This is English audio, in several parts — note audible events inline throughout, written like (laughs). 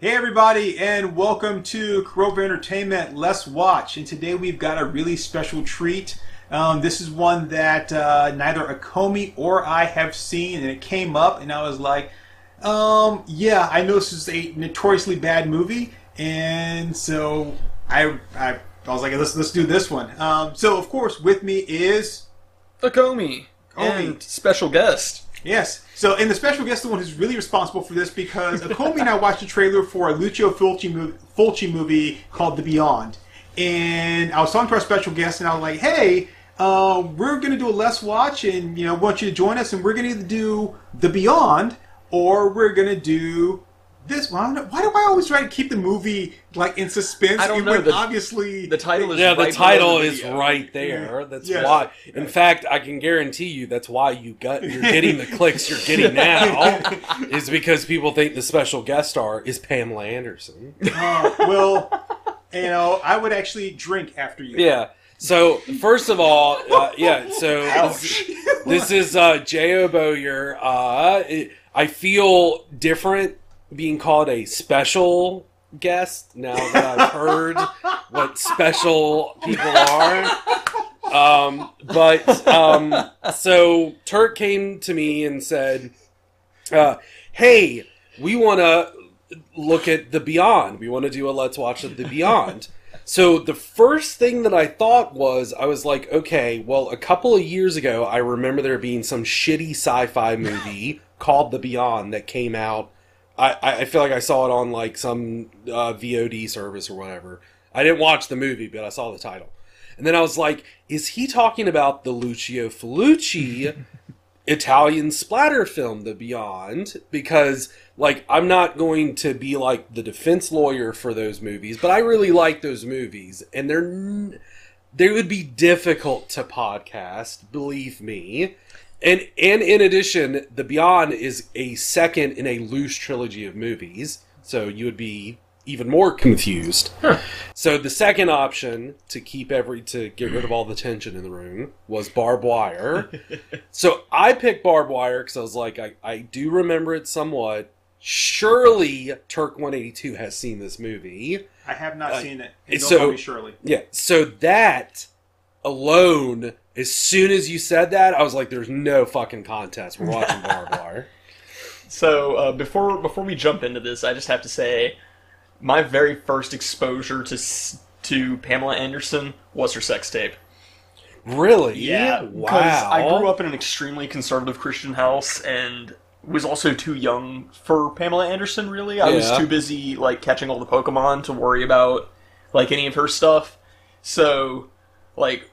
Hey everybody, and welcome to Korova Entertainment Let's Watch. And today we've got a really special treat. Um, this is one that uh, neither Acomi or I have seen, and it came up, and I was like, um, yeah, I know this is a notoriously bad movie, and so I, I, I was like, let's let's do this one. Um, so of course, with me is Acomi. Komi. And special guest. Yes. So, and the special guest, the one who's really responsible for this, because Acomi and I watched a trailer for a Lucio Fulci movie, Fulci movie called The Beyond, and I was talking to our special guest, and I was like, "Hey, uh, we're going to do a less watch, and you know, want you to join us, and we're going to do The Beyond or we're going to do." This well, I don't know- why do I always try to keep the movie like in suspense? I don't know, the- obviously The title is yeah, the right title below the is right there. That's Yes. why. In fact, I can guarantee you that's why you got you're getting the clicks you're getting (laughs) now is because people think the special guest star is Pamela Anderson. Uh, well, you know, I would actually drink after you. Yeah. So first of all, uh, yeah. So this, this is uh, J.O. Bowyer. Uh, it- I feel different being called a special guest now that I've (laughs) heard what special people are. Um, but um, so Turk came to me and said, uh, "Hey, we want to look at the Beyond. We want to do a Let's Watch of the Beyond." So the first thing that I thought was, I was like, okay, well, a couple of years ago, I remember there being some shitty sci-fi movie called The Beyond that came out. I, I feel like I saw it on like some uh, VOD service or whatever. I didn't watch the movie, but I saw the title. And then I was like, is he talking about the Lucio Fulci (laughs) Italian splatter film, The Beyond? Because, like, I'm not going to be like the defense lawyer for those movies, but I really like those movies, and they're n- they would be difficult to podcast, believe me. And and in addition, The Beyond is a second in a loose trilogy of movies, so you would be even more confused. So the second option to keep every to get rid of all the tension in the room was Barb Wire. (laughs) so I picked Barb Wire because I was like, I, I do remember it somewhat. Surely Turk 182 has seen this movie. I have not Uh, seen it. And so- don't call me Shirley. Yeah. So that alone, as soon as you said that, I was like, there's no fucking contest. We're watching (laughs) Barb Wire. So uh, before before we jump into this, I just have to say, my very first exposure to to Pamela Anderson was her sex tape. Really? Yeah. Wow. I grew up in an extremely conservative Christian house and was also too young for Pamela Anderson. Really, I was too busy like catching all the Pokemon to worry about like any of her stuff. So, like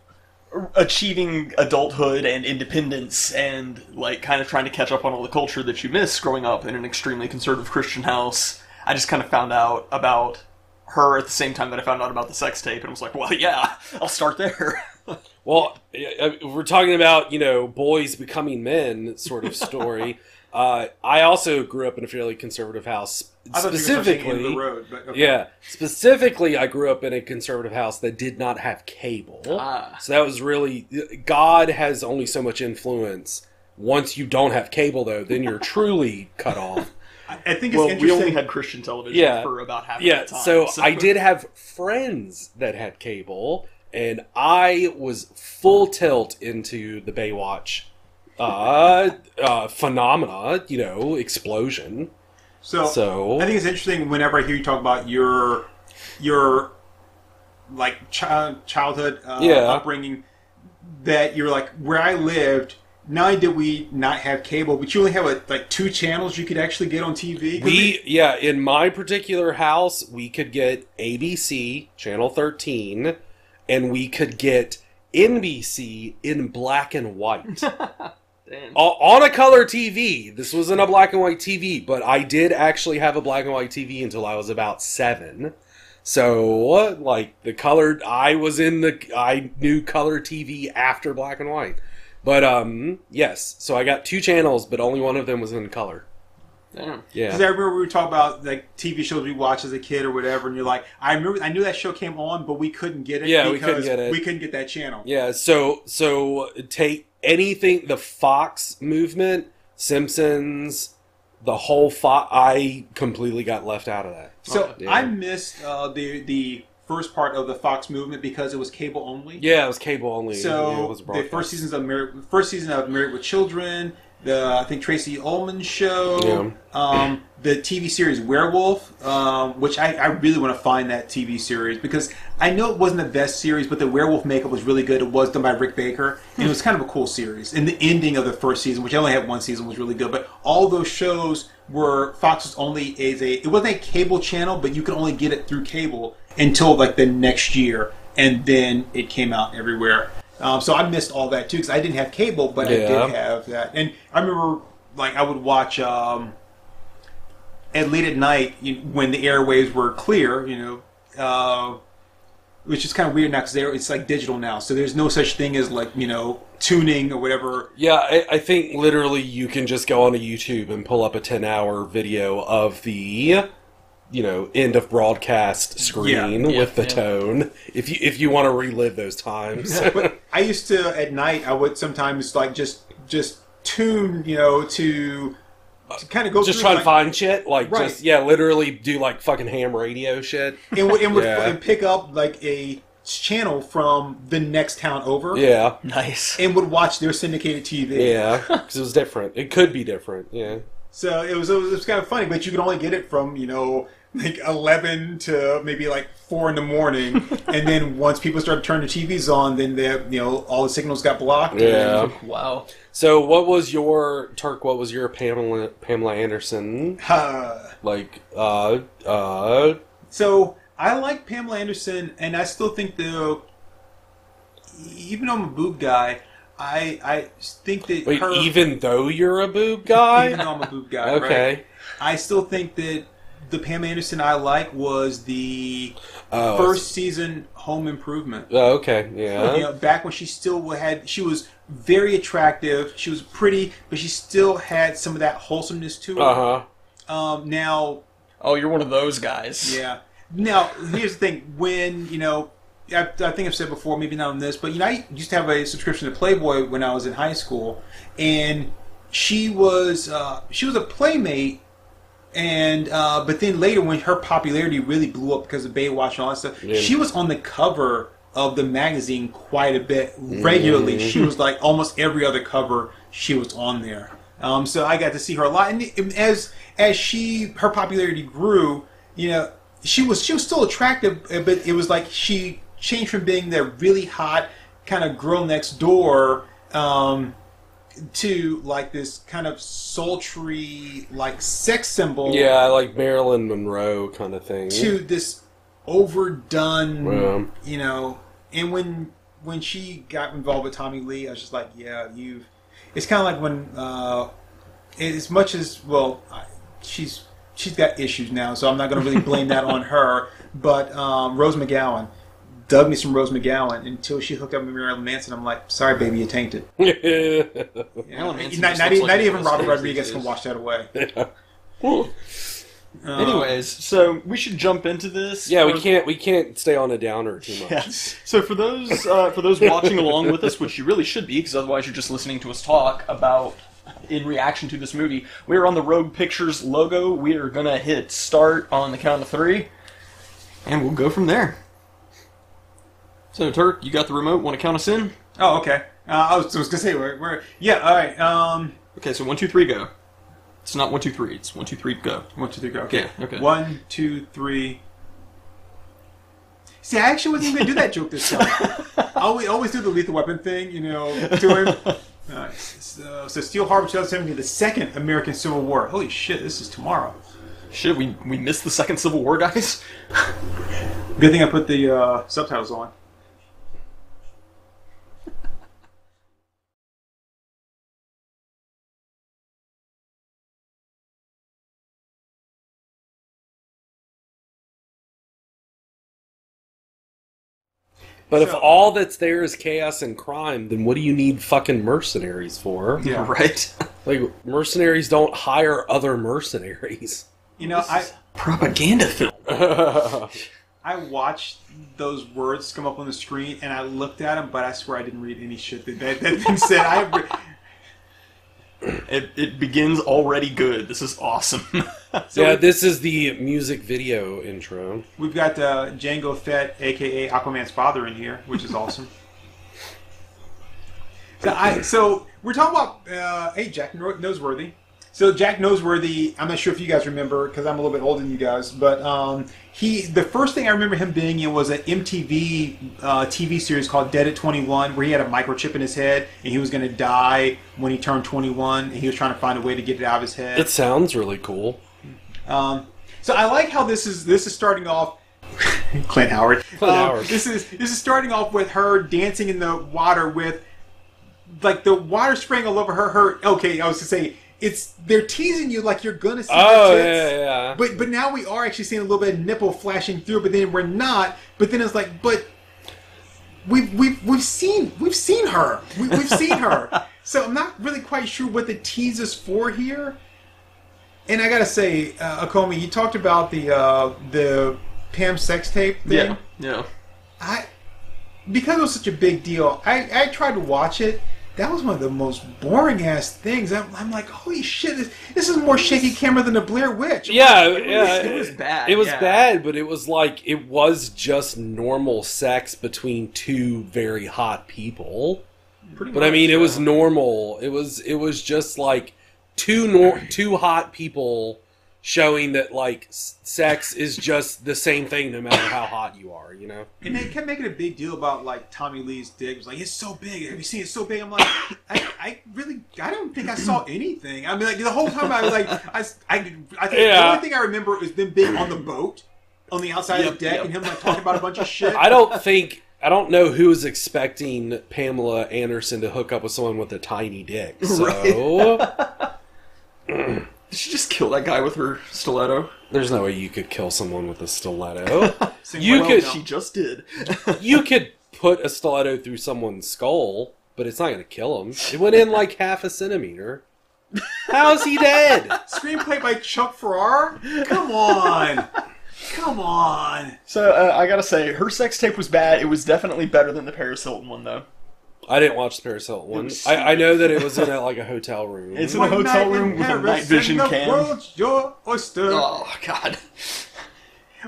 achieving adulthood and independence and like kind of trying to catch up on all the culture that you miss growing up in an extremely conservative Christian house. I just kind of found out about her at the same time that I found out about the sex tape and I was like, well, (laughs) yeah, I'll start there. (laughs) Well, we're talking about you know boys becoming men sort of story. (laughs) uh, I also grew up in a fairly conservative house. I thought you were saying end of Specifically, the road, but okay. yeah, specifically, I grew up in a conservative house that did not have cable. Ah. So that was really God has only so much influence. Once you don't have cable, though, then you're (laughs) truly cut off. I I think it's well, we interesting. only had Christian television Yeah. for about half yeah of the time. so i did have friends that had cable and i was full tilt into the baywatch uh, uh phenomena you know explosion so, so I think it's interesting whenever I hear you talk about your your like child, childhood uh, Yeah. upbringing that you're like where I lived. Not only did we not have cable, but you only have like, like two channels you could actually get on TV. we yeah in my particular house we could get abc channel 13 and we could get nbc in black and white (laughs) Damn. O- on a color TV. This wasn't a black and white TV, but I did actually have a black and white TV until I was about seven. So, like the colored, I was in the, I knew color TV after black and white. But um, yes. So I got two channels, but only one of them was in color. Damn. Yeah. Because I remember we were talking about like TV shows we watched as a kid or whatever, and you're like, I remember, I knew that show came on, but we couldn't get it. Yeah, we couldn't get it. We couldn't get that channel. Yeah, so so take anything the Fox movement, Simpsons, the whole fo- I completely got left out of that. So Yeah. I missed uh, the the first part of the Fox movement because it was cable only. Yeah, it was cable only. So Yeah, it was the first seasons of Married, first season of Married with Children, the I think Tracey Ullman show, Yeah. um, the TV series Werewolf, um, which I, I really want to find that TV series because I know it wasn't the best series, but the werewolf makeup was really good. It was done by Rick Baker, and it was kind of a cool series. And the ending of the first season, which I only had one season, was really good. But all those shows were Fox's only as a it wasn't a cable channel, but you could only get it through cable until like the next year, and then it came out everywhere. Um, so I missed all that too because I didn't have cable, but I did have that. And I remember like I would watch um, at late at night you, when the airwaves were clear, you know. Uh, which is kind of weird now because it's like digital now, so there's no such thing as like you know tuning or whatever. Yeah, I, I think literally you can just go onto YouTube and pull up a ten-hour video of the, you know, end of broadcast screen Yeah, with the yeah. tone. If you if you want to relive those times, but I used to at night. I would sometimes like just just tune, you know, to, to kind of go just try to like, find shit like Right. just yeah, literally do like fucking ham radio shit. and, would- and, would, Yeah. and pick up like a channel from the next town over, Yeah, Nice. and would watch their syndicated TV. yeah, because it was different. It could be different. Yeah. So it was, it was it was kind of funny, but you could only get it from you know like eleven to maybe like four in the morning, (laughs) and then once people started turning the TVs on, then they you know all the signals got blocked. Yeah. Wow. So, what was your Turk? What was your Pamela Pamela Anderson Uh, like? Uh, uh, so I like Pamela Anderson, and I still think though, even though I'm a boob guy, I I think that wait. her, Even though you're a boob guy, even though I'm a boob guy, (laughs) okay. right? I still think that the Pam Anderson I like was the Oh, first season Home Improvement. Oh, okay. Yeah. you know, back when she still had, she was very attractive. She was pretty, but she still had some of that wholesomeness to her. Uh huh. Um, now, Oh, you're one of those guys. yeah. Now, here's the thing: when you know, I, I think I've said before, maybe not on this, but you know, I used to have a subscription to Playboy when I was in high school, and she was uh, she was a playmate. And uh, but then later, when her popularity really blew up because of Baywatch and all that stuff, Yeah. she was on the cover of the magazine quite a bit regularly. She was like almost every other cover she was on there. Um, so I got to see her a lot, and as as she her popularity grew, you know, she was she was still attractive, uh, but it was like she changed from being that really hot kind of girl next door um, to like this kind of sultry like sex symbol Yeah, like Marilyn Monroe kind of thing. to this overdone you know. And when when she got involved with tommy lee i was just like yeah you've it's kind of like when uh as much as well I, she's she's got issues now so i'm not going to really blame that on her but um rose mcgowan dug me some rose mcgowan until she hooked up with marilyn manson i'm like sorry baby you tainted (laughs) yeah. You know, Manson not, just not, even, like not even robert rodriguez can wash that away (laughs) Uh, Anyways, so we should jump into this. yeah, we can't we can't stay on a downer too much. Yeah. So for those uh, for those watching along with us, which you really should be, because otherwise you're just listening to us talk about in reaction to this movie. We're on the Rogue Pictures logo. We are gonna hit start on the count of three, and we'll go from there. So Turk, you got the remote. Want to count us in? oh okay uh, i was, I was gonna say we're, we're yeah all right um Okay, so one, two, three, go. It's not one, two, three. It's one, two, three, go. One, two, three, go. Okay. Yeah, okay. One, two, three. See, I actually wasn't even gonna do that joke this time. (laughs) I always, always do the lethal weapon thing, you know, to him. So, so Steel Harbor 2017, the second American Civil War. Holy shit, this is tomorrow. Shit, we we missed the second Civil War, guys. Good thing I put the uh, subtitles on. But if all that's there is chaos and crime, then what do you need fucking mercenaries for? Yeah. Right. (laughs) Like mercenaries don't hire other mercenaries. You know, I Propaganda film. (laughs) I watched those words come up on the screen and I looked at them, but I swear I didn't read any shit that that, that thing said. I re- It, it begins already good. This is awesome. (laughs) So yeah, this is the music video intro. We've got uh, Jango Fett, aka Aquaman's father, in here, which is awesome. (laughs) so, I, so we're talking about uh, hey Jack No- Noseworthy. So Jack Noseworthy, I'm not sure if you guys remember because I'm a little bit older than you guys, but um, he the first thing I remember him being in was an MTV uh, TV series called Dead at 21, where he had a microchip in his head and he was going to die when he turned 21, and he was trying to find a way to get it out of his head. It sounds really cool. Um, so I like how this is this is starting off. (laughs) Clint Howard. Clint Um, Howard. This is this is starting off with her dancing in the water with like the water spraying all over her. Her okay, I was to say it's they're teasing you like you're gonna see. Oh her yeah, tits. yeah. But but now we are actually seeing a little bit of nipple flashing through, but then we're not. But then it's like, but we've we've we've seen we've seen her. We, we've seen her. (laughs) so I'm not really quite sure what the tease is for here. And I gotta say, uh, Acomi, you talked about the uh, the Pam sex tape thing. yeah, yeah. I because it was such a big deal. I I tried to watch it. That was one of the most boring ass things. I'm, I'm like, holy shit! This, this is more shaky camera than the Blair Witch. Yeah, It was- yeah. it was bad, It was yeah. bad, but it was like it was just normal sex between two very hot people. Pretty But I much, mean, it was normal. It was it was just like two nor- two hot people showing that like sex is just the same thing no matter how hot you are. You know. And they kept making a big deal about like Tommy Lee's dick. It was like it's so big. Have you seen it so big? I'm like, I, I really, I don't think I saw anything. I mean, like the whole time I was like, I, I, I think the only thing I remember is them being on the boat, on the outside of the deck, yep. and him like talking about a bunch of shit. I don't think I don't know who was expecting Pamela Anderson to hook up with someone with a tiny dick. (laughs) So (laughs) Did she just kill that guy with her stiletto? there's no way you could kill someone with a stiletto. (laughs) You well, could- no. She just did. (laughs) you could put a stiletto through someone's skull, but it's not going to kill him. It went in like half a centimeter. How's he dead? Screenplay by Chuck Pfarrer. Come on, come on. So uh, I gotta say, her sex tape was bad. It was definitely better than the Paris Hilton one, though. I didn't watch the Paris Hilton one. I, I know that it was in a, like a hotel room. It's in a One hotel night in room with a Paris night vision and the cam. world's your oyster. Oh God.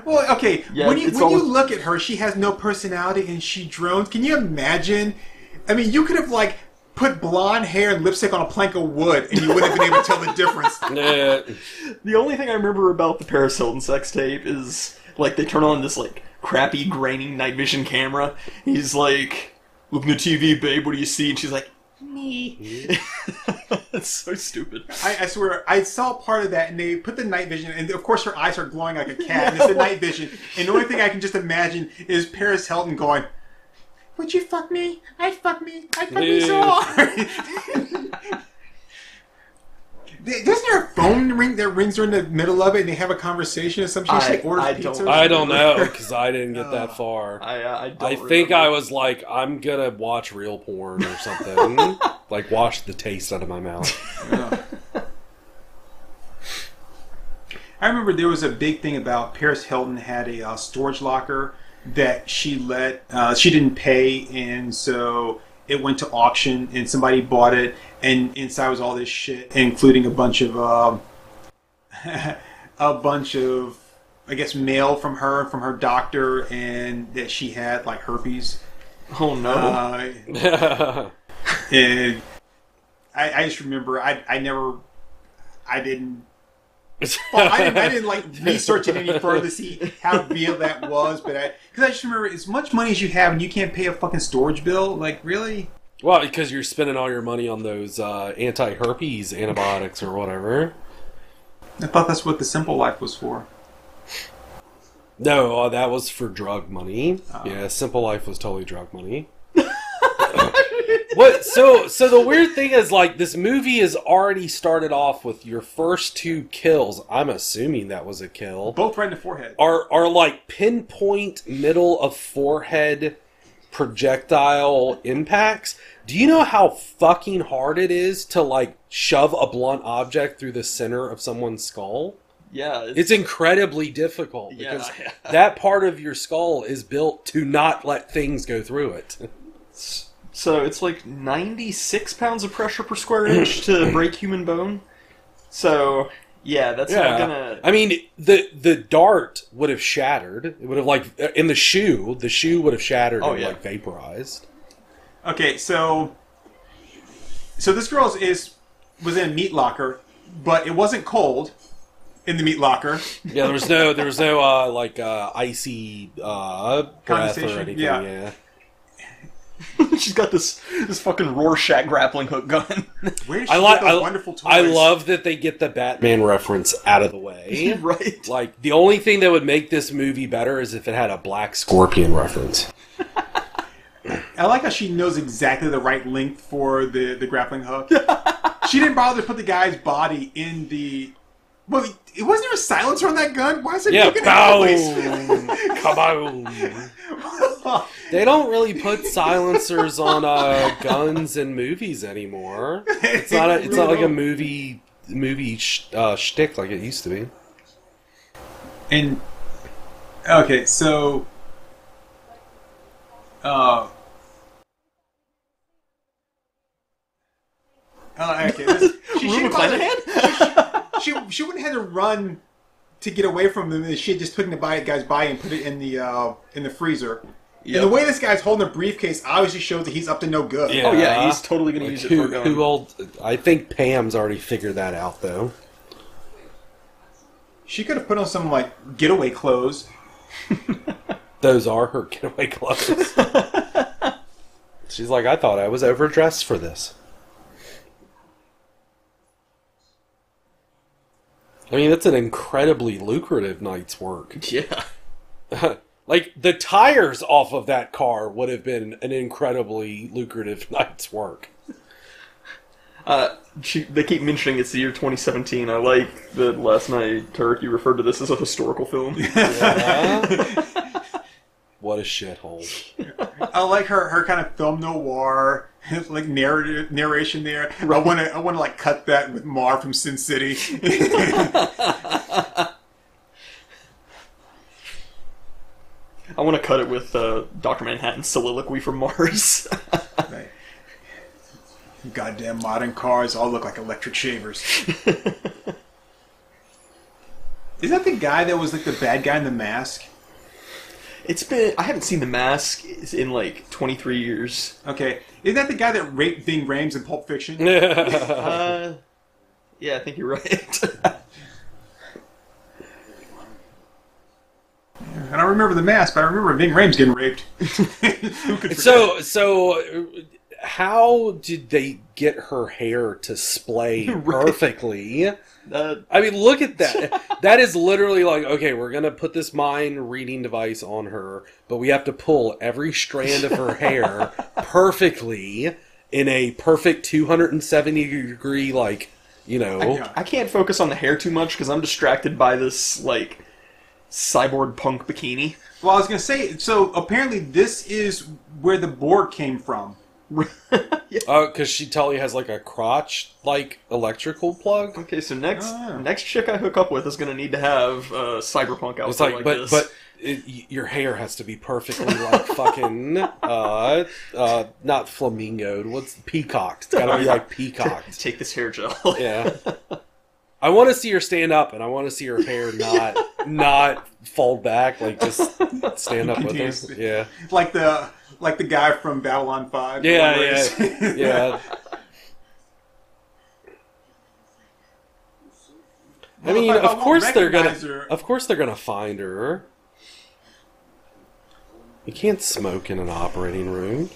Well, okay. Yeah, when you it's when you all- look at her, she has no personality and she drones. Can you imagine? I mean, you could have like put blonde hair and lipstick on a plank of wood, and you wouldn't have been able to tell the difference. (laughs) Yeah. The only thing I remember about the Paris Hilton sex tape is like they turn on this like crappy grainy night vision camera. He's like, "Look at the TV, babe. What do you see?" And she's like, "Me." That's (laughs) so stupid. I, I swear, I saw part of that, and they put the night vision, and of course her eyes are glowing like a (laughs) cat, and it's the night vision. And the only thing I can just imagine is Paris Hilton going. Would you fuck me? I'd fuck me. I'd fuck me so hard. (laughs) Doesn't there a phone ring that rings her in the middle of it and they have a conversation or some shit? She I- like orders I pizza. don't- I don't know because I didn't get that far. I uh, I, don't I think remember. I was like, I'm gonna watch real porn or something. (laughs) like, wash the taste out of my mouth. Yeah. I remember there was a big thing about Paris Hilton had a uh, storage locker that she let uh, she didn't pay, and so it went to auction, and somebody bought it, and inside was all this shit, including a bunch of um, (laughs) a bunch of I guess mail from her from her doctor, and that she had like herpes. Oh no. Uh, (laughs) and I, I just remember I, I never I didn't (laughs) well, I didn't, I didn't like (laughs) research it any further to see how real that was, but I because I just remember as much money as you have and you can't pay a fucking storage bill, like really? well, because you're spending all your money on those uh, anti-herpes antibiotics or whatever. I thought that's what the simple life was for. No, uh, that was for drug money. Yeah, Simple Life was totally drug money. What? So, so the weird thing is, like, this movie has already started off with your first two kills. I'm assuming that was a kill. Both right in the forehead. Are are like pinpoint middle of forehead projectile impacts. Do you know how fucking hard it is to like shove a blunt object through the center of someone's skull? yeah. It's incredibly difficult Yeah, because yeah. that part of your skull is built to not let things go through it. (laughs) s- So it's like 96 pounds of pressure per square inch to (clears throat) break human bone. So yeah, that's not Yeah, gonna. I mean the the dart would have shattered. It would have like in the shoe. The shoe would have shattered Oh, and yeah. like vaporized. Okay, so so this girl is was in a meat locker, but it wasn't cold in the meat locker. Yeah, there was no there was no uh, like uh, icy uh, breath or anything. yeah. Yeah. (laughs) She's got this this fucking Rorschach grappling hook gun. Where she I like. those I, wonderful toys? I love that they get the Batman reference out of the way. (laughs) right. Like the only thing that would make this movie better is if it had a Black Scorpion reference. (laughs) I like how she knows exactly the right length for the the grappling hook. she didn't bother to put the guy's body in the. Well, it wasn't there a silencer on that gun? Why is it Yeah, looking boom, (laughs) kaboom. (laughs) They don't really put silencers on uh, guns in movies anymore. (laughs) It's not. A, it's not like a movie movie sh- uh, shtick like it used to be. And okay, so uh, uh okay, this, she, she, Rue didn't bother- McClanahan? She she wouldn't have to run to get away from them. She had just took the bi- guy's body and put it in the uh, in the freezer. Yep. And the way this guy's holding a briefcase obviously shows that he's up to no good. Yeah. Oh yeah, he's totally gonna Like, use it who, for a gun. who will? I think Pam's already figured that out though. She could have put on some like getaway clothes. (laughs) Those are her getaway clothes. (laughs) She's like, I thought I was overdressed for this. I mean, that's an incredibly lucrative night's work. (laughs) Yeah. (laughs) like the tires off of that car would have been an incredibly lucrative (laughs) night's work. Uh, she, they keep mentioning it's the year 2017. I like that last night, Turk, you referred to this as a historical film. Yeah. what a shithole. I like her her kind of film noir (laughs) like narrative narration there. I want to I want to like cut that with Marv from Sin City. (laughs) I want to cut it with uh, Dr. Manhattan's soliloquy from Mars. (laughs) Like, Goddamn modern cars all look like electric shavers. Is that the guy that was like the bad guy in the mask? It's been. I haven't seen The Mask in like 23 years. Okay, isn't that the guy that raped Ving Rhames in Pulp Fiction? (laughs) Uh, yeah, I think you're right. I don't remember the mask, but I remember Ving Rhames getting raped. (laughs) Who could? So, so uh, how did they get her hair to splay (laughs) perfectly? uh, I mean, look at that. (laughs) that is literally like, okay, we're gonna put this mind reading device on her, but we have to pull every strand of her hair (laughs) perfectly in a perfect 270 degree, like, you know. Yeah. I can't focus on the hair too much because I'm distracted by this like cyborg punk bikini. Well, I was gonna say. So apparently, this is where the board came from. (laughs) Oh, because she totally has like a crotch, like electrical plug. Okay, so next Ah. next chick I hook up with is gonna need to have uh, cyberpunk outfit It's like, like but this. but it, your hair has to be perfectly like (laughs) fucking uh uh not flamingoed. What's peacocked? It's gotta be like (laughs) peacocked. take this hair gel. Yeah. I want to see her stand up, and I want to see her hair not not fall back, like just stand up with her. Yeah, like the like the guy from Babylon Five. yeah, yeah, yeah. (laughs) I mean, if I- if I of course they're gonna, her- of course they're gonna find her. You can't smoke in an operating room.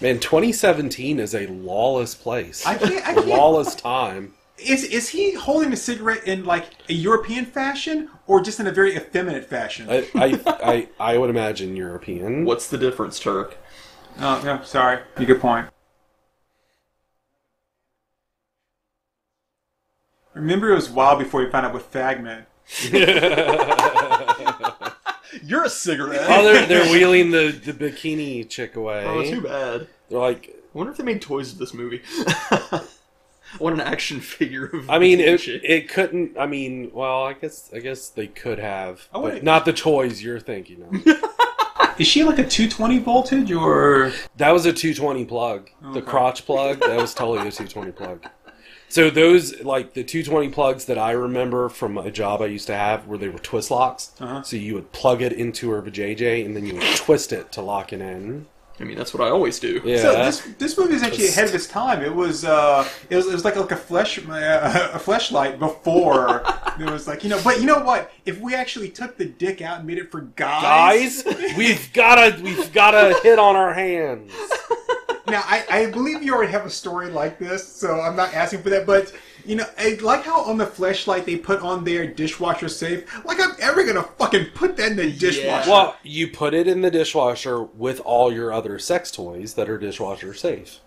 Man, 2017 is a lawless place. I can't. I can't. lawless time. Is is he holding a cigarette in like a European fashion or just in a very effeminate fashion? I, I, I, I would imagine European. What's the difference, Turk? Uh, oh, no, sorry. You good point. Remember, it was a while before we found out what fag meant. (laughs) You're a cigarette. Oh, they're they're wheeling the, the bikini chick away. Oh, too bad. They're like, I wonder if they made toys of this movie. (laughs) I want an action (laughs) figure of. I mean, it, shit. it couldn't. I mean, well, I guess I guess they could have, I but would've- not the toys you're thinking of. (laughs) Is she like a 220 voltage or? That was a 220 plug. The Okay. crotch plug, that was totally a 220 plug. So those like the 220 plugs that I remember from a job I used to have where they were twist locks. Uh-huh. So you would plug it into her vajayjay and then you would twist it to lock it in. I mean, that's what I always do. Yeah. So this this movie is actually ahead of its time. It was uh, it was, it was like like a flesh uh, (laughs) a fleshlight before (laughs) it was like you know. But you know what? If we actually took the dick out and made it for guys, Guys, (laughs) we've gotta we've gotta hit on our hands. Now, I, I believe you already have a story like this, so I'm not asking for that. But you know, I like how on the fleshlight they put on their dishwasher safe. Like I'm ever gonna fucking put that in the dishwasher. Well, you put it in the dishwasher with all your other sex toys that are dishwasher safe.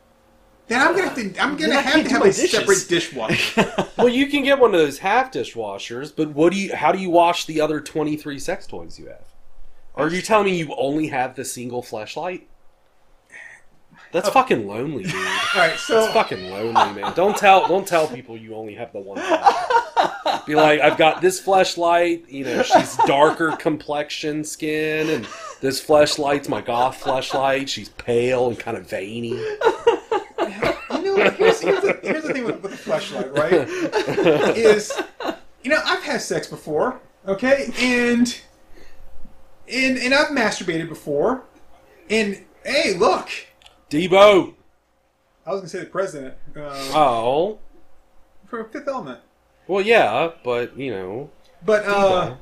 then I'm gonna have to. I'm gonna Then have to have a dishes. separate dishwasher. (laughs) Well, you can get one of those half dishwashers, but what do you? How do you wash the other twenty three sex toys you have? Are you telling me you only have the single fleshlight? That's fucking lonely, dude. (laughs) All right, so That's fucking lonely, man. Don't tell don't tell people you only have the one fleshlight. Be like, I've got this fleshlight, you know, she's darker complexion skin, and this fleshlight's my goth fleshlight. She's pale and kind of veiny. you know, here's, here's, the, here's the thing with, with the fleshlight, right? is you know I've had sex before, okay, and and and I've masturbated before, and hey, look, Deebo. I was gonna say the president uh, Oh. for Fifth Element, Well yeah, but you know. but uh, Deebo.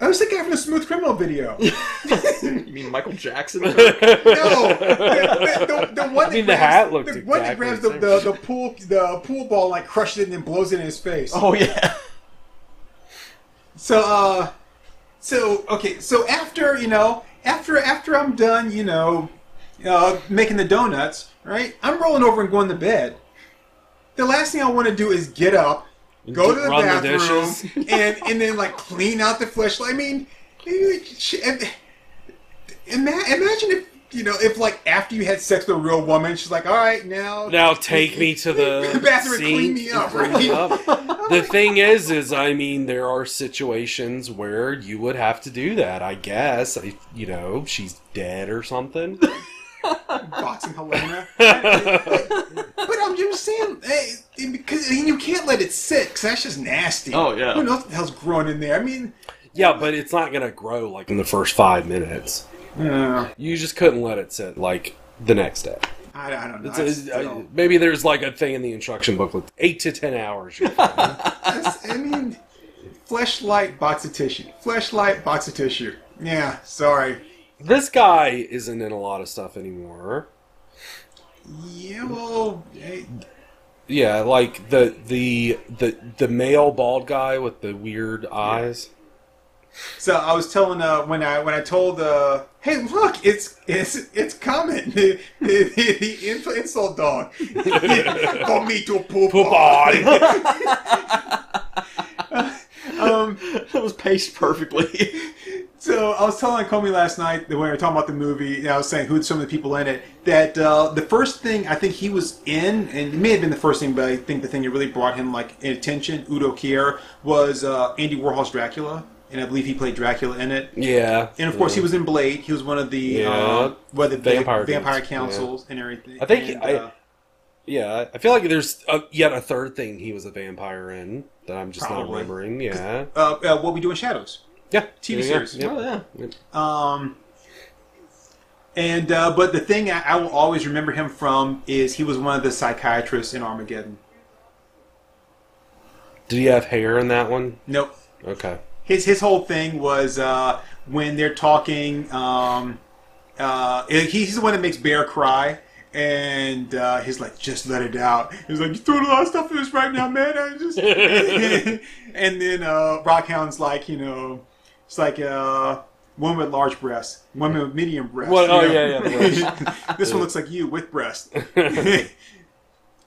I was the guy from the Smooth Criminal video. (laughs) you mean Michael Jackson? No, (laughs) the, the, the one that I mean, the grabs, hat looked the one that exactly grabs the the, same. the, the pool the pool ball and like crushes it and then blows it in his face. oh yeah. So, uh, so okay, so after you know, after after I'm done, you know, uh, making the donuts, right? I'm rolling over and going to bed. The last thing I want to do is get up, go to the the bathroom, dishes. (laughs) and and then like clean out the fleshlight. I mean, imagine if you know if like after you had sex with a real woman, she's like, all right, now Now take me to the (laughs) Bathroom and clean me up, right? me up. The thing is, is I mean, there are situations where you would have to do that. I guess, I, you know, she's dead or something. Boxing Helena. but I'm just saying, hey, because you can't let it sit, because that's just nasty. Oh, yeah. Who knows what the hell's growing in there? I mean, Yeah, but it's not gonna grow like in the first five minutes. uh, You just couldn't let it sit like the next day. I, I don't know. It's I, a- maybe there's like a thing in the instruction booklet: eight to ten hours. (laughs) you're fine. that's- I mean, fleshlight, box of tissue. Fleshlight, box of tissue. Yeah, sorry. This guy isn't in a lot of stuff anymore. Yeah, well, hey, Yeah, like the the the the male bald guy with the weird eyes. so I was telling uh, when I when I told uh, hey look it's it's it's coming (laughs) the the, the, the insult dog (laughs) for me to poop, Poop on. on. (laughs) um, that was paced perfectly. So I was telling Comey last night that when we were talking about the movie, and I was saying who some of the people in it. That uh, the first thing I think he was in, and it may have been the first thing, but I think the thing that really brought him like attention, Udo Kier, was uh, Andy Warhol's Dracula, and I believe he played Dracula in it. Yeah, And of course, he was in Blade. He was one of the Yeah. uh, what the Vampire vampire, councils and everything. I think And, I- uh, Yeah, I feel like there's a, yet a third thing he was a vampire in that I'm just not remembering. Yeah, uh, uh, what we do in Shadows. Yeah, TV series. yeah, oh yeah. Um, and uh, but the thing I, I will always remember him from is he was one of the psychiatrists in Armageddon. Did he have hair in that one? Nope. Okay. His his whole thing was uh, when they're talking. Um, uh, he's the one that makes Bear cry. And uh, he's like, just let it out. He's like, you're throwing a lot of stuff at us right now, man. I just. (laughs) (laughs) and then uh, Rockhound's like, you know, it's like uh, one with large breasts, one with medium breasts. Well, oh, yeah, yeah, (laughs) this one looks like you with breasts. (laughs) (laughs)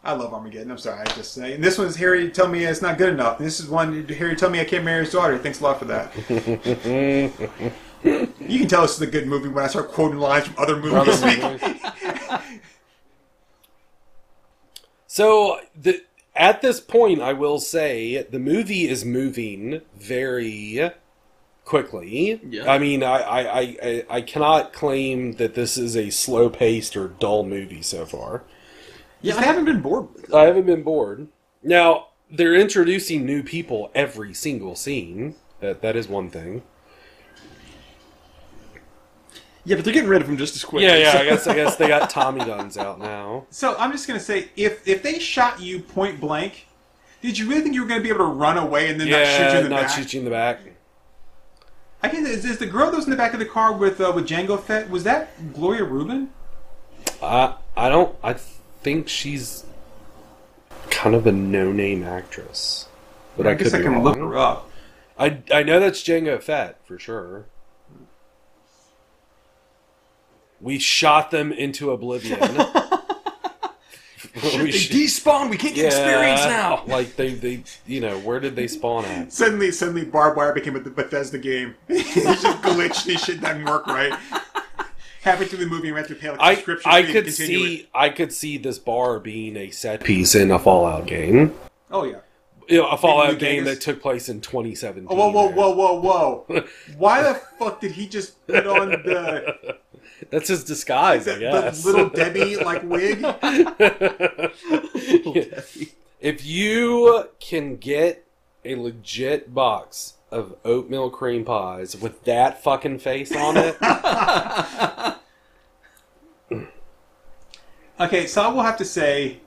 I love Armageddon. I'm sorry, I just say. And this one's Harry tell me it's not good enough. This is one Harry tell me I can't marry his daughter. Thanks a lot for that. you can tell this is a good movie when I start quoting lines from other movies. So the at this point, I will say the movie is moving very quickly. Yeah. I mean, I, I, I, I- I cannot claim that this is a slow paced or dull movie so far. Yeah, I haven't been bored. I haven't been bored. Now they're introducing new people every single scene. That that is one thing. Yeah, but they're getting rid of him just as quick. Yeah, yeah. I guess I guess they got (laughs) Tommy guns out now. So I'm just gonna say, if if they shot you point blank, did you really think you were gonna be able to run away and then not shoot you in the not back? shoot you in the back. I guess is, is the girl that was in the back of the car with uh, with Jango Fett? Was that Gloria Rubin? I I don't. I think she's kind of a no name actress, but I, I guess could I can wrong. look her up. I I know that's Jango Fett for sure. We shot them into oblivion. (laughs) Shit, (laughs) We they sh- despawn. We can't get experience Yeah, now. Like they, they, you know, where did they spawn at? Suddenly, suddenly, Barb Wire became a Bethesda game. (laughs) it's just glitched. This shit doesn't work right. Halfway through the movie, we have to pay like a I, subscription I fee could see, it. I could see this bar being a set piece in a Fallout game. Oh yeah. You know, a Fallout game Vegas? that took place in 2017. Oh, whoa, whoa, whoa, whoa, whoa! (laughs) Why the fuck did he just put on the, (laughs) That's his disguise, I guess. the little Debbie like wig? (laughs) if you can get a legit box of oatmeal cream pies with that fucking face on it, (laughs) Okay, so I will have to say,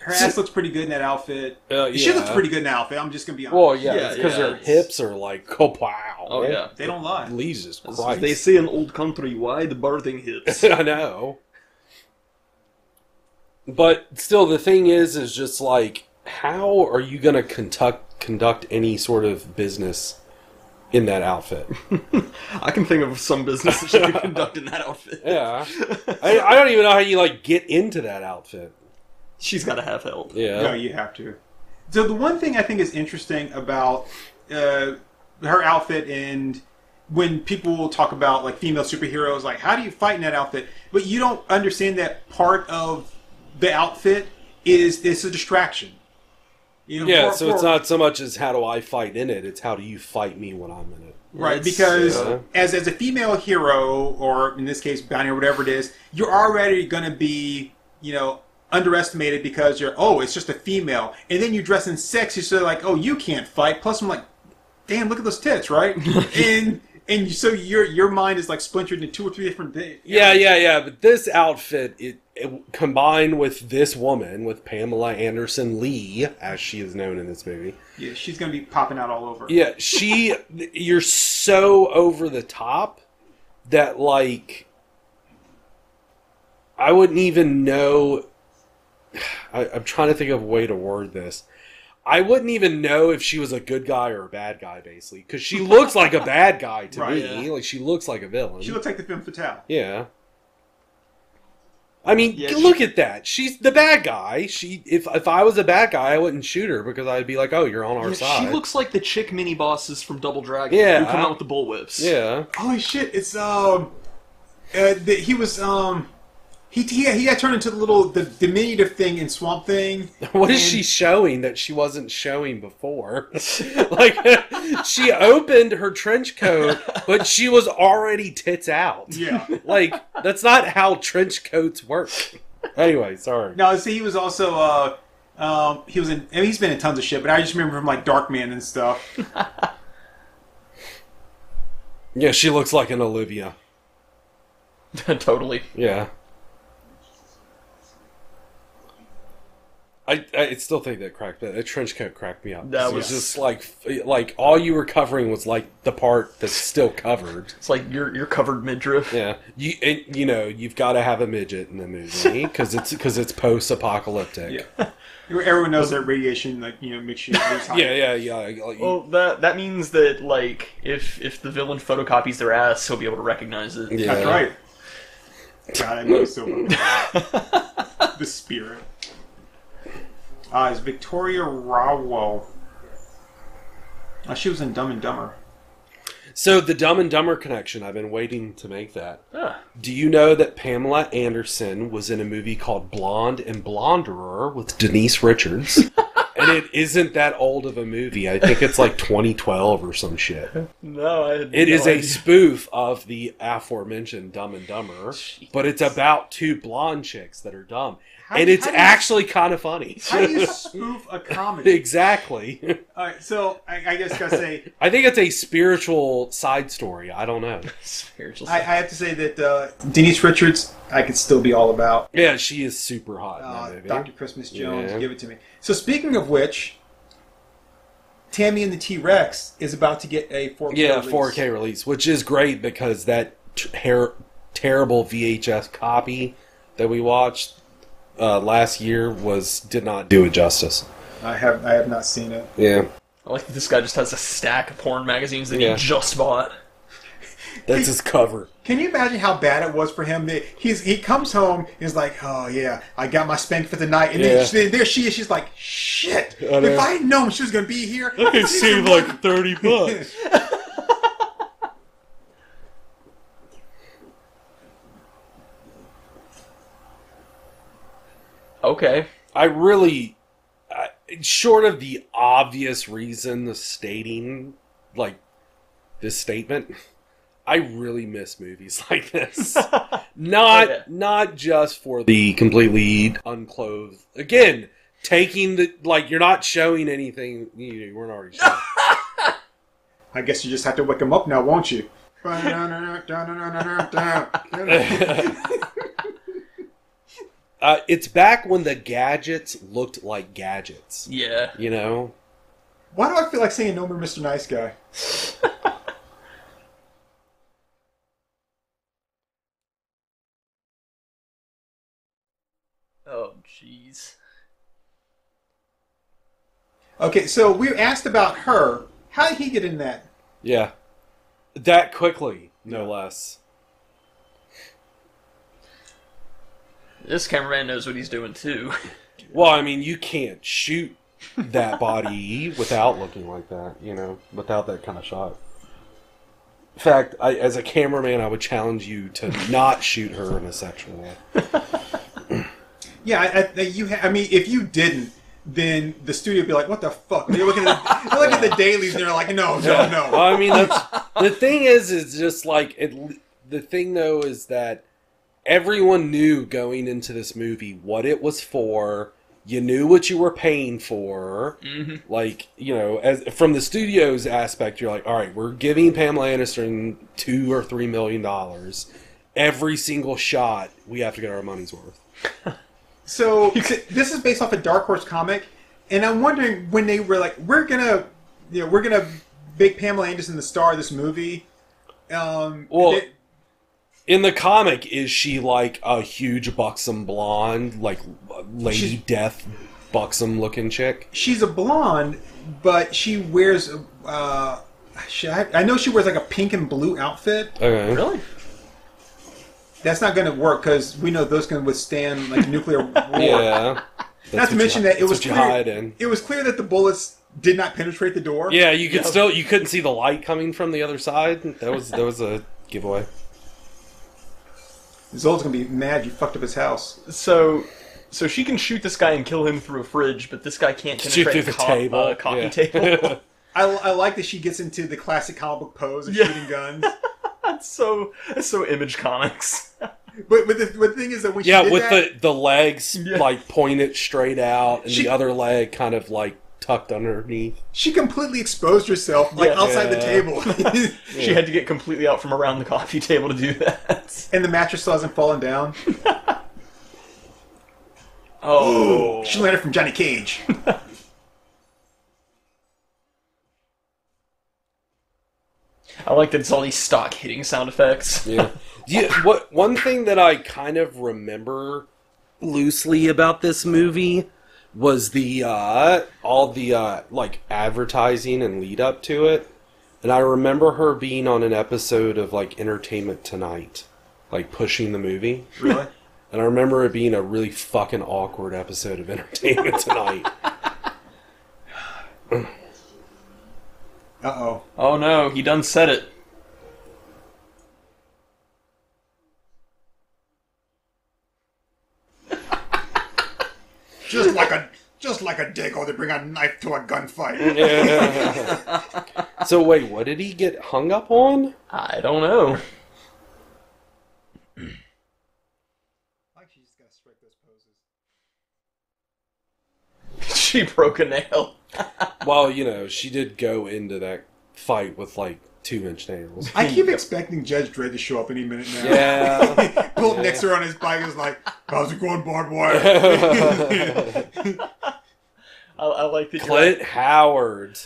her ass looks pretty good in that outfit. uh, She looks pretty good in that outfit. I'm just gonna be honest. Well, yeah, Yeah, because yeah, her it's- hips are like, (laughs) oh wow. Oh yeah. they don't lie. Jesus As Christ. they say in old country, wide birthing hits? (laughs) I know. But still, the thing is, is just like, how are you going to conduct conduct any sort of business in that outfit? (laughs) I can think of some business that she could conduct in that outfit. Yeah, I, I don't even know how you like get into that outfit. She's got to have help. Yeah, No, you have to. So the one thing I think is interesting about uh, her outfit and when people talk about like female superheroes, like how do you fight in that outfit? But you don't understand that part of the outfit is it's a distraction. You know, yeah. for- So it's not so much as how do I fight in it; it's how do you fight me when I'm in it. Right, It's, because uh, as as a female hero, or in this case, bounty or whatever it is, you're already going to be, you know, underestimated because you're oh, it's just a female, and then you dress in sexy, so like, oh, you can't fight. Plus, I'm like, damn, look at those tits, right? (laughs) and and so your your mind is like splintered into two or three different things. Yeah, yeah, yeah. But this outfit, it, it combined with this woman, with Pamela Anderson Lee, as she is known in this movie. yeah, she's going to be popping out all over. Yeah, she. (laughs) You're so over the top that like I wouldn't even know. I, I'm trying to think of a way to word this. I wouldn't even know if she was a good guy or a bad guy, basically, because she looks like a bad guy to Right. me. Yeah. Like she looks like a villain. She looks like the femme Fatale. Yeah. I mean, Yeah, look at that. She's the bad guy. She if if I was a bad guy, I wouldn't shoot her because I'd be like, "Oh, you're on our Yeah, side." she looks like the chick mini bosses from Double Dragon. Yeah. Who come out with the bullwhips. Yeah. Holy shit! It's um, uh, the, he was um, he he he got turned into the little the diminutive thing in Swamp Thing. (laughs) What is And- she showing that she wasn't showing before? (laughs) like (laughs) she opened her trench coat, but she was already tits out. Yeah. Like that's not how trench coats work. Anyway, sorry. No, see, he was also uh, um, he was in. I mean, he's been in tons of shit, but I just remember him like Darkman and stuff. Yeah, she looks like an Olivia. totally. Yeah. I, I still think that cracked that, that trench coat cracked me up. That it was was- just like like all you were covering was like the part that's still covered. It's like you're you're covered midriff. Yeah, you and, you know you've got to have a midget in the movie (laughs) because it's because it's post apocalyptic. Yeah. (laughs) Everyone knows that radiation, like you know, makes you lose height. (laughs) yeah, yeah, yeah. like, Well, that that means that like if if the villain photocopies their ass, he'll be able to recognize it. Yeah. That's right. God, I know so much. the spirit. Uh, is Victoria Rowell. Oh, she was in Dumb and Dumber. So the Dumb and Dumber connection, I've been waiting to make that. Ah, Do you know that Pamela Anderson was in a movie called Blonde and Blonderer with Denise Richards? (laughs) and it isn't that old of a movie. I think it's like 2012 or some shit. No, It no is a spoof of the aforementioned Dumb and Dumber, but it's about two blonde chicks that are dumb, How and do- it's how you- actually kind of funny. How do you (laughs) spoof a comedy? exactly. All right, so I, I guess gotta say, (laughs) I think it's a spiritual side story. I don't know. (laughs) spiritual. I, I have to say that uh, Denise Richards, I could still be all about. Yeah, she is super hot Uh. Dr. Christmas Jones, Yeah. give it to me. So speaking of which, Tammy and the T Rex is about to get a 4K Yeah, release. 4K release, which is great because that t- ter- terrible VHS copy that we watched uh, last year was did not do it justice. I have I have not seen it. Yeah, I like that this guy just has a stack of porn magazines that Yeah. he just bought. that's his cover. Can you imagine how bad it was for him? That He's he comes home, he's like, oh yeah, I got my spank for the night, and Yeah. then she, there she is. She's like, shit. I. If I had known she was gonna be here, I could save like thirty bucks. (laughs) Okay. I really, I, short of the obvious reason the stating like this statement, I really miss movies (laughs) like this. (laughs) not Okay. not just for the completely unclothed. Again, taking the like you're not showing anything you weren't already showing. (laughs) I guess you just have to wake him up now, won't you? Uh, it's back when the gadgets looked like gadgets. Yeah. You know, Why do I feel like saying no more Mr. Nice Guy? (laughs) Oh, jeez. Okay, so we asked about her. How did he get in that? yeah, that quickly, no less. This cameraman knows what he's doing too. (laughs) Well, I mean, you can't shoot that body (laughs) without looking like that, you know, without that kind of shot. In fact, I, as a cameraman, I would challenge you to (laughs) not shoot her in a sexual way. Yeah, I, I, you. Ha- I mean, if you didn't, then the studio would be like, "What the fuck?" They're looking at the, they're looking at the dailies, and they're like, "No, no, no." Well, no." I mean, that's the thing is, is just like it, the thing though is that everyone knew going into this movie what it was for. You knew what you were paying for. Mm-hmm. Like you know, as from the studio's aspect, you're like, all right, we're giving Pamela Anderson two or three million dollars. Every single shot, we have to get our money's worth. (laughs) So this is based off a Dark Horse comic, and I'm wondering when they were like, "We're gonna, you know, we're gonna make Pamela Anderson the star of this movie." Um, Well, they- In the comic, is she like a huge buxom blonde, like Lady She's- Death, buxom looking chick? she's a blonde, but she wears. Uh, she, I, I know she wears like a pink and blue outfit. Okay. Really? That's not going to work because we know those can withstand like nuclear (laughs) war. Yeah. Not to mention you, that it was clear, in. it was clear that the bullets did not penetrate the door. Yeah, you could Yeah. still you couldn't see the light coming from the other side. That was that was a giveaway. Zol's gonna be mad you fucked up his house. So, so she can shoot this guy and kill him through a fridge, but this guy can't Shoot penetrate through the co- table. uh, coffee yeah. table. (laughs) I, I like that she gets into the classic comic book pose of Yeah. shooting guns. (laughs) that's so that's so image comics. (laughs) But, but, the, but the thing is that when she yeah, did with that, the the legs Yeah. like pointed straight out, and She- the other leg kind of like tucked underneath. she completely exposed herself like Yeah. outside the Yeah. table, (laughs) She had to get completely out from around the coffee table to do that. and the mattress still hasn't fallen down. (laughs) Oh, She learned it from Johnny Cage. (laughs) I like that it's all these stock hitting sound effects. Yeah. yeah. What one thing that I kind of remember loosely about this movie was the uh all the uh like advertising and lead up to it. And I remember her being on an episode of like Entertainment Tonight, like pushing the movie. Really? (laughs) And I remember it being a really fucking awkward episode of Entertainment (laughs) Tonight. Uh oh. Oh no, he done said it. Just like a just just like a dago, they bring a knife to a gunfight. (laughs) so wait, what did he get hung up on? I don't know. Like she's just gotta strike those poses. (laughs) she broke a nail. Well, you know, she did go into that fight with like two inch nails. I keep (laughs) expecting Judge Dredd to show up any minute now. Yeah. (laughs) Pull up next to her on his bike is like, how's it going, barbed wire? (laughs) I, I like that. you're Clint Howard,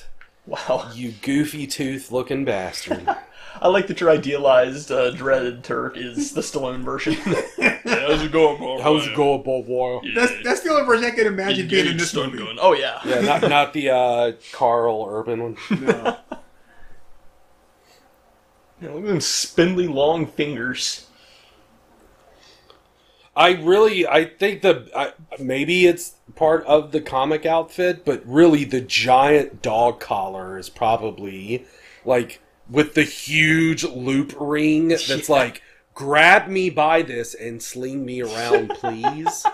wow. you goofy tooth looking bastard. I like that your idealized uh, dreaded Turk is the Stallone version. How's it going, bro? How's it going, Bob Wire? that's, that's the only version I can imagine being in this stun movie. gun. Oh yeah. Yeah, not not the uh, Karl Urban one. No. Yeah, look at them spindly long fingers. I really, I think the I, maybe it's part of the comic outfit, but really the giant dog collar is probably like with the huge loop ring that's Yeah. like, grab me by this and sling me around, (laughs) please.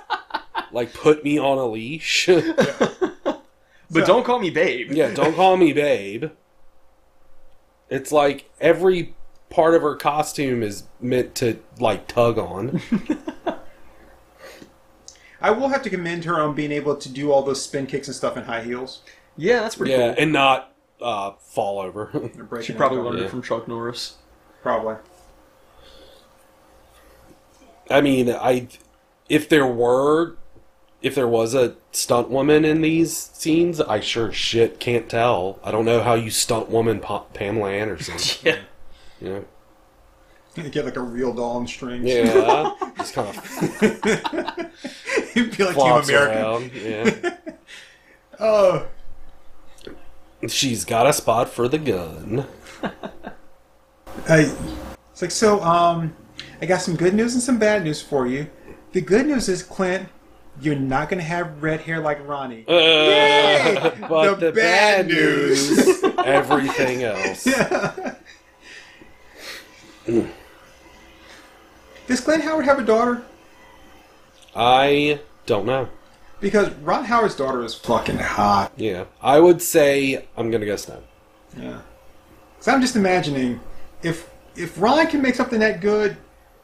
like put me on a leash. (laughs) But So- don't call me babe. yeah, don't call me babe. It's like every part of her costume is meant to like tug on. (laughs) I will have to commend her on being able to do all those spin kicks and stuff in high heels. Yeah, that's pretty yeah, cool. and not uh, fall over. (laughs) She probably learned Yeah. it from Chuck Norris. Probably. I mean, I if there were if there was a stunt woman in these scenes, I sure shit can't tell. I don't know how you stunt woman pa- Pamela Anderson. (laughs) Yeah. You know? You get like a real doll on strings. Yeah, (laughs) just kind of (laughs) It'd be like Team America. around. Yeah, Oh, she's got a spot for the gun. I, it's like so. Um, I got some good news and some bad news for you. The good news is, Clint, you're not gonna have red hair like Ronnie. Uh, Yay! (laughs) but The the, bad bad news, (laughs) everything else. Does Glenn Howard have a daughter? I don't know. Because Ron Howard's daughter is fucking hot. Yeah, I would say I'm gonna guess no. Yeah. because I'm just imagining if if Ron can make something that good,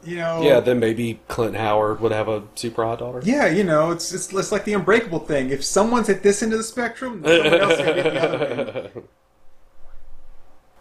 you know. Yeah, then maybe Clint Howard would have a super hot daughter. Yeah, you know, it's, it's it's like the unbreakable thing. If someone's at this end of the spectrum, someone else can at the other end. (laughs)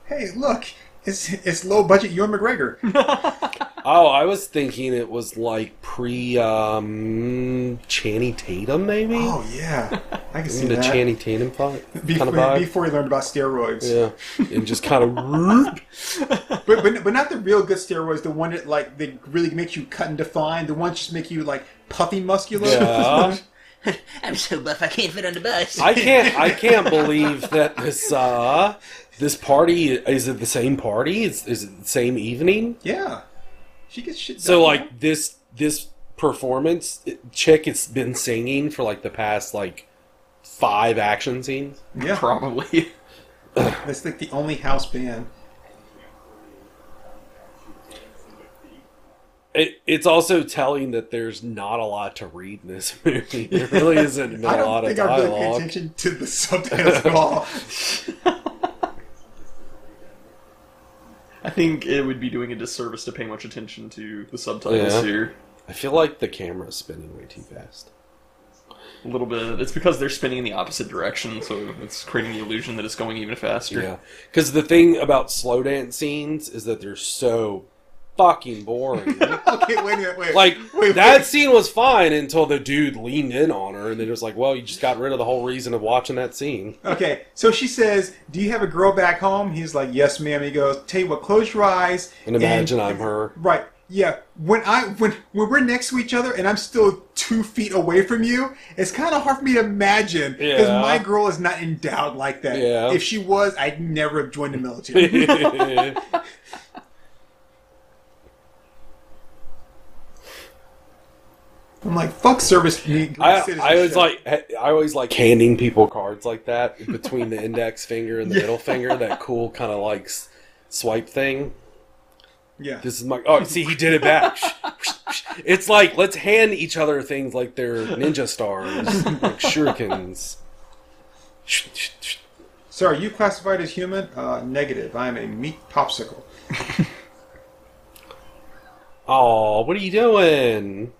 Hey, look, it's it's low budget Ewan McGregor. (laughs) oh, I was thinking it was like pre um Channing Tatum, maybe. Oh yeah, I can see the that. Channing Tatum fight before, kind of vibe. before he learned about steroids. Yeah, and just kind of (laughs) (laughs) But, but but not the real good steroids. The one that like they really make you cut and define. The ones just make you like puffy muscular. Yeah. I'm so buff I can't fit on the bus. I can't I can't believe that this uh this party is it the same party? Is is it the same evening? yeah. She gets shit. So done. like this this performance chick it's been singing for like the past like five action scenes. yeah, Probably. (laughs) it's like the only house band. It, it's also telling that there's not a lot to read in this movie. (laughs) There really isn't been I a don't lot of think I really pay dialogue. attention to the subtitles at all. (laughs) I think it would be doing a disservice to pay much attention to the subtitles Yeah. here. I feel like the camera's spinning way too fast. A little bit. It's because they're spinning in the opposite direction, so it's creating the illusion that it's going even faster. Yeah, because the thing about slow dance scenes is that they're so fucking boring. (laughs) okay, wait a minute, wait. like wait, that wait. scene was fine until the dude leaned in on her, and then it was like, well, you just got rid of the whole reason of watching that scene. Okay, so she says, "Do you have a girl back home?" He's like, "Yes, ma'am." He goes, "Tell you what, close your eyes And imagine I'm her. Right. Yeah. When I when when we're next to each other and I'm still two feet away from you, it's kind of hard for me to imagine because Yeah. my girl is not endowed like that. Yeah. If she was, I'd never have joined the military. (laughs) (laughs) I'm like, fuck service. I, I always like I always like handing people cards like that between the (laughs) index finger and the Yeah. middle finger. That cool kind of like s- swipe thing. Yeah. This is my. Oh, see, he did it back. (laughs) it's like let's hand each other things like they're ninja stars, like (laughs) shurikens. Sir, are you classified as human? Uh, negative. I am a meat popsicle. Oh, what are you doing?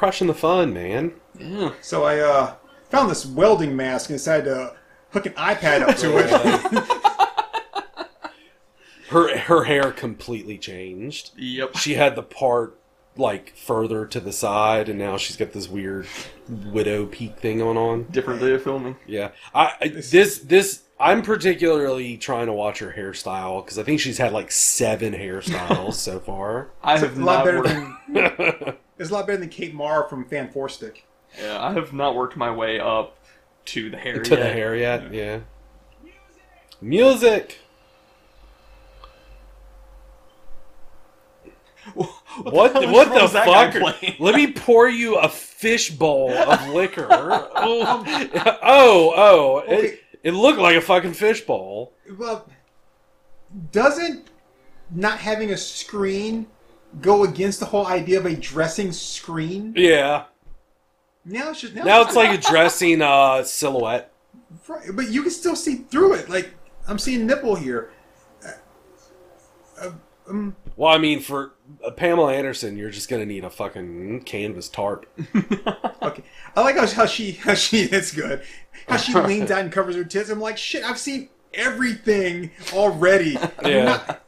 Crushing the fun, man. Yeah. So I uh, found this welding mask and decided to hook an iPad up to it. (laughs) Her her hair completely changed. Yep. She had the part like further to the side, and now she's got this weird widow peak thing going on. Different day of filming. Yeah, I, I this this I'm particularly trying to watch her hairstyle because I think she's had like seven hairstyles (laughs) so far. I It's a have lot not better worked, than (laughs) it's a lot better than Kate Mara from Fan Four Stick. yeah, I have not worked my way up to the hair yet. to yet. the hair yet. Yeah. Music. What? What, the was that guy fuck? Let me pour you a fish bowl of liquor. (laughs) Um, oh, oh, oh. Okay. It, it looked like a fucking fish bowl. Well, doesn't not having a screen go against the whole idea of a dressing screen? Yeah. Now it's just now, Now it's like a dressing uh, silhouette. Right, but you can still see through it. Like I'm seeing nipple here. Uh, uh, um, Well, I mean, for uh, Pamela Anderson, you're just gonna need a fucking canvas tarp. (laughs) okay, I like how, how she how she it's good. How she leans (laughs) out and covers her tits. I'm like, shit. I've seen everything already. Yeah. not-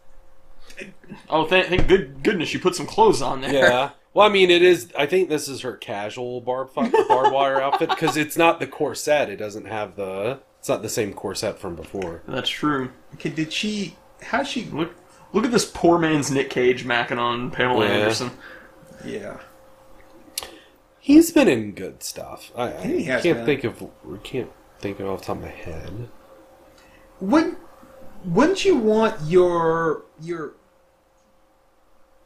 Oh, thank, thank good goodness you put some clothes on there. Yeah. (laughs) Well, I mean, it is. I think this is her casual barb barbed wire outfit because it's not the corset. It doesn't have the. It's not the same corset from before. That's true. okay, did she? How she? Look, look at this poor man's Nick Cage macking on Pamela Yeah. Anderson. Yeah. He's been in good stuff. I, I He has can't been. think of. We can't think of off the top of my head. Wouldn't Wouldn't you want your your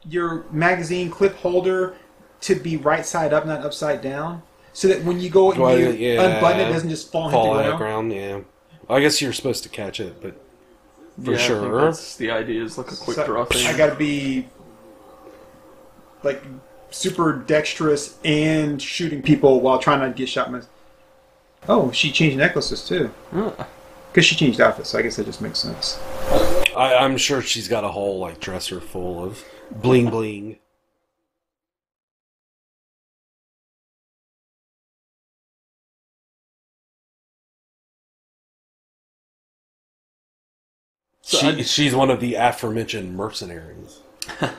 your magazine clip holder to be right side up, not upside down, so that when you go and Well, you yeah. unbutton it, it doesn't just fall, Fall into the ground? ground. Yeah. I guess you're supposed to catch it, but for Yeah, I think sure. that's the idea is like a quick So, draw thing. I got to be like super dexterous and shooting people while trying not to get shot. Miss- Oh, she changed necklaces too. Huh. Because she changed outfits, so I guess that just makes sense. I, I'm sure she's got a whole like dresser full of bling bling. So She, I- she's one of the aforementioned mercenaries. (laughs)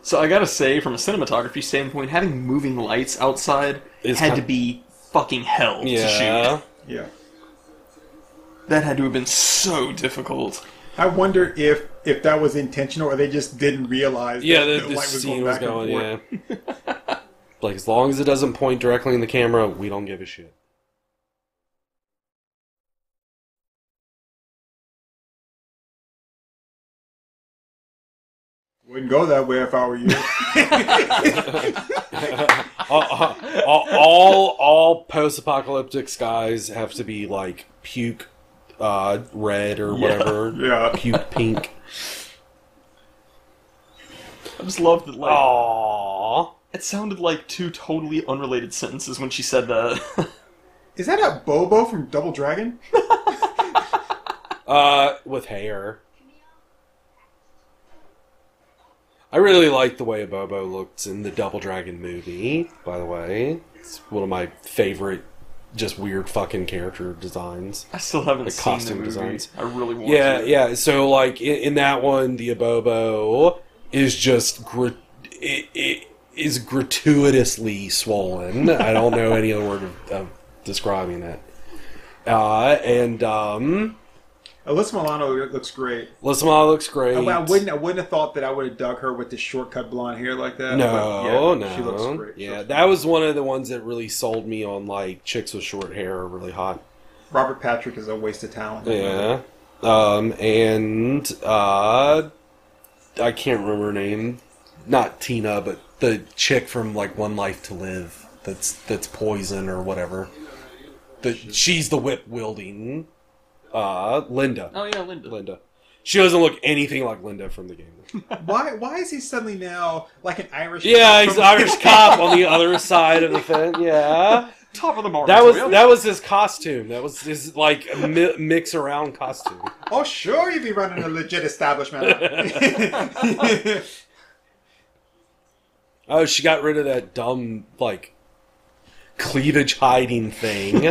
So I gotta say, from a cinematography standpoint, having moving lights outside Is had kind- to be fucking hell to Yeah. shoot. Yeah. That had to have been so difficult. I wonder if if that was intentional or they just didn't realize. Yeah, that the, the light was scene going was back and going, forth. yeah. (laughs) like, as long as it doesn't point directly in the camera, we don't give a shit. Wouldn't go that way if I were you. (laughs) (laughs) all, all, all, all post-apocalyptic skies have to be like puke uh, red or whatever. (laughs) yeah. Puke pink. I just love that. Like, Aww. it sounded like two totally unrelated sentences when she said that. Is that Abobo from Double Dragon? (laughs) Uh, with hair. I really like the way Abobo looked in the Double Dragon movie, by the way. It's one of my favorite, just weird fucking character designs. I still haven't The seen costume designs. I really want Yeah, to. yeah. So, like, in, in that one, the Abobo is just. Gr- it, it is gratuitously swollen. I don't know any other word of, of describing it. Uh, and, um. Alyssa Milano looks great. Lisma looks great. I, I wouldn't. I wouldn't have thought that I would have dug her with this shortcut blonde hair like that. No, yeah, no. She looks great. Yeah, looks that was one of the ones that really sold me on like chicks with short hair are really hot. Robert Patrick is a waste of talent. Yeah. Um, and uh, I can't remember her name. Not Tina, but the chick from like One Life to Live. That's that's poison or whatever. The she's the whip wielding. Uh, Linda. Oh yeah, Linda. Linda. She doesn't look anything like Linda from the game. (laughs) Why? Why is he suddenly now like an Irish? Yeah, cop he's from- an Irish (laughs) cop on the (laughs) other side of the fence. Yeah, Top of the market. that was that was his costume. That was his like mi- mix around costume. Oh, sure, you'd be running a legit establishment. Oh, she got rid of that dumb like cleavage hiding thing.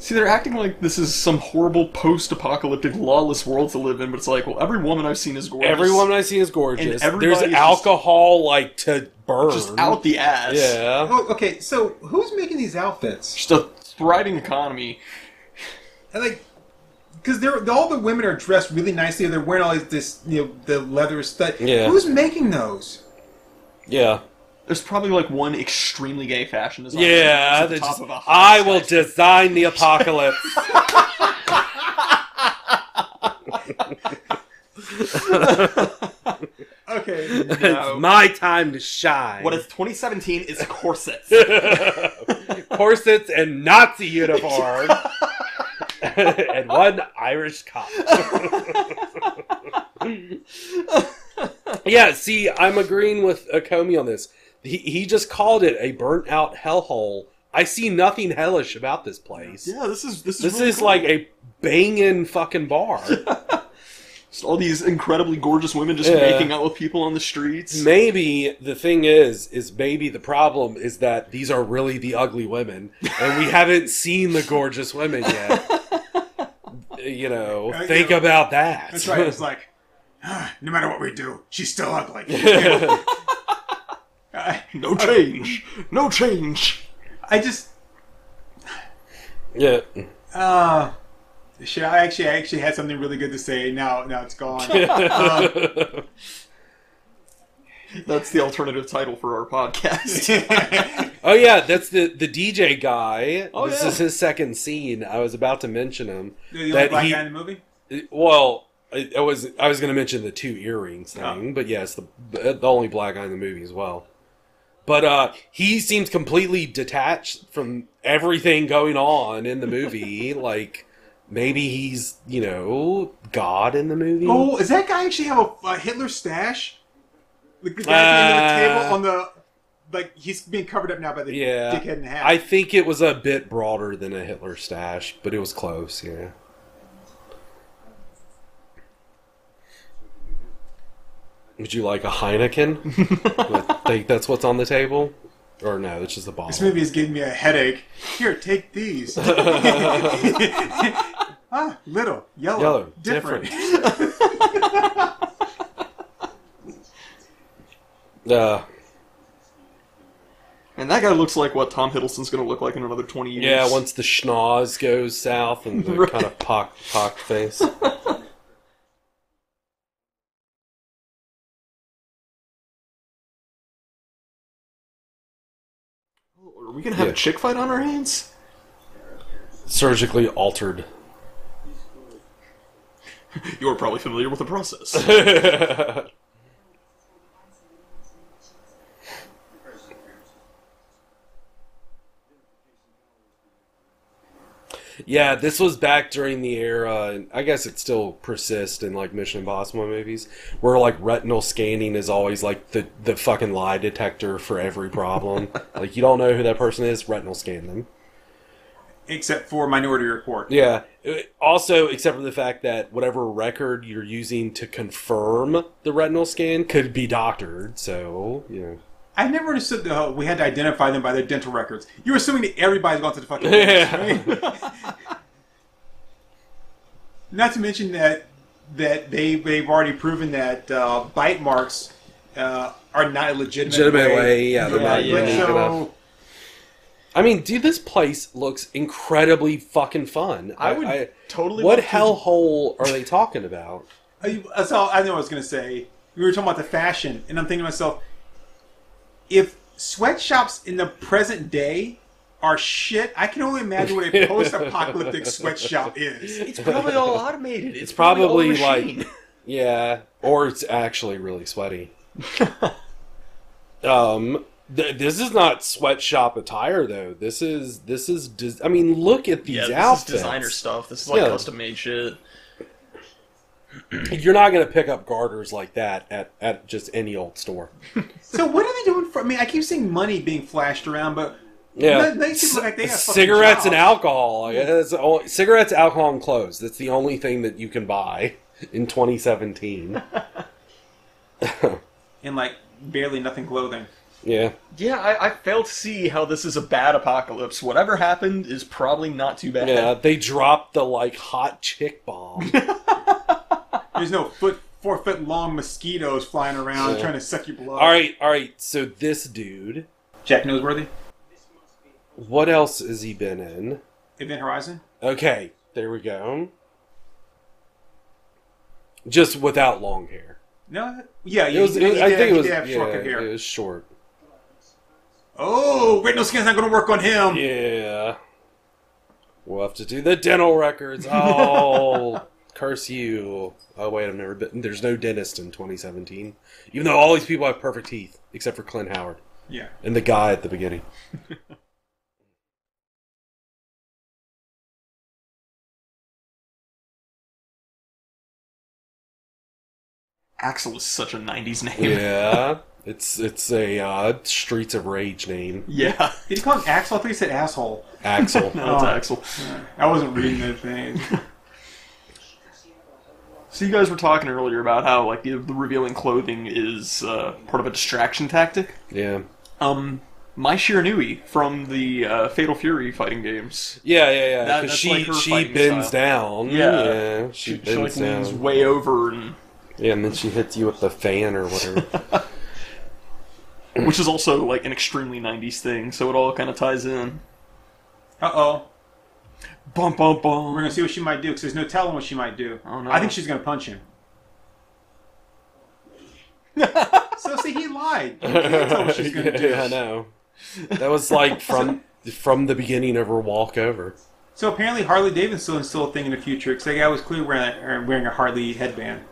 See, they're acting like this is some horrible post-apocalyptic, lawless world to live in, but it's like, well, every woman I've seen is gorgeous. Every woman I see is gorgeous. And There's is just- alcohol like to burn. just out the ass. Yeah. oh, okay, so who's making these outfits? Just a thriving economy. And, like, because they're all the women are dressed really nicely. They're wearing all this, you know, the leather stuff. Yeah. Who's making those? Yeah. There's probably like one extremely gay fashion designer. Yeah. the top just- of a high I will design the apocalypse. (laughs) Okay. No. it's my time to shine. What is 2017 is corsets. (laughs) corsets and Nazi uniforms. (laughs) and one Irish cop. yeah, see, I'm agreeing with Acomi on this. He, he just called it a burnt out hellhole. I see nothing hellish about this place. yeah, this is this is This really is cool. like a banging fucking bar. (laughs) Just all these incredibly gorgeous women just Yeah. making out with people on the streets. maybe the thing is, is maybe the problem is that these are really the ugly women, and we (laughs) haven't seen the gorgeous women yet. (laughs) You know, Uh, think yeah. about that. That's right. It's like, "Ah, no matter what we do, she's still ugly. I, (laughs) No change. No change. I just, yeah. uh, shit. I actually, I actually had something really good to say. Now, now it's gone. (laughs) Uh, That's the alternative title for our podcast. (laughs) Oh yeah, that's the the DJ guy. Oh, this yeah. is his second scene. I was about to mention him. the only That black he- guy in the movie. Well, I, I was I was going to mention the two earrings thing, Oh. but yes, the the only black guy in the movie as well. But uh, he seems completely detached from everything going on in the movie. (laughs) like maybe he's you know God in the movie. Oh, does that guy actually have a, a Hitler stash? The guy at the the Uh, table on the, like he's being covered up now by the yeah. dickhead in half. I think it was a bit broader than a Hitler stash, but it was close. Yeah. Would you like a Heineken? Think (laughs) that's what's on the table. Or no, it's just a bottle. This movie is giving me a headache. Here, take these. (laughs) (laughs) ah, little, yellow, Yellow, different. Uh, and that guy looks like what Tom Hiddleston's going to look like in another 20 years. yeah, once the schnoz goes south and the Right. kind of pock pock face. We to have Yeah. a chick fight on our hands? Surgically altered. (laughs) You're probably familiar with the process. (laughs) Yeah, this was back during the era, and I guess it still persists in like Mission Impossible movies, where like retinal scanning is always like the the fucking lie detector for every problem. (laughs) like you don't know who that person is, retinal scan them. Except for Minority Report. Yeah. Uh, Also, except for the fact that whatever record you're using to confirm the retinal scan could be doctored. So, know. I never understood the whole, we had to identify them by their dental records. You're assuming that everybody's gone to the fucking (laughs) Yeah. dentist, right? Not to mention that that they they've already proven that uh, bite marks uh, are not a legitimate, Legitimate way, yeah, they're not like, unique so, enough. I mean, dude, this place looks incredibly fucking fun. I would totally What love to- hellhole are they talking about? I, that's all I know. What I was gonna say we were talking about the fashion, and I'm thinking to myself, if sweatshops in the present day are shit, I can only imagine what a (laughs) post-apocalyptic sweatshop is. It's probably all automated. It's, It's probably, all like- Yeah, or it's actually really sweaty. (laughs) um, Th- this is not sweatshop attire though. This is this is. Des- I mean, look at these Yeah, this outfits. is designer stuff. This is like Yeah. custom made shit. You're not going to pick up garters like that at, at just any old store. So what are they doing for? I mean, I keep seeing money being flashed around, but Yeah, They- they seem C- like they have cigarettes and alcohol. Like, that's all- cigarettes, alcohol, and clothes. That's the only thing that you can buy in 2017. and (laughs) like barely nothing clothing. yeah, Yeah, I, I fail to see how this is a bad apocalypse. Whatever happened is probably not too bad. yeah. They dropped the like hot chick bomb. (laughs) There's no foot four foot long mosquitoes flying around Yeah. trying to suck your blood. all right, all right. So this dude, Jack Noseworthy, what else has he been in? Event Horizon. Okay, there we go. Just without long hair. No, yeah, It was. he, he I did- think he it was. did have Yeah, short hair. it was short. Oh, Great No Skin's not going to work on him. Yeah. We'll have to do the dental records. Oh, (laughs) curse you. Oh, wait, I've never been. There's no dentist in 2017. Even though all these people have perfect teeth, except for Clint Howard Yeah. and the guy at the beginning. (laughs) Axel is such a '90s name. Yeah. (laughs) It's it's a uh, Streets of Rage name. Yeah. Did he call him Axel? I think he said asshole. Axel. (laughs) No, it's Oh. Axel. I wasn't reading that thing. So you guys were talking earlier about how like the, the revealing clothing is uh, part of a distraction tactic. Yeah. Um, Mai Shiranui from the uh, Fatal Fury fighting games. Yeah, yeah, yeah. That- that's she like her she fighting bends style. down. Yeah. yeah she, She, she bends like leans down. way over, and Yeah, and then she hits you with the fan or whatever. (laughs) (clears throat) which is also like an extremely '90s thing. So it all kind of ties in. Uh oh. Bum bum We're gonna see what she might do because there's no telling what she might do. Oh, no. I think she's gonna punch him. (laughs) so see, he lied. (laughs) You can't tell what she's gonna do. I know. That was like (laughs) from from the beginning of her walk over. So apparently Harley Davidson is still a thing in the future because that guy was clearly wearing wearing a Harley headband.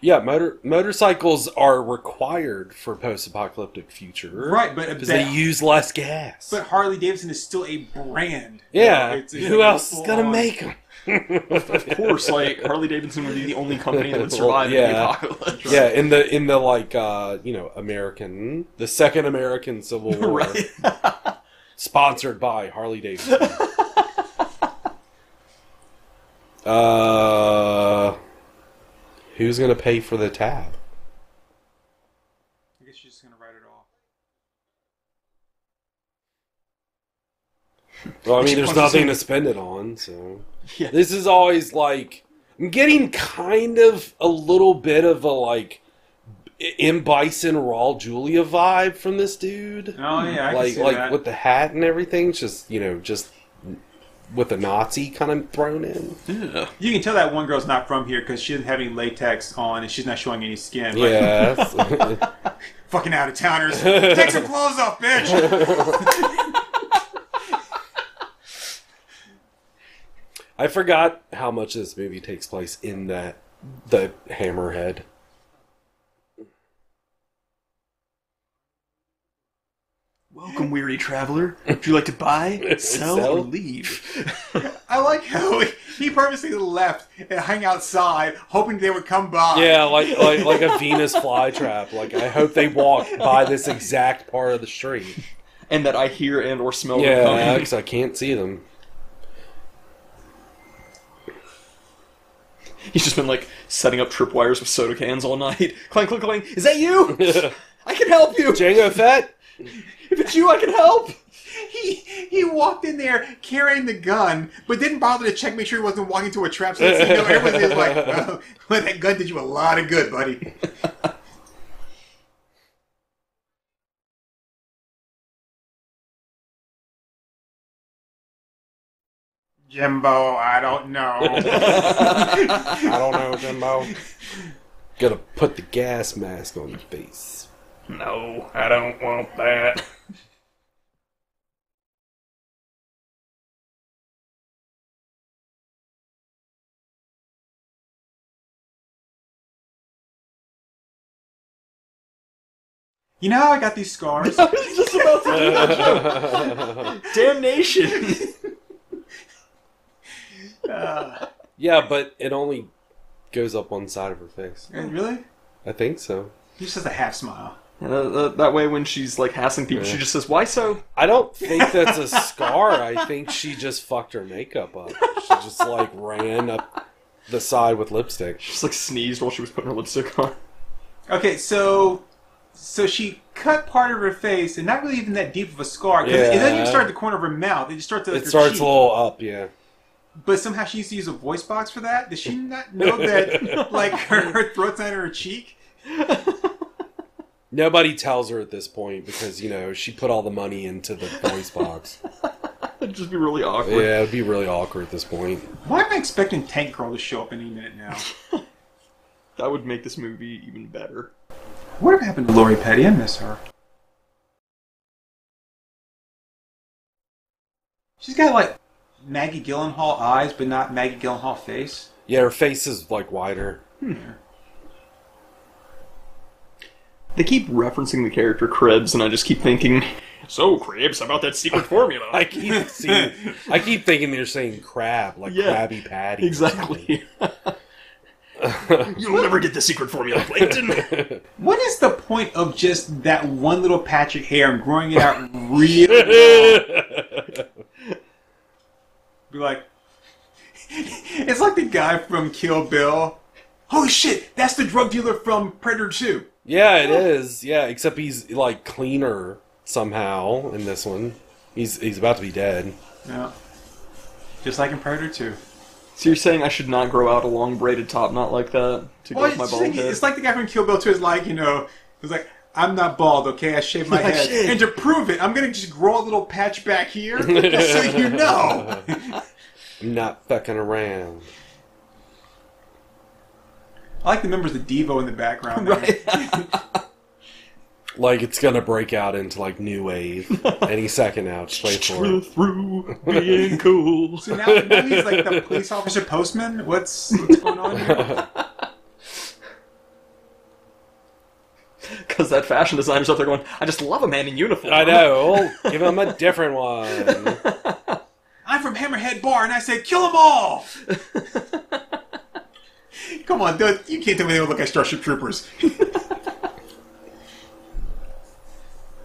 Yeah, motor motorcycles are required for post-apocalyptic future, Right, but Because they use less gas. But Harley Davidson is still a brand. yeah, It's- it's who else is gonna on- make them? (laughs) Of course, like Harley Davidson would be the only company that would (laughs) survive in Yeah. the apocalypse. Yeah, in the in the like uh, you know American, the second American Civil (laughs) War, right. sponsored by Harley Davidson. uh, who's gonna pay for the tab? I guess she's just gonna write it off. Well, I mean, there's nothing to spend it on, so Yeah. this is always like I'm getting kind of a little bit of a like M Bison Raul Julia vibe from this dude. Oh yeah, I like can see like that. with the hat and everything, it's just you know just with a Nazi kind of thrown in. Yeah. You can tell that one girl's not from here because she doesn't have any latex on and she's not showing any skin. Yeah, (laughs) fucking out of towners. Take some clothes off, bitch. (laughs) I forgot how much this movie takes place in that the Hammerhead. Welcome, weary traveler. Would you like to buy, sell, (laughs) Sell? or leave? (laughs) I like how he, he purposely left and hung outside, hoping they would come by. Yeah, like like like a (laughs) Venus flytrap. Like I hope they walk by this exact part of the street. and that I hear and or smell them Yeah, because I can't see them. He's just been like setting up tripwires with soda cans all night. Clank, clank, clank. Is that you? I can help you. Jango Fett. If it's you, I can help. He he walked in there carrying the gun, but didn't bother to check, make sure he wasn't walking into a trap. So you know, everybody was like, (laughs) oh, well, "That gun did you a lot of good, buddy." Jimbo, I don't know. (laughs) I don't know, Jimbo. Gotta put the gas mask on your face. No, I don't want that. You know how I got these scars? (laughs) I was just about to do that joke. (laughs) Damnation. uh, yeah, but it only goes up one side of her face. really? I think so. He just has a half smile. And, uh, uh, that way, when she's like hassling people, she just says, "Why so?" I don't think that's a scar. I think she just fucked her makeup up. She just like ran up the side with lipstick. She just like sneezed while she was putting her lipstick on. Okay, so so she cut part of her face, and not really even that deep of a scar. 'cause It doesn't even Yeah. start at the corner of her mouth. It just starts at like, It her starts cheek. a little up, yeah. But somehow she used to use a voice box for that. Does she not know that (laughs) like her, her throat's not in her cheek? (laughs) Nobody tells her at this point because you know she put all the money into the voice box. (laughs) It'd just be really awkward. Yeah, it'd be really awkward at this point. Why am I expecting Tank Girl to show up any minute now? (laughs) That would make this movie even better. What happened to Lori Petty? I miss her. She's got like Maggie Gyllenhaal eyes, but not Maggie Gyllenhaal face. Yeah, her face is like wider. Hmm. They keep referencing the character Krebs, and I just keep thinking, "So Krebs, about that secret (laughs) formula?" I keep seeing, I keep thinking they're saying crab, like Yeah, Krabby Patty. exactly. (laughs) You'll never get the secret formula, Plankton. (laughs) What is the point of just that one little patch of hair and growing it out real? Be like, it's like the guy from Kill Bill. Holy shit, that's the drug dealer from Predator 2. Yeah, it is. Yeah, except he's like cleaner somehow in this one. He's he's about to be dead. Yeah. Just like in Predator 2. so you're saying I should not grow out a long braided top knot like that to go with my it's, bald like, head? it's like the guy from Kill Bill 2 is like, you know, it's like, I'm not bald, okay? I shaved my (laughs) Yeah, head. shit. And to prove it, I'm going to just grow a little patch back here just (laughs) (laughs) so you know. I'm not fucking around. I like the members of Devo in the background. there. right. Like it's gonna break out into like new wave any second now. Just wait for it. through being cool. (laughs) So now, now he's like the police officer postman. What's what's going on here? (laughs) Because that fashion designer's up there going, I just love a man in uniform. I know. Give him a different one. (laughs) I'm from Hammerhead Bar, and I say, kill them all. Come on, dude, you can't tell me they don't look like Starship Troopers. (laughs)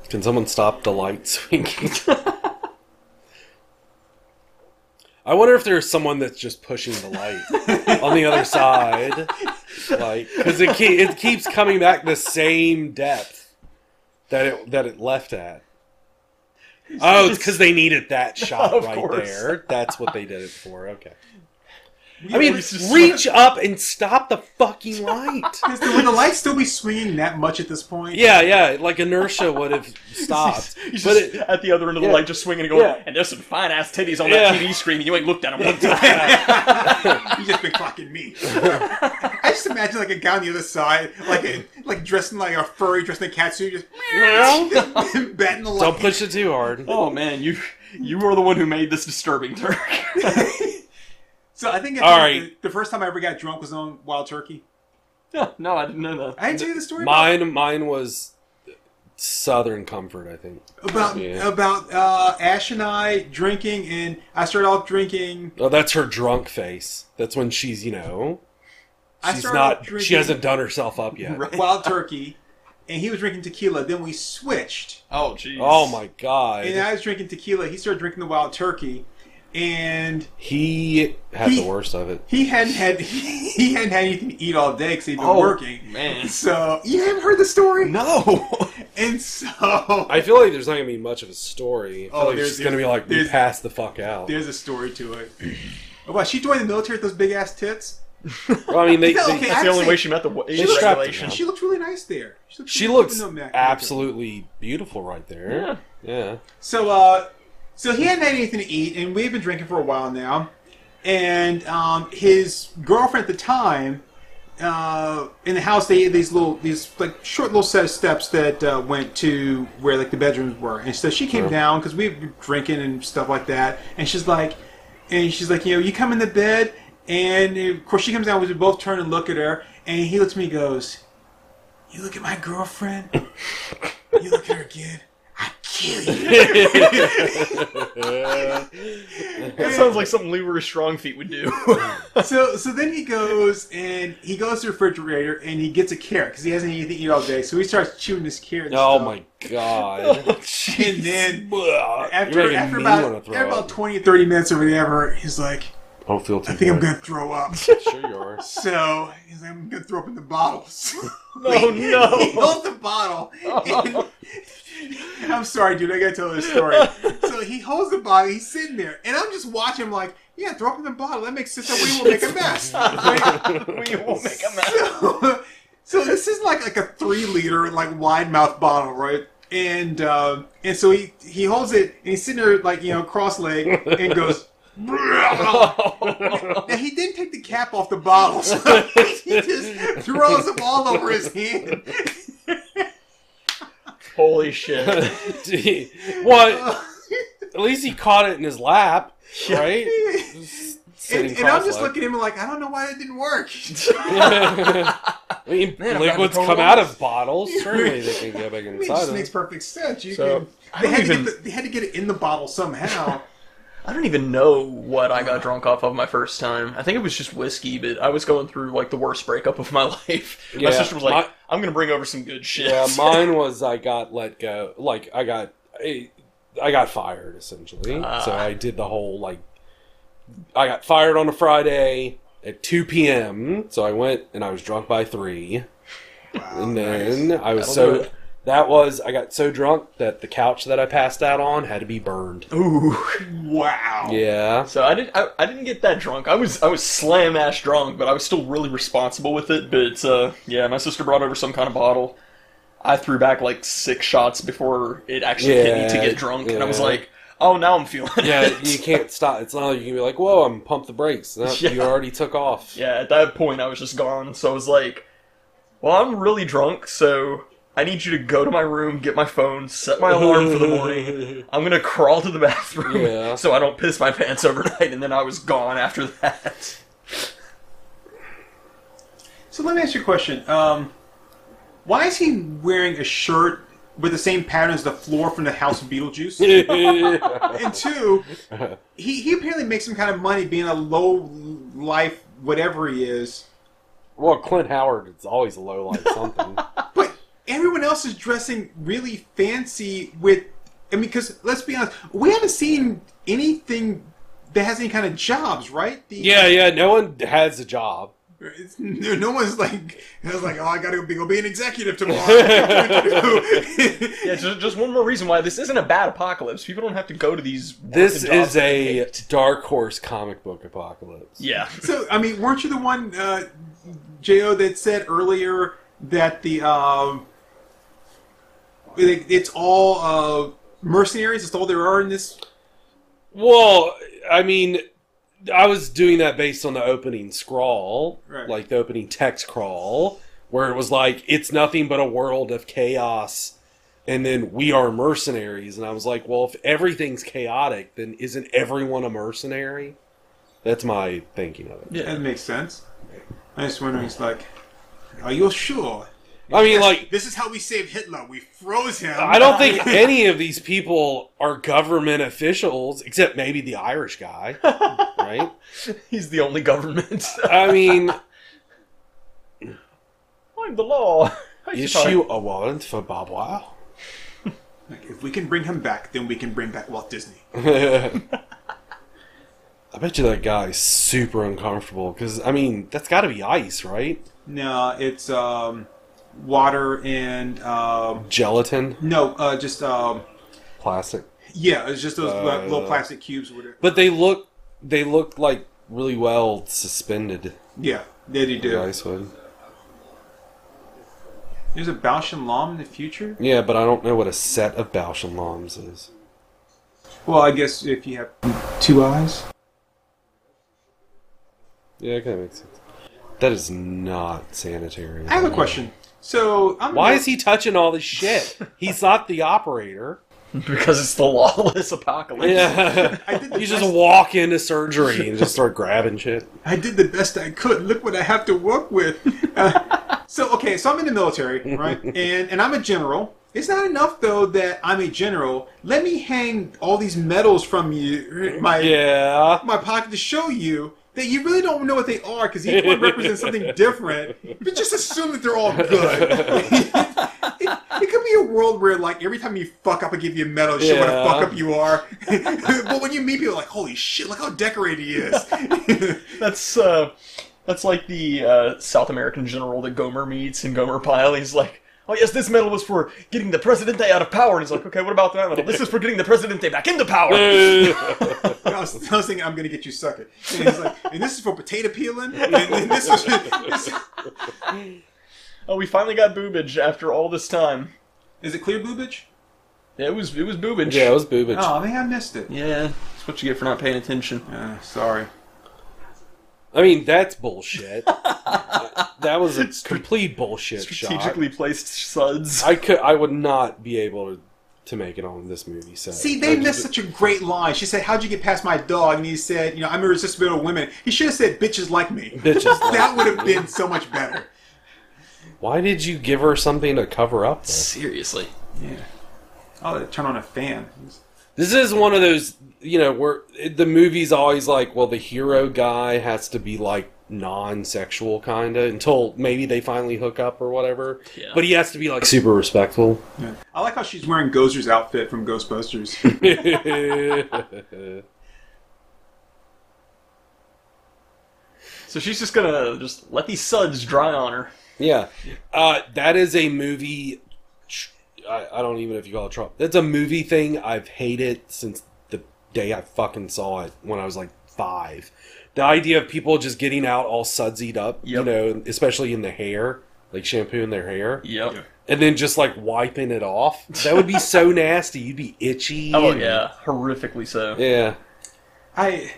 Can someone stop the light swinging? (laughs) I wonder if there's someone that's just pushing the light on the other side, like because it ke- it keeps coming back the same depth that it that it left at. Oh, it's because they needed that (laughs) shot Of right course. there. That's what they did it for. Okay. We- I mean, we just- reach up and stop the fucking light. (laughs) Does the- Would the light still be swinging that much at this point? Yeah, yeah, like inertia would have stopped. (laughs) He's But just it, at the other end of the yeah. light, just swinging and going, Yeah. and there's some fine ass titties on Yeah. that TV screen, and you ain't looked at them (laughs) one time. you just been clocking me. I just imagine like a guy on the other side, like a, like dressed in like a furry, dressed in a cat suit, just batting the light. don't push it too hard. oh man, you you are the one who made this disturbing, Turk. So I think, I All think right. the, the first time I ever got drunk was on Wild Turkey. no, no, I didn't know that. I didn't tell you the story about Mine, mine was Southern Comfort, I think. about, Yeah. about uh, Ash and I drinking, and I started off drinking. Oh, that's her drunk face. That's when she's, you know, I she's started not. off drinking She hasn't done herself up yet. Right. Wild Turkey, and he was drinking tequila. Then we switched, Oh jeez. Oh my god. and I was drinking tequila. He started drinking the Wild Turkey, and he had He- the worst of it. he hadn't had (laughs) he hadn't had anything to eat all day because he'd been Oh, working. man. So you haven't heard the story, No. (laughs) and so I feel like there's not gonna be much of a story. I feel Oh, like there's- it's gonna be like we there's- passed the fuck out. there's a story to it. Oh, wow, she joined the military with those big ass tits. Well, I mean, they, (laughs) Yeah, they- okay, That's the only Actually, way she met the age They regulation. down. She looks really nice there. She looks, she really looks good in the ma- absolutely beautiful right there. Yeah. So, uh, so he hadn't had anything to eat, and we've been drinking for a while now. And um, his girlfriend at the time, uh, in the house, they had these little, these like short little set of steps that uh, went to where like the bedrooms were. And so she came down because we were drinking and stuff like that. And she's like, and she's like, you know, you come in the bed, and of course she comes down. We both turn and look at her, and he looks at me, and goes, "You look at my girlfriend." You look at her again. I kill you. (laughs) That sounds like something Leroy Strongfeet would do. (laughs) so so then he goes and he goes to the refrigerator and he gets a carrot because he hasn't eaten anything all day. So he starts chewing this carrot. oh stuff. my god. (laughs) And then You're after after about wanna after about 20 30 minutes or whatever, he's like, I don't feel too I think I'm gonna throw up. Sure you are. So he's like, I'm gonna throw up in the bottles. No, no. he holds the bottle. and- (laughs) I'm sorry, dude. I gotta tell this story. So he holds the bottle. He's sitting there, and I'm just watching him like, yeah, throw up in the bottle. That makes sense. That we won't make a mess. Right? (laughs) we won't make a mess. so, so this is like like a three liter like wide mouth bottle, right? And uh, and so he he holds it and he's sitting there like you know cross leg and goes. (laughs) now he didn't take the cap off the bottle, so he just throws them all over his hand. Holy shit. (laughs) what? At least he caught it in his lap, right? Just (laughs) And, sitting and I'm just cross-legged. looking at him like, I don't know why it didn't work. (laughs) I mean, Man, I've liquids gotten come out of bottles. Surely they can go back I mean, it inside just of makes it. perfect sense. You So, can, I they, don't had to even- get the, they had to get it in the bottle somehow. I don't even know what I got drunk off of my first time. I think it was just whiskey, but I was going through like the worst breakup of my (laughs) life. Yeah, my sister was like, my- "I'm gonna bring over some good shit." Yeah, (laughs) mine was I got let go. Like I got, I, I got fired essentially. Ah. so I did the whole like, I got fired on a Friday at two p.m. So I went and I was drunk by three, Wow, and nice. then I was That'll so it. That was I got so drunk that the couch that I passed out on had to be burned. Ooh. (laughs) wow. Yeah, So I didn't. I, I didn't get that drunk. I was I was slam ash drunk, but I was still really responsible with it. But uh, yeah, my sister brought over some kind of bottle. I threw back like six shots before it actually hit me to get drunk, and I was like, "Oh, now I'm feeling yeah. it." You can't stop. It's not like you can be like, "Whoa, I'm pump the brakes." No, (laughs) Yeah. You already took off. Yeah, at that point I was just gone. So I was like, "Well, I'm really drunk, so I need you to go to my room, get my phone, set my alarm for the morning. (laughs) I'm gonna crawl to the bathroom Yeah. (laughs) so I don't piss my pants overnight." And then I was gone after that. So let me ask you a question. Um, why is he wearing a shirt with the same pattern as the floor from the House of Beetlejuice? (laughs) and two, he, he apparently makes some kind of money being a low life whatever he is. well, Clint Howard is always a low life something. But everyone else is dressing really fancy with. I mean, because let's be honest, we haven't seen anything that has any kind of jobs, right? The, yeah, yeah. No one has a job. No, (laughs) no one's like, I was like, oh, I gotta be, go be an executive tomorrow. (laughs) Yeah, just, just one more reason why this isn't a bad apocalypse. People don't have to go to these. This jobs is a hate. dark horse comic book apocalypse. Yeah. (laughs) so, I mean, weren't you the one, uh, Jo, that said earlier that the um, it- it's all uh, mercenaries? It's all there are in this. Well, I mean, I was doing that based on the opening scrawl, Right. like the opening text crawl, where it was like, it's nothing but a world of chaos, and then we are mercenaries. And I was like, well, if everything's chaotic, then isn't everyone a mercenary? That's my thinking of it. Yeah. That makes sense. I just wondering, it's like, are you sure? I mean, like, This is how we saved Hitler. We froze him. I don't think (laughs) any of these people are government officials, except maybe the Irish guy, right? (laughs) He's the only government. I mean, I'm the law. (laughs) I issue a warrant for Bob Wow. Like, if we can bring him back, then we can bring back Walt Disney. I bet you that guy's super uncomfortable because I mean that's got to be ice, right? No, it's um, water and um, Gelatin, no, uh, just um, plastic. yeah, it's just those Uh, little plastic cubes it. But they look they look like really well suspended. Yeah, there you The do. ice would. There's a Bausch and Lomb in the future. Yeah, but I don't know what a set of Bausch and Lombs is. Well, I guess if you have two eyes. Yeah, that makes sense. That is not sanitary. I have a question. So, I'm Why is he touching all this shit? (laughs) He's not the operator. because it's the lawless apocalypse. Yeah. I did the (laughs) you just best- walk into surgery and just start grabbing shit. I did the best I could. Look what I have to work with. Uh, so okay, so I'm in the military, right? And and I'm a general. It's not enough though that I'm a general. Let me hang all these medals from you, my Yeah. my pocket to show you that you really don't know what they are because each one represents something different. But just assume that they're all good. (laughs) it, it could be a world where like every time you fuck up, I give you a medal to show what a fuck up you are. (laughs) but when you meet people, like holy shit, look how decorated he is. (laughs) That's uh, that's like the uh, South American general that Gomer meets in Gomer Pyle. He's like, "Oh yes, this medal was for getting the presidente out of power." And he's like, "Okay, what about that medal? This is for getting the presidente back into power." (laughs) I was, I was thinking, I'm gonna get you sucker. And he's like, and this is for potato peeling. And, and this is this, (laughs) oh, we finally got boobage after all this time. is it clear boobage? Yeah, it was it was boobage. yeah, it was boobage. Oh, I think I missed it. Yeah, that's what you get for not paying attention. Uh, sorry. I mean, that's bullshit. (laughs) that was a complete bullshit shot. Strategically placed suds. I could, I would not be able to, to make it on this movie set. See, they I missed just- such a great line. She said, "How'd you get past my dog?" And he said, "You know, I'm irresistible to women." He should have said, "Bitches like me." Bitches (laughs) that would have been so much better. Why did you give her something to cover up? With? Seriously. Yeah. Oh, turn on a fan. This is one of those, you know, where eh, the movie's always like, well, the hero guy has to be like non-sexual kind of until maybe they finally hook up or whatever. Yeah. But he has to be like super respectful. Yeah. I like how she's wearing Gozer's outfit from Ghostbusters. (laughs) So she's just gonna just let these suds dry on her. yeah, uh, that is a movie. I, I don't even know if you call it Trump. That's a movie thing I've hated since the day I fucking saw it when I was like five. The idea of people just getting out all sudsied up, you know, especially in the hair, like shampooing their hair. Yep. Yeah. and then just like wiping it off. That would be so (laughs) nasty. You'd be itchy. Oh and- yeah, horrifically so. yeah. I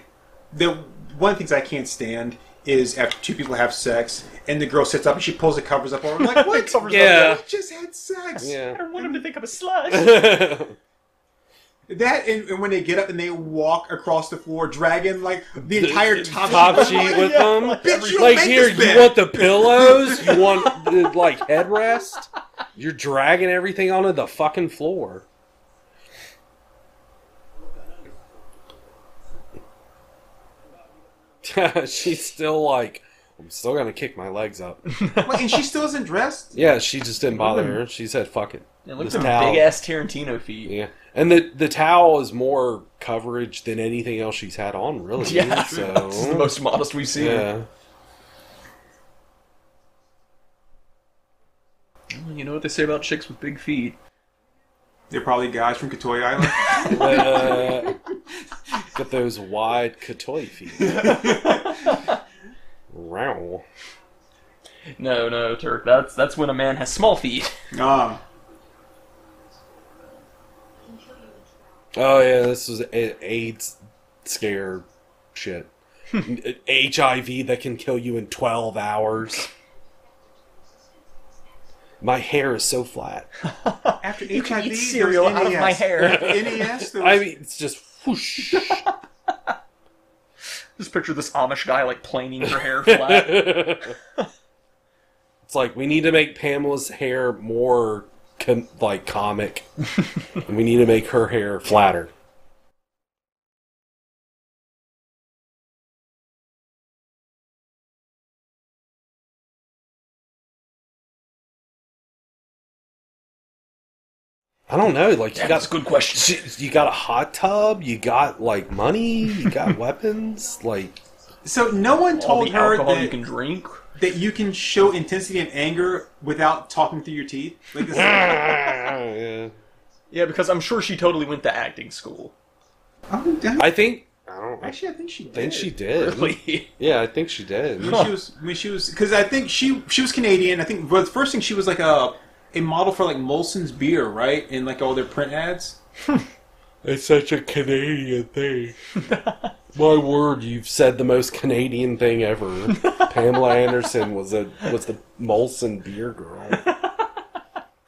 the one of the things I can't stand is after two people have sex and the girl sits up and she pulls the covers up over. Like (laughs) what? Covers Yeah. We just had sex. I Yeah. don't want him to think I'm a slut. (laughs) That and, and when they get up and they walk across the floor, dragging like the entire top, top sheet. sheet Like, with (laughs) Yeah, them. like Bitch, you Like make here, this you bed. want the pillows? You want the like headrest? You're dragging everything onto the fucking floor. (laughs) She's still like, I'm still gonna kick my legs up. (laughs) Wait, and she still isn't dressed. Yeah, she just didn't bother her. She said, "Fuck it." And look at This big ass Tarantino feet. Yeah, and the the towel is more coverage than anything else she's had on, really. (laughs) Yeah, so (laughs) this is the most modest we've seen. yeah. Well, You know what they say about chicks with big feet? They're probably guys from Katoy Island. (laughs) Uh, got those wide katoi feet. Wow. No, no, Turk. That's that's when a man has small feet. Ah, Oh yeah, this was AIDS scare shit. (laughs) HIV that can kill you in twelve hours. My hair is so flat. (laughs) after You can HIV, eat cereal out of my hair. (laughs) NES. There I mean, it's just whoosh. Just picture this Amish guy like planing her hair flat. It's like we need to make Pamela's hair more com- like comic, (laughs) and we need to make her hair flatter. I don't know. Like you Yeah, got that's a good question. you got a hot tub, you got like money, you got (laughs) weapons. Like so no one told the her alcohol that, you can drink. That you can show intensity and anger without talking through your teeth. Like this. (laughs) yeah. Yeah, because I'm sure she totally went to acting school. Oh, damn. I think I don't. Actually, I think she did. think she did. Really? Yeah, I think she did. when she was when she was because I think she she was Canadian. I think well, the first thing she was like a a model for like Molson's beer, right? In like all their print ads. (laughs) It's such a Canadian thing. (laughs) My word, you've said the most Canadian thing ever. (laughs) Pamela Anderson was a was the Molson beer girl.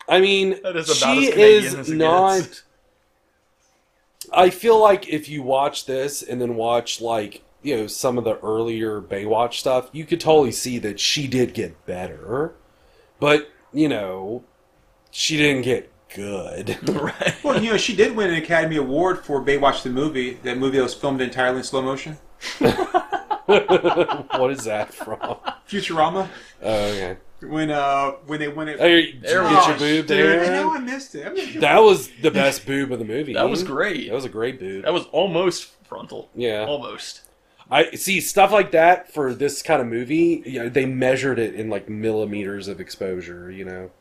I mean, That is about she is not. gets. I feel like if you watch this and then watch like you know some of the earlier Baywatch stuff, you could totally see that she did get better, but you know she didn't get good. (laughs) (laughs) right. Well, you know, she did win an Academy Award for Baywatch the movie, that movie that was filmed entirely in slow motion. (laughs) what is that from? Oh, Futurama. okay. When uh when they went it. There, you There we get go. your boob there. I know I missed it. I'm That was the best boob of the movie. That was great. That was a great boob. That was almost frontal. Yeah. Almost. I see stuff like that for this kind of movie. You know, they measured it in like millimeters of exposure. You know,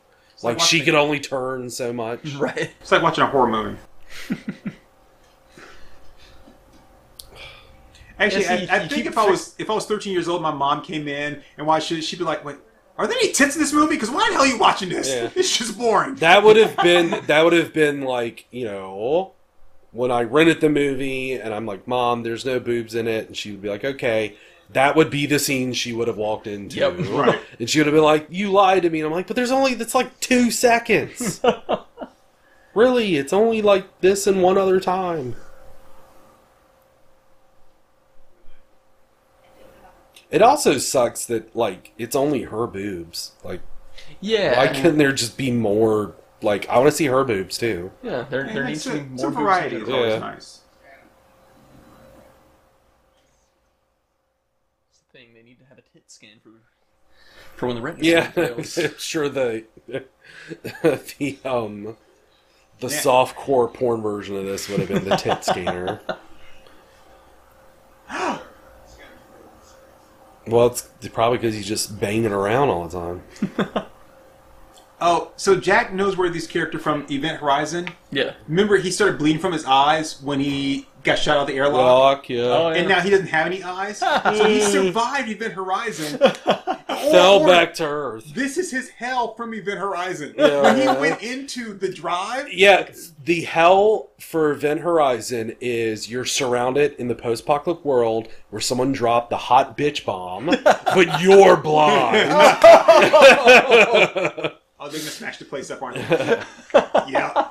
like she could only turn so much. (laughs) Right. It's like watching a horror movie. (laughs) Actually, Yeah, see, I, I think if I was if I was 13 years old, my mom came in and watched it, she'd be like, "Wait, are there any tits in this movie? Because why the hell are you watching this? Yeah. (laughs) It's just boring." That would have been that would have been like you know when I rented the movie and I'm like, Mom, there's no boobs in it, and she would be like, Okay. That would be the scene she would have walked into. Yep. Right. And she would have been like, You lied to me. And I'm like, But there's only, that's like two seconds. (laughs) really? It's only like this and one other time. It also sucks that, like, it's only her boobs. Like, Yeah. why couldn't there just be more? Like, I want to see her boobs too. yeah, there, And there needs to be more Some boobs variety in is it. always Yeah. nice. That's the thing. They need to have a tit scan for for when the red Yeah, fails. (laughs) I'm sure the (laughs) the um the Yeah. soft core porn version of this would have been the tit scanner. (gasps) well, it's probably because he's just banging around all the time. (laughs) Oh, so Jack Noseworthy's character from Event Horizon. yeah. Remember, he started bleeding from his eyes when he got shot out of the airlock. Lock, yeah. Oh, yeah. And now he doesn't have any eyes, (laughs) so he survived Event Horizon. (laughs) Fell Or- back to Earth. This is his hell from Event Horizon. Yeah. When he went into the drive, Yeah, the hell for Event Horizon is you're surrounded in the post-apocalyptic world where someone dropped the hot bitch bomb, but you're (laughs) blind. Oh, they're gonna smash the place up, aren't they? (laughs) yeah.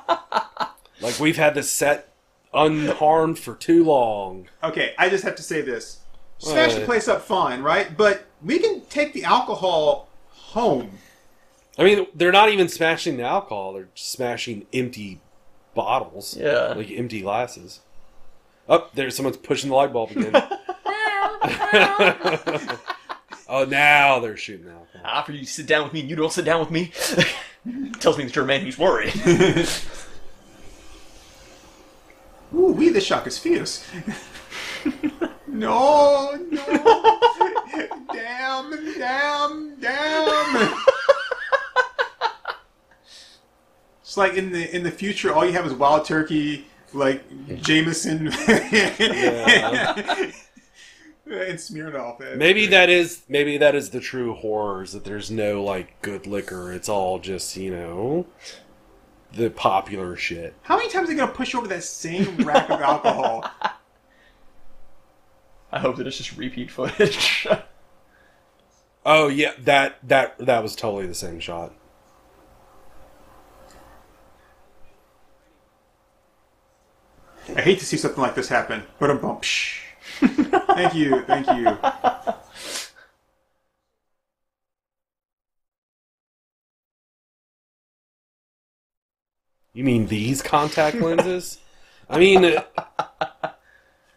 Like we've had this set unharmed for too long. Okay, I just have to say this: smash the place up, fine, right? But we can take the alcohol home. I mean, they're not even smashing the alcohol; they're smashing empty bottles, Yeah. like empty glasses. Oh, there's someone's pushing the light bulb again. (laughs) (laughs) oh, now they're shooting alcohol. After you sit down with me and you don't sit down with me, (laughs) tells me that you're a man who's worried. (laughs) Ooh, we the shock is fierce. (laughs) no, no. damn, damn, damn. It's like in the in the future, all you have is wild turkey, like Jameson, and Smirnoff. That's Maybe that is maybe that is the true horrors that there's no like good liquor. It's all just you know the popular shit. How many times are they gonna push over that same rack of alcohol? (laughs) I hope that it's just repeat footage. (laughs) Oh yeah, that that that was totally the same shot. I hate to see something like this happen, but a bump. Thank you, thank you. You mean these contact lenses? I mean,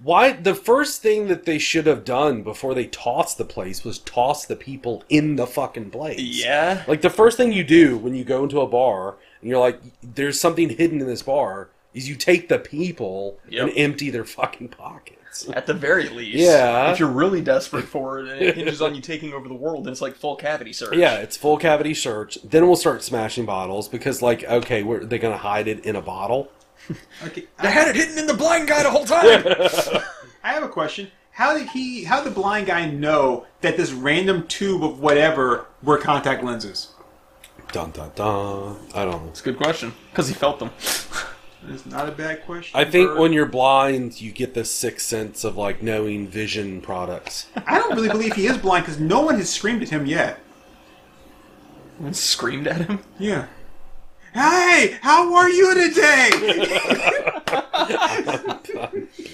why? The first thing that they should have done before they tossed the place was toss the people in the fucking place. yeah. Like the first thing you do when you go into a bar and you're like, "There's something hidden in this bar," is you take the people Yep. and empty their fucking pockets. At the very least. Yeah. If you're really desperate for it and it hinges on you taking over the world, then it's like full cavity search. Yeah, it's full cavity search. Then we'll start smashing bottles because, like, okay, we're, they're gonna hide it in a bottle. (laughs) Okay, They I, had it hidden in the blind guy the whole time! (laughs) I have a question. How did he? How did the blind guy know that this random tube of whatever were contact lenses? Dun dun dun. I don't know. It's a good question. Because he felt them. (laughs) It's not a bad question. I think Bert. when you're blind, you get the sixth sense of like knowing vision products. I don't really believe he is blind because no one has screamed at him yet. And screamed at him. Yeah. Hey, how are you today?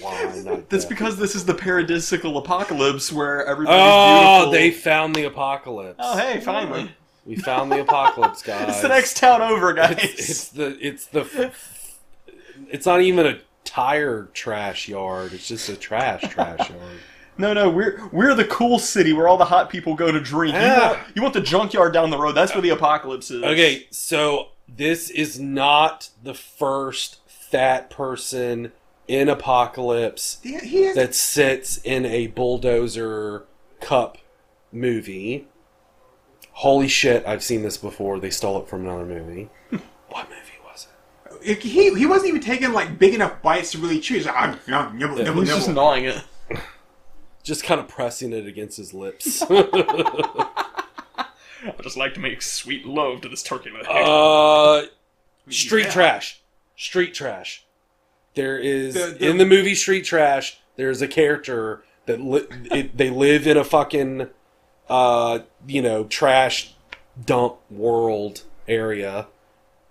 Blind, (laughs) not That's deaf. because this is the paradisical apocalypse where everybody's Oh, beautiful. they found the apocalypse. Oh, hey, finally. We found the apocalypse, guys. (laughs) It's the next town over, guys. It's, it's the it's the it's not even a tire trash yard. It's just a trash trash yard. (laughs) No, no, we're we're the cool city where all the hot people go to drink. You, want, you want the junkyard down the road? That's where the apocalypse is. Okay, so this is not the first fat person in Apocalypse Yeah, has, that sits in a bulldozer cup movie. Holy shit, I've seen this before. They stole it from another movie. (laughs) what movie? He, he wasn't even taking like big enough bites to really chew. He's like, "Ah, no, nibble, Yeah, nibble, He's just gnawing it. (laughs) Just kind of pressing it against his lips. (laughs) I just like to make sweet love to this turkey leg. uh, street Yeah. trash. Street trash. There is The- the- in the movie Street Trash. There's a character that li- (laughs) it, they live in a fucking, uh, you know, trash dump world area,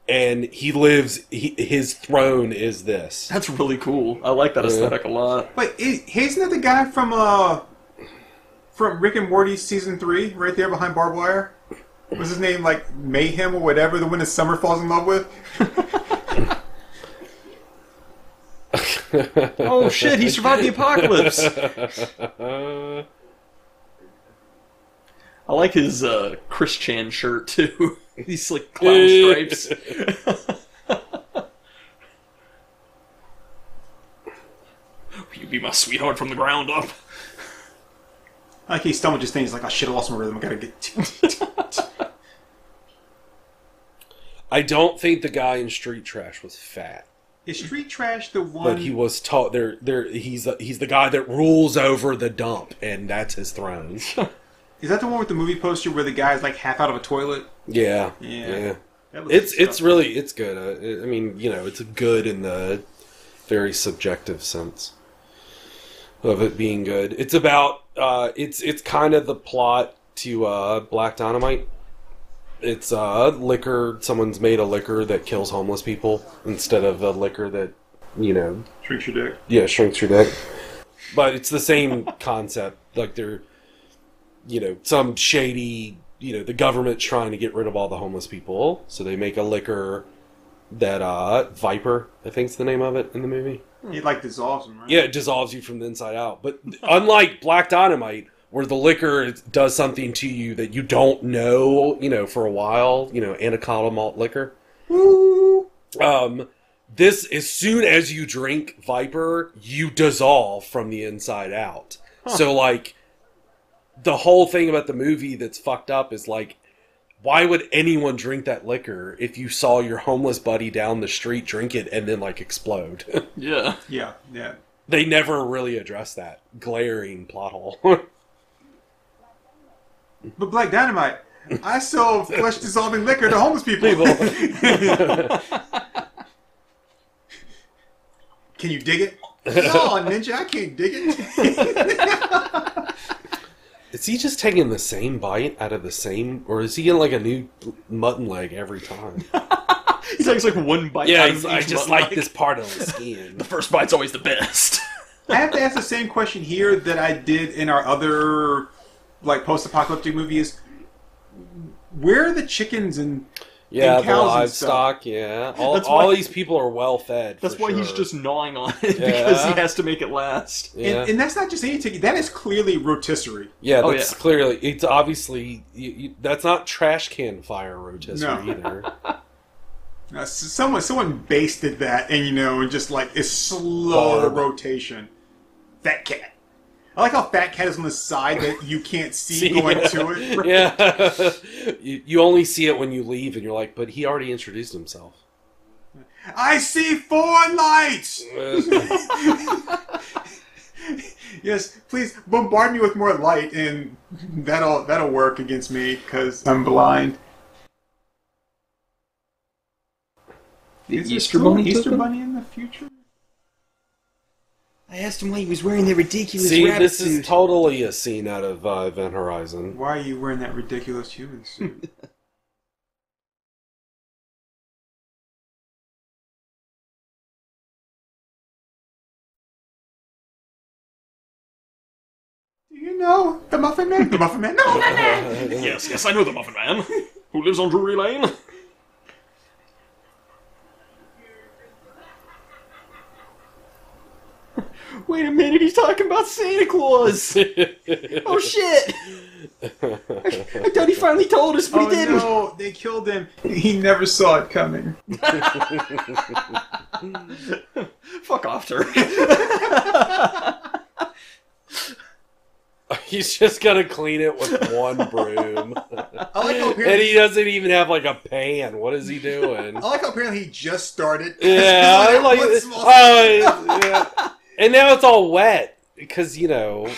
and he lives. He, his throne is this. That's really cool. I like that Yeah. aesthetic a lot. Wait, is, isn't that the guy from uh from Rick and Morty season three, right there behind barbed wire? Was his name like Mayhem or whatever? The one that Summer falls in love with. (laughs) Oh shit, he survived the apocalypse. (laughs) I like his uh, Chris Chan shirt too. (laughs) These like clown stripes. (laughs) (laughs) you be my sweetheart from the ground up. Like he stumbled just things like, I shit, I lost my rhythm. I gotta get. I don't think the guy in Street Trash was fat. Is Street Trash the one? But he was taught there. There, he's the, he's the guy that rules over the dump, and that's his throne. Is that the one with the movie poster where the guy's like half out of a toilet? Yeah, Yeah. yeah. It's it's really it's good. Uh, I mean, you know, it's good in the very subjective sense of it being good. It's about uh, it's it's kind of the plot to uh, Black Dynamite. It's uh, liquor. Someone's made a liquor that kills homeless people instead of a liquor that you know shrinks your dick. yeah, shrinks your dick. But it's the same concept. Like they're, you know, some shady, you know, the government trying to get rid of all the homeless people, so they make a liquor that uh Viper, I think's the name of it in the movie. He like dissolves him, right? Yeah, it dissolves you from the inside out. But unlike Black Dynamite, where the liquor does something to you that you don't know, you know, for a while, you know, anaconda malt liquor. Um, this as soon as you drink Viper, you dissolve from the inside out. So like, the whole thing about the movie that's fucked up is like, why would anyone drink that liquor if you saw your homeless buddy down the street drink it and then like explode? (laughs) Yeah. Yeah, yeah. they never really address that glaring plot hole. (laughs) But Black Dynamite, I sell flesh dissolving liquor to homeless people. (laughs) Can you dig it? No, ninja, I can't dig it. Is he just taking the same bite out of the same, or is he getting like a new mutton leg every time? (laughs) He takes like one bite. yeah, out he's, of I each just mutton like leg. this part of the (laughs) skin. The first bite's always the best. (laughs) I have to ask the same question here that I did in our other like post-apocalyptic movies. Where are the chickens and Yeah, and the cows and livestock. Yeah, all, That's all why- these people are well fed. That's for why he's just gnawing on it because he has to make it last. yeah. and, and that's not just any ticket. That is clearly rotisserie. yeah, Oh, that's yeah. clearly it's obviously you, you, that's not trash can fire rotisserie No. either. (laughs) Uh, someone someone basted that, and you know, and just like it's slow Barb. rotation. Fat cat. I like how fat cat is on the side that you can't see, (laughs) See, going yeah. to it. (laughs) yeah, (laughs) you, you only see it when you leave, and you're like, but he already introduced himself. I see four lights. yes, please bombard me with more light, and that'll that'll work against me because I'm blind. The Is Easter Bunny Easter bunny in the future? I asked him why he was wearing that ridiculous See, rabbit this suit. is totally a scene out of uh, Event Horizon. Why are you wearing that ridiculous human suit? (laughs) Do you know the Muffin Man? The Muffin Man? The Muffin Man! Yes, yes, I know the Muffin Man. Who lives on Drury Lane? Wait a minute, he's talking about Santa Claus! (laughs) oh shit! I thought he finally told us, but Oh he didn't! no, they killed him. He never saw it coming. (laughs) Fuck off, Turk. (laughs) He's just gonna clean it with one broom, I like how and he doesn't even have like a pan. What is he doing? I like how apparently he just started. Yeah, I like. One Oh, yeah. And now it's all wet because you know,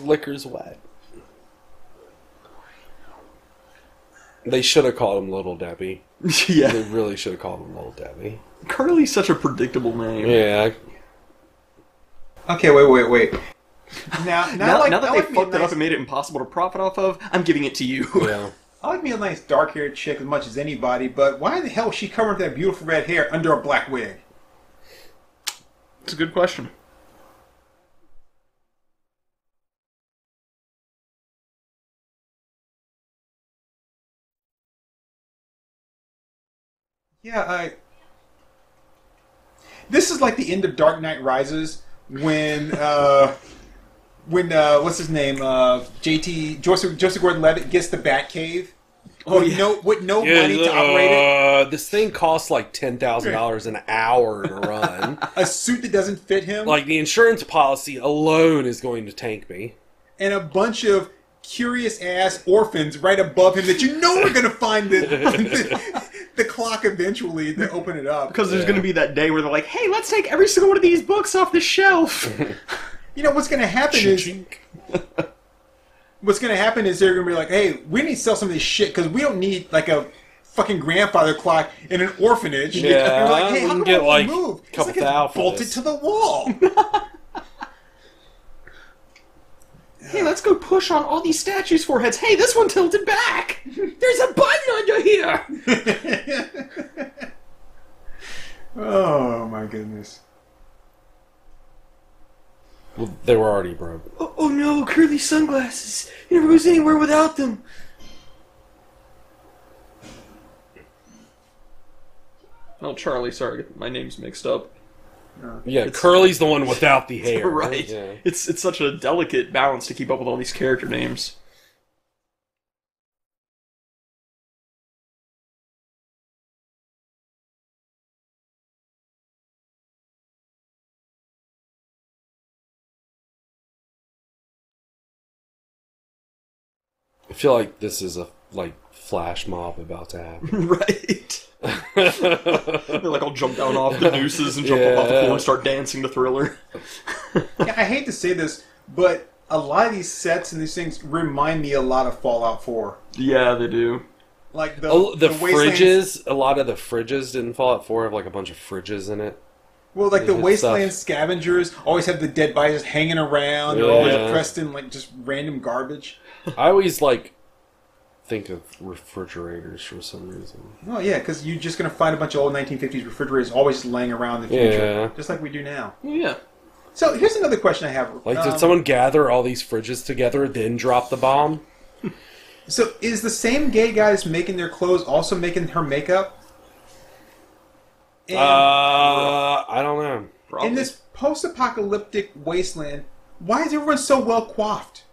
liquor's wet. They should have called him Little Debbie. (laughs) Yeah, they really should have called him Little Debbie. Curly's such a predictable name. Yeah, Okay, wait, wait, wait. Now, (laughs) now, Now, like, now that I they like me fucked it nice, up and made it impossible to profit off of, I'm giving it to you. yeah. (laughs) I like me a nice dark-haired chick as much as anybody, but why the hell is she covering that beautiful red hair under a black wig? It's a good question. Yeah, I. This is like the end of Dark Knight Rises when (laughs) uh when uh what's his name uh JT Joseph Joseph Gordon-Levitt gets the Batcave. (laughs) Oh, with yeah. no with no Yeah, money to operate it. uh, this thing costs like ten thousand dollars an hour to run. (laughs) A suit that doesn't fit him, like the insurance policy alone is going to tank me. and a bunch of curious ass orphans right above him that you know are gonna find the (laughs) the, the clock eventually to open it up. Because there's Yeah. going to be that day where they're like, hey, let's take every single one of these books off the shelf. You know what's gonna happen is what's going to happen is they're going to be like, hey, we need to sell some of this shit because we don't need like a fucking grandfather clock in an orphanage. Yeah, (laughs) and we're like, hey, we how can come get, it won't like, move? It's couple like it's thou for bolted this. to the wall. (laughs) hey, let's go push on all these statues' foreheads. Hey, this one tilted back. There's a button under here. (laughs) oh my goodness. Well, they were already broke. Oh, oh no, curly sunglasses. He never goes anywhere without them. Oh, Charlie, sorry, my name's mixed up. Yeah, It's- Curly's the one without the (laughs) hair. right. Yeah. It's it's such a delicate balance to keep up with all these character names. I feel like this is a like flash mob about to happen. (laughs) right. (laughs) They're like all jump down off the nooses and jump up off the Yeah. floor and start dancing the Thriller. Yeah, I hate to say this, but a lot of these sets and these things remind me a lot of Fallout 4. Yeah, they do. Like the Oh, the, wastelands- fridges, a lot of the fridges didn't Fallout 4 have like a bunch of fridges in it. Well, like the wasteland stuff. scavengers always have the dead bodies hanging around. They're always Yeah. pressed in like just random garbage. I always like think of refrigerators for some reason. Oh yeah, because you're just gonna find a bunch of old 1950s refrigerators always laying around in the future, Yeah. just like we do now. Yeah. So here's another question I have. Like, Um, did someone gather all these fridges together, then drop the bomb? So is the same gay guy that's making their clothes also making her makeup? And Uh, I don't know. Probably. in this post-apocalyptic wasteland, why is everyone so well coiffed?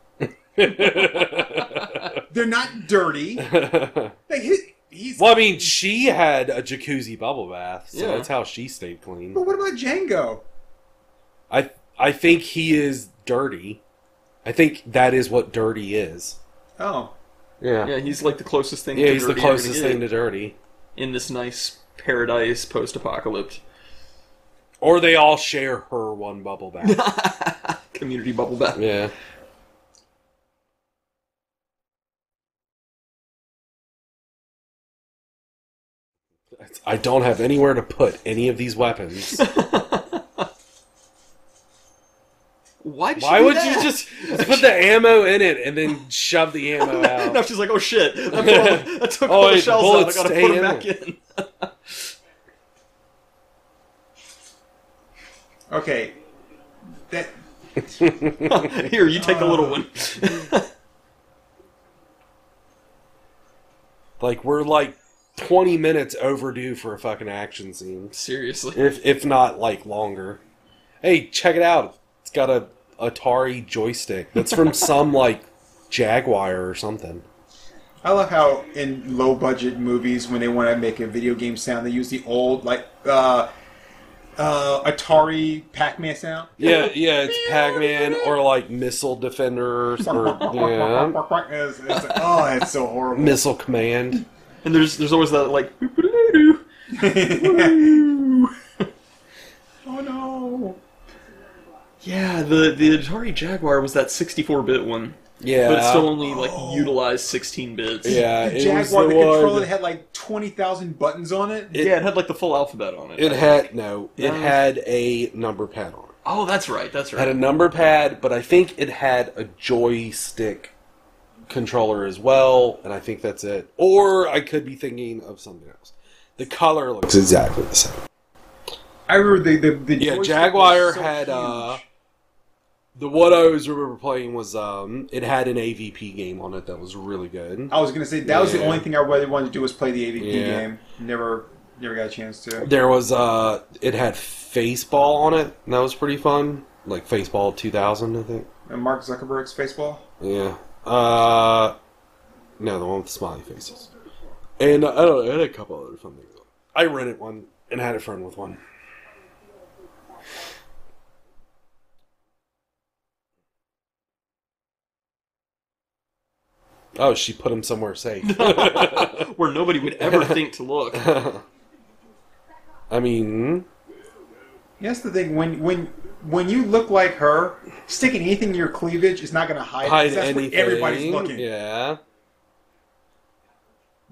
(laughs) They're not dirty. (laughs) Like, he, he's. well, I mean, she had a jacuzzi bubble bath, so Yeah. that's how she stayed clean. But what about Jango? I I think he is dirty. I think that is what dirty is. Oh, Yeah. yeah, he's like the closest thing. Yeah, to he's the dirty you're gonna closest get thing to dirty. in this nice paradise post-apocalypse Or they all share her one bubble bath. (laughs) community bubble bath. yeah. I don't have anywhere to put any of these weapons. (laughs) Why? Did she Why do would that? you just put the ammo in it and then shove the ammo (laughs) out? no, she's like, oh shit! I, put all the- I took Oh, all the wait, shells out. I bullets gotta put them in back it. in. (laughs) okay. That Here, you take the little one. Uh, like we're like twenty minutes overdue for a fucking action scene, Seriously. if if not like longer. Hey, check it out! It's got a Atari joystick that's from (laughs) some like Jaguar or something. I love how in low budget movies, when they want to make a video game sound, they use the old like uh, uh, Atari Pac-Man sound. Yeah, yeah, it's Pac-Man or like Missile Defenders or (laughs) yeah, It's- it's like, oh, it's so horrible. Missile Command. And there's there's always that like (laughs) oh no. Yeah, the the Atari Jaguar was that 64-bit one, Yeah, but it still only like oh. utilized 16 bits. yeah. The It was Jaguar, the the, controller one. that had like twenty thousand buttons on it. It- yeah, it had like the full alphabet on it. It had no. It No. had a number pad on it. oh, that's right, that's It had a number pad, but I think it had a joystick controller as well, and I think that's it. Or I could be thinking of something else. The color looks exactly the same. I remember the the, the Yeah, Jaguar so had uh the what I always remember playing was um it had an AVP game on it that was really good. I was gonna say that was the only thing I really wanted to do was play the AVP Yeah. game. Never, never got a chance to. There was uh it had Faceball on it, and that was pretty fun. Like Faceball 2000, I think. And Mark Zuckerberg's Spaceball. Yeah. Uh, no, the one with the smiley faces. And uh, I don't know, it had a couple other fun things. I rented one and had a friend with one. Oh, she put him somewhere safe. (laughs) (laughs) Where nobody would ever think to look. (laughs) I mean, Yeah, that's the thing. When when when you look like her, sticking anything in your cleavage is not going to hide. it, hide that's anything. Where everybody's looking. Yeah.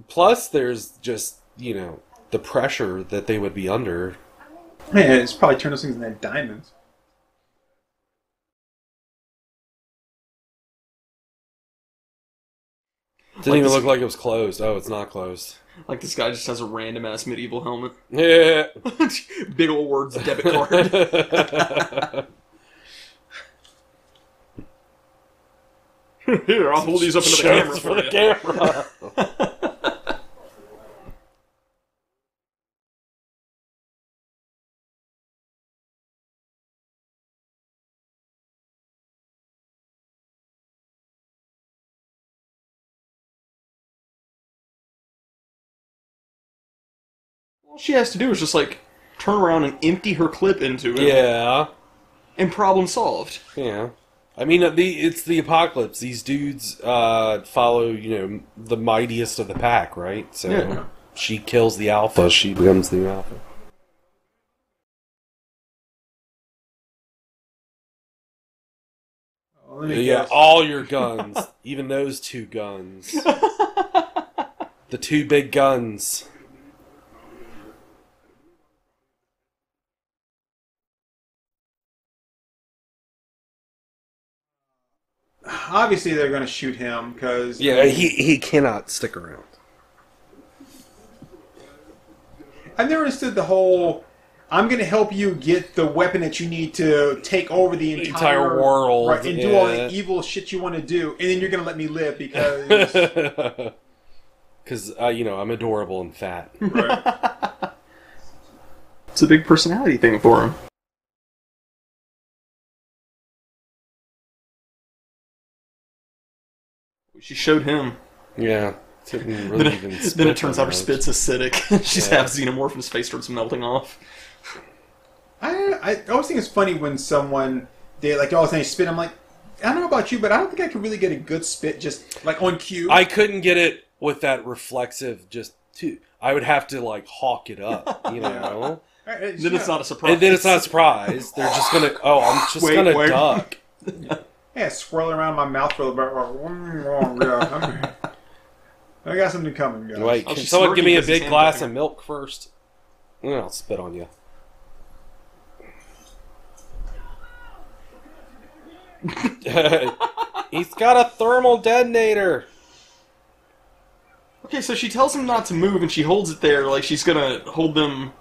Plus, there's just you know the pressure that they would be under. Yeah, it's probably turn those things into diamonds. Didn't Like even this- look like it was closed. Oh, it's not closed. Like this guy just has a random ass medieval helmet. (laughs) Yeah. Big old words debit card. (laughs) Here, I'll hold these up into the camera Shows for, the camera. (laughs) All she has to do is just like turn around and empty her clip into it, yeah. and problem solved. Yeah. I mean, uh, the it's the apocalypse. These dudes uh, follow, you know, the mightiest of the pack, right? So Yeah. she kills the alpha. She becomes the alpha. Well, Yeah, guess. all your guns, (laughs) even those two guns, (laughs) the two big guns. Obviously, they're going to shoot him because Yeah, he he cannot stick around. I've never understood the whole. I'm going to help you get the weapon that you need to take over the entire, entire world, right, and do all the evil shit you want to do, and then you're going to let me live because (laughs) Because uh, you know I'm adorable and fat. right. (laughs) It's a big personality thing for him. She showed him. Yeah, didn't Then (laughs) really it, then it turns out her spit's acidic. (laughs) She's Yeah. half xenomorph and his face starts melting off. I, I always think it's funny when someone they like all of a sudden spit. I'm like, I don't know about you, but I don't think I can really get a good spit just like on cue. I couldn't get it with that reflexive. Just too. I would have to like hawk it up, you (laughs) know. Alright, it's Then it's not- not a surprise. and then it's not a surprise. They're just gonna. Oh, I'm just Wait, gonna wait. duck. Yeah, swirling around my mouth for a little bit. Yeah, I'm- got something coming, guys. Wait, Oh, can she's someone give me a smirking 'cause his big glass of milk first? And then I'll spit on you. (laughs) He's got a thermal detonator. Okay, so she tells him not to move, and she holds it there like she's gonna hold them,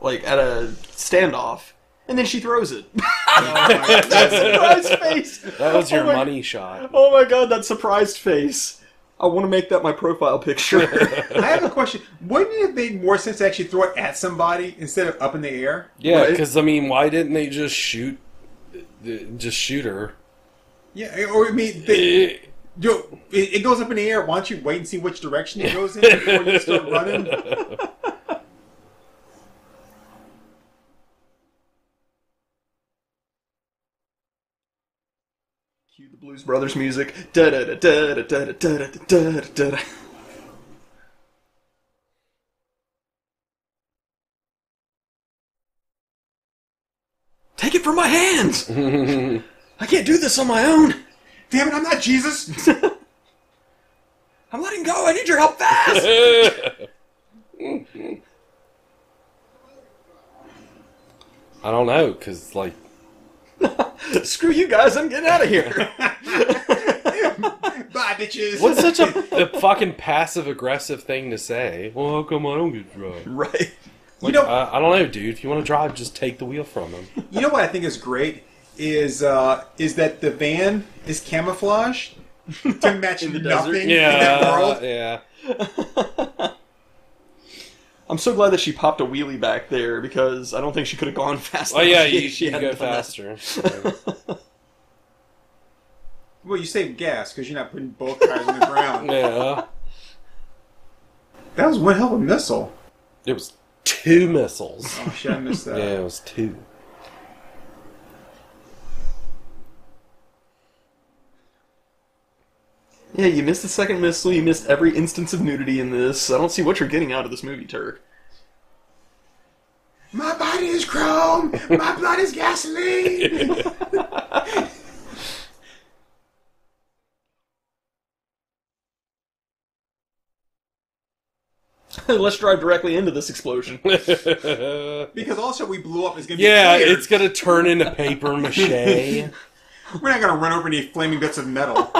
like at a standoff, and then she throws it. (laughs) (laughs) Oh that surprised face. That was your Oh my- money shot. Oh my god, that surprised face. I want to make that my profile picture. (laughs) I have a question. Wouldn't it have made more sense to actually throw it at somebody instead of up in the air? Yeah, Right. because I mean, why didn't they just shoot, just shoot her? Yeah, or I mean, they, eh. yo, it, it goes up in the air. Why don't you wait and see which direction it goes in before you start running? Blues Brothers music. Take it from my hands! I can't do this on my own! Damn it, I'm not Jesus! I'm letting go! I need your help fast! I don't know, because, like. Screw you guys, I'm getting out of here! (laughs) Bye, bitches. what's such a, a fucking passive aggressive thing to say? Well, how come I don't get to drive? right. you know? Uh, I don't know, dude. If you want to drive, just take the wheel from him. You know what I think is great is uh, is that the van is camouflaged to match In the nothing desert? in that Yeah, world. yeah. I'm so glad that she popped a wheelie back there because I don't think she could have gone (laughs) fast Oh yeah, enough you, if she you hadn't go done that. faster. (laughs) Well, you save gas because you're not putting both tires on the ground. (laughs) yeah, That was one hell of a missile. it was two missiles. Oh shit, I missed that. (laughs) Yeah, it was two. Yeah, you missed the second missile, you missed every instance of nudity in this. I don't see what you're getting out of this movie, Turk. My body is chrome. My blood is gasoline. (laughs) (laughs) Let's drive directly into this explosion. (laughs) because also we blew up is gonna be yeah, clear. it's gonna turn into paper mache. (laughs) We're not gonna run over any flaming bits of metal.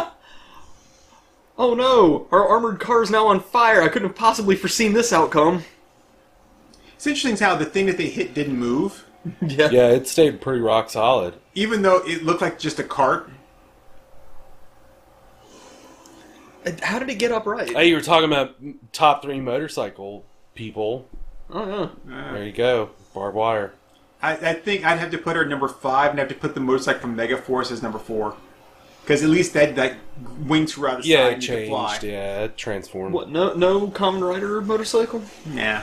Oh no! Our armored car is now on fire! I couldn't have possibly foreseen this outcome. it's interesting how the thing that they hit didn't move, Yeah. yeah, it stayed pretty rock solid. even though it looked like just a cart. How did it get upright? Hey, you were talking about top three motorcycle people. Oh There you go, Barb Wire. I, I think I'd have to put her at number five, and have to put the motorcycle from Megaforce as number four, because at least that that wings her out the Yeah, side it and you can fly. changed. Yeah, it transformed. What? No, no Kamen Rider motorcycle? Nah.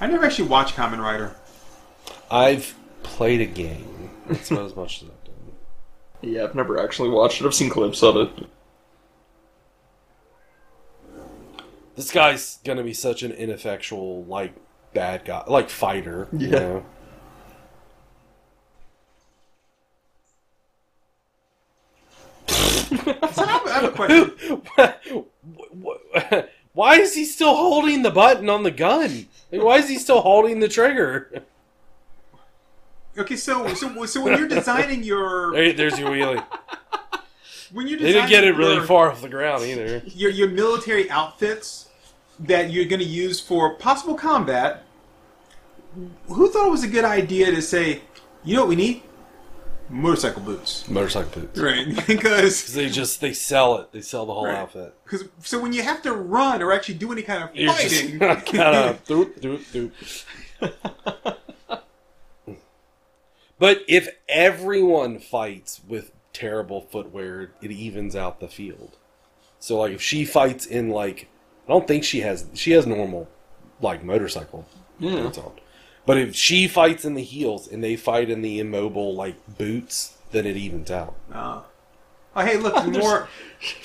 I never actually watched Kamen Rider. I've played a game. That's about as much as I've done. (laughs) Yeah, I've never actually watched it. I've seen clips of it. This guy's gonna be such an ineffectual, like bad guy, like fighter. You Yeah. know? (laughs) So I have, I have a question. (laughs) Why is he still holding the button on the gun? Like, why is he still holding the trigger? Okay, so so so when you're designing your There, there's your wheelie. (laughs) when you're They didn't get it really your, far off the ground either. your your military outfits that you're going to use for possible combat. Who thought it was a good idea to say, you know what we need? Motorcycle boots. Motorcycle boots. Right, (laughs) because (laughs) They just they sell it. They sell the whole Right. outfit. Because so when you have to run or actually do any kind of You're fighting, just kind of doop doop doop. But if everyone fights with terrible footwear, it evens out the field. So like if she fights in like I don't think she has she has normal like motorcycle Yeah. boots on. But if she fights in the heels and they fight in the immobile like boots, then it evens out. Uh, oh hey, look, (laughs) more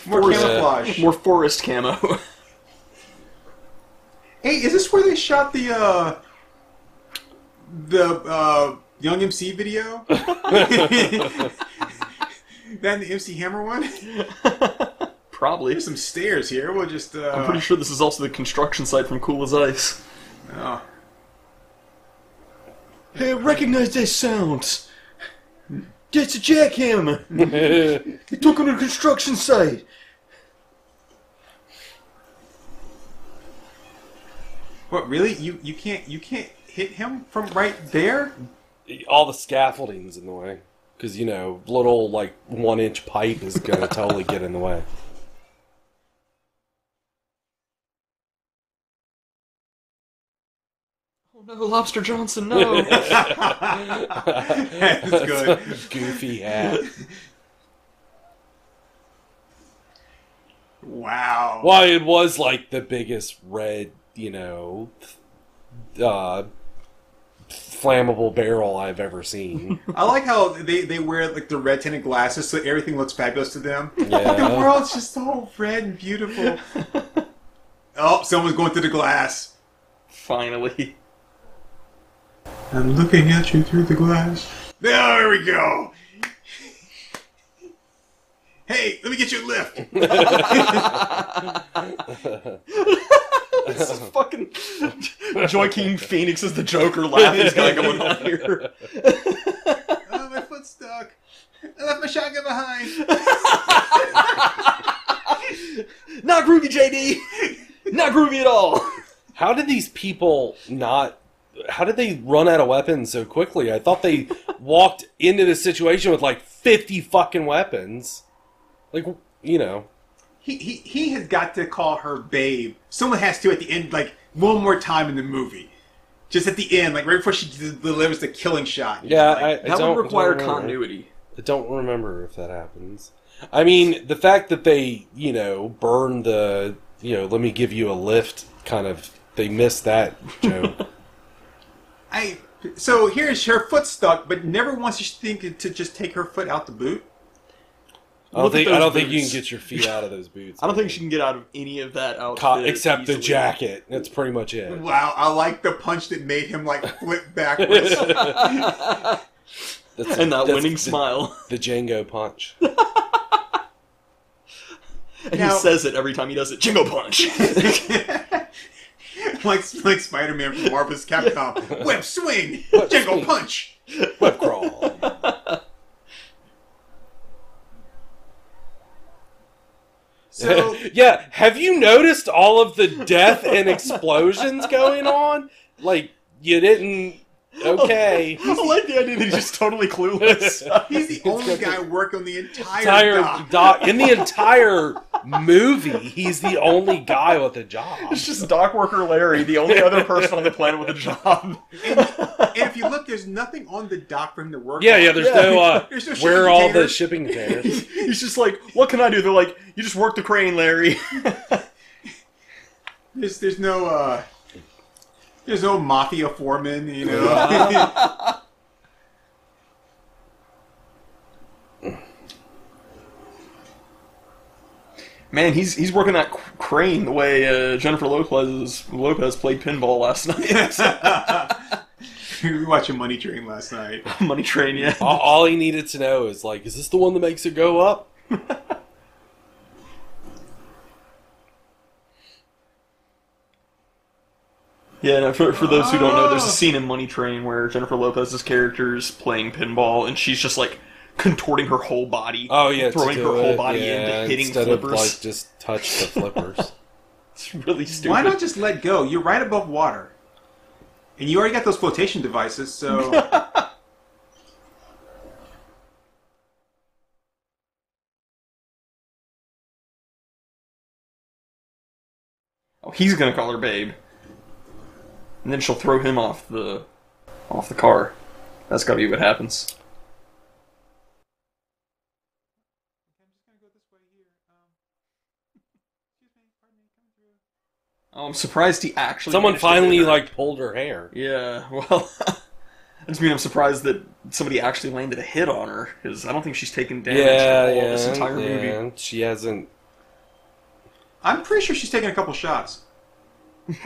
more Forest- camouflage. More forest camo. (laughs) Hey, is this where they shot the uh the uh Young MC video? (laughs) that and the MC Hammer one? (laughs) Probably. There's some stairs here. We'll just uh I'm pretty sure this is also the construction site from Cool as Ice. oh. Hey, recognize that sound. That's a jackhammer. He took him to a construction site. What really? You you can't you can't hit him from right there? All the scaffolding's in the way because you know little like one inch pipe is gonna totally get in the way. Oh no, Lobster Johnson, no! (laughs) (laughs) That's good. Goofy hat. Wow. Well, it was like the biggest red, you know, uh, flammable barrel I've ever seen. (laughs) I like how they, they wear like the red tinted glasses so everything looks fabulous to them. Yeah. The world's just so red and beautiful. (laughs) oh, someone's going through the glass. Finally. I'm looking at you through the glass. There we go. Hey, let me get you a lift. (laughs) this is (laughs) fucking Joaquin Phoenix is the Joker laughing guy going on here. (laughs) Oh, my foot's stuck. I left my shotgun behind. (laughs) Not groovy, JD. Not groovy at all. How did these people not? How did they run out of weapons so quickly? I thought they walked into this situation with like fifty fucking weapons. Like you know, He, he, he has got to call her babe. Someone has to at the end, like, one more time in the movie. Just at the end, like, right before she delivers the killing shot. yeah. Like, I, I That don't, would require continuity. I don't remember if that happens. I mean, the fact that they, you know, burn the, you know, let me give you a lift kind of, they missed that joke. (laughs) I so here's her foot stuck, but never once did she think to just take her foot out the boot. I don't think I don't think you can get your feet out of those (laughs) boots. I don't man. think she can get out of any of that outfit. Co- except the jacket. That's pretty much it. Wow, I like the punch that made him like flip (laughs) backwards. That's, (laughs) And that that's winning the, smile. The Jango punch. And Now- he says it every time he does it. Jingle punch. like like Spider Man from Marvel's Capcom. Web swing, Web jingle swing. punch. Web crawl. So (laughs) yeah, have you noticed all of the death and explosions going on? Like you didn't. Okay. (laughs) I like the idea that he's just totally clueless. (laughs) he's the only guy working on the entire, entire dock. doc in the entire movie. He's the only guy with a job. It's just dock worker Larry, the only other person on the planet with a job. And if you look, there's nothing on the dock for him to work. Yeah, on. yeah. There's Yeah. no. (laughs) Uh, There's no where are all the shipping containers? He's just like, what can I do? They're like, you just work the crane, Larry. There's there's no uh there's no mafia foreman, you know. (laughs) Man, he's he's working that crane the way uh, Jennifer Lopez Lopez played pinball last night. (laughs) we were watching Money Train last night. (laughs) Money Train, yeah. all, all he needed to know is like, is this the one that makes it go up? Yeah, no, for, for those who don't know, there's a oh. scene in Money Train where Jennifer Lopez's character is playing pinball and she's just like contorting her whole body. Oh yeah, throwing do her whole it, body yeah, into hitting instead flippers. of like just touch the (laughs) flippers. It's really stupid. Why not just let go? You're right above water. And you already got those flotation devices, so (laughs) Oh, he's gonna call her babe, and then she'll throw him off the off the car. That's gotta be what happens. Oh, I'm surprised he actually. Someone managed to hit finally her. like pulled her hair. Yeah, (laughs) well, I just mean I'm surprised that somebody actually landed a hit on her because I don't think she's taken damage Yeah, at all yeah, this entire movie. yeah. She hasn't. I'm pretty sure she's taking a couple shots. (laughs)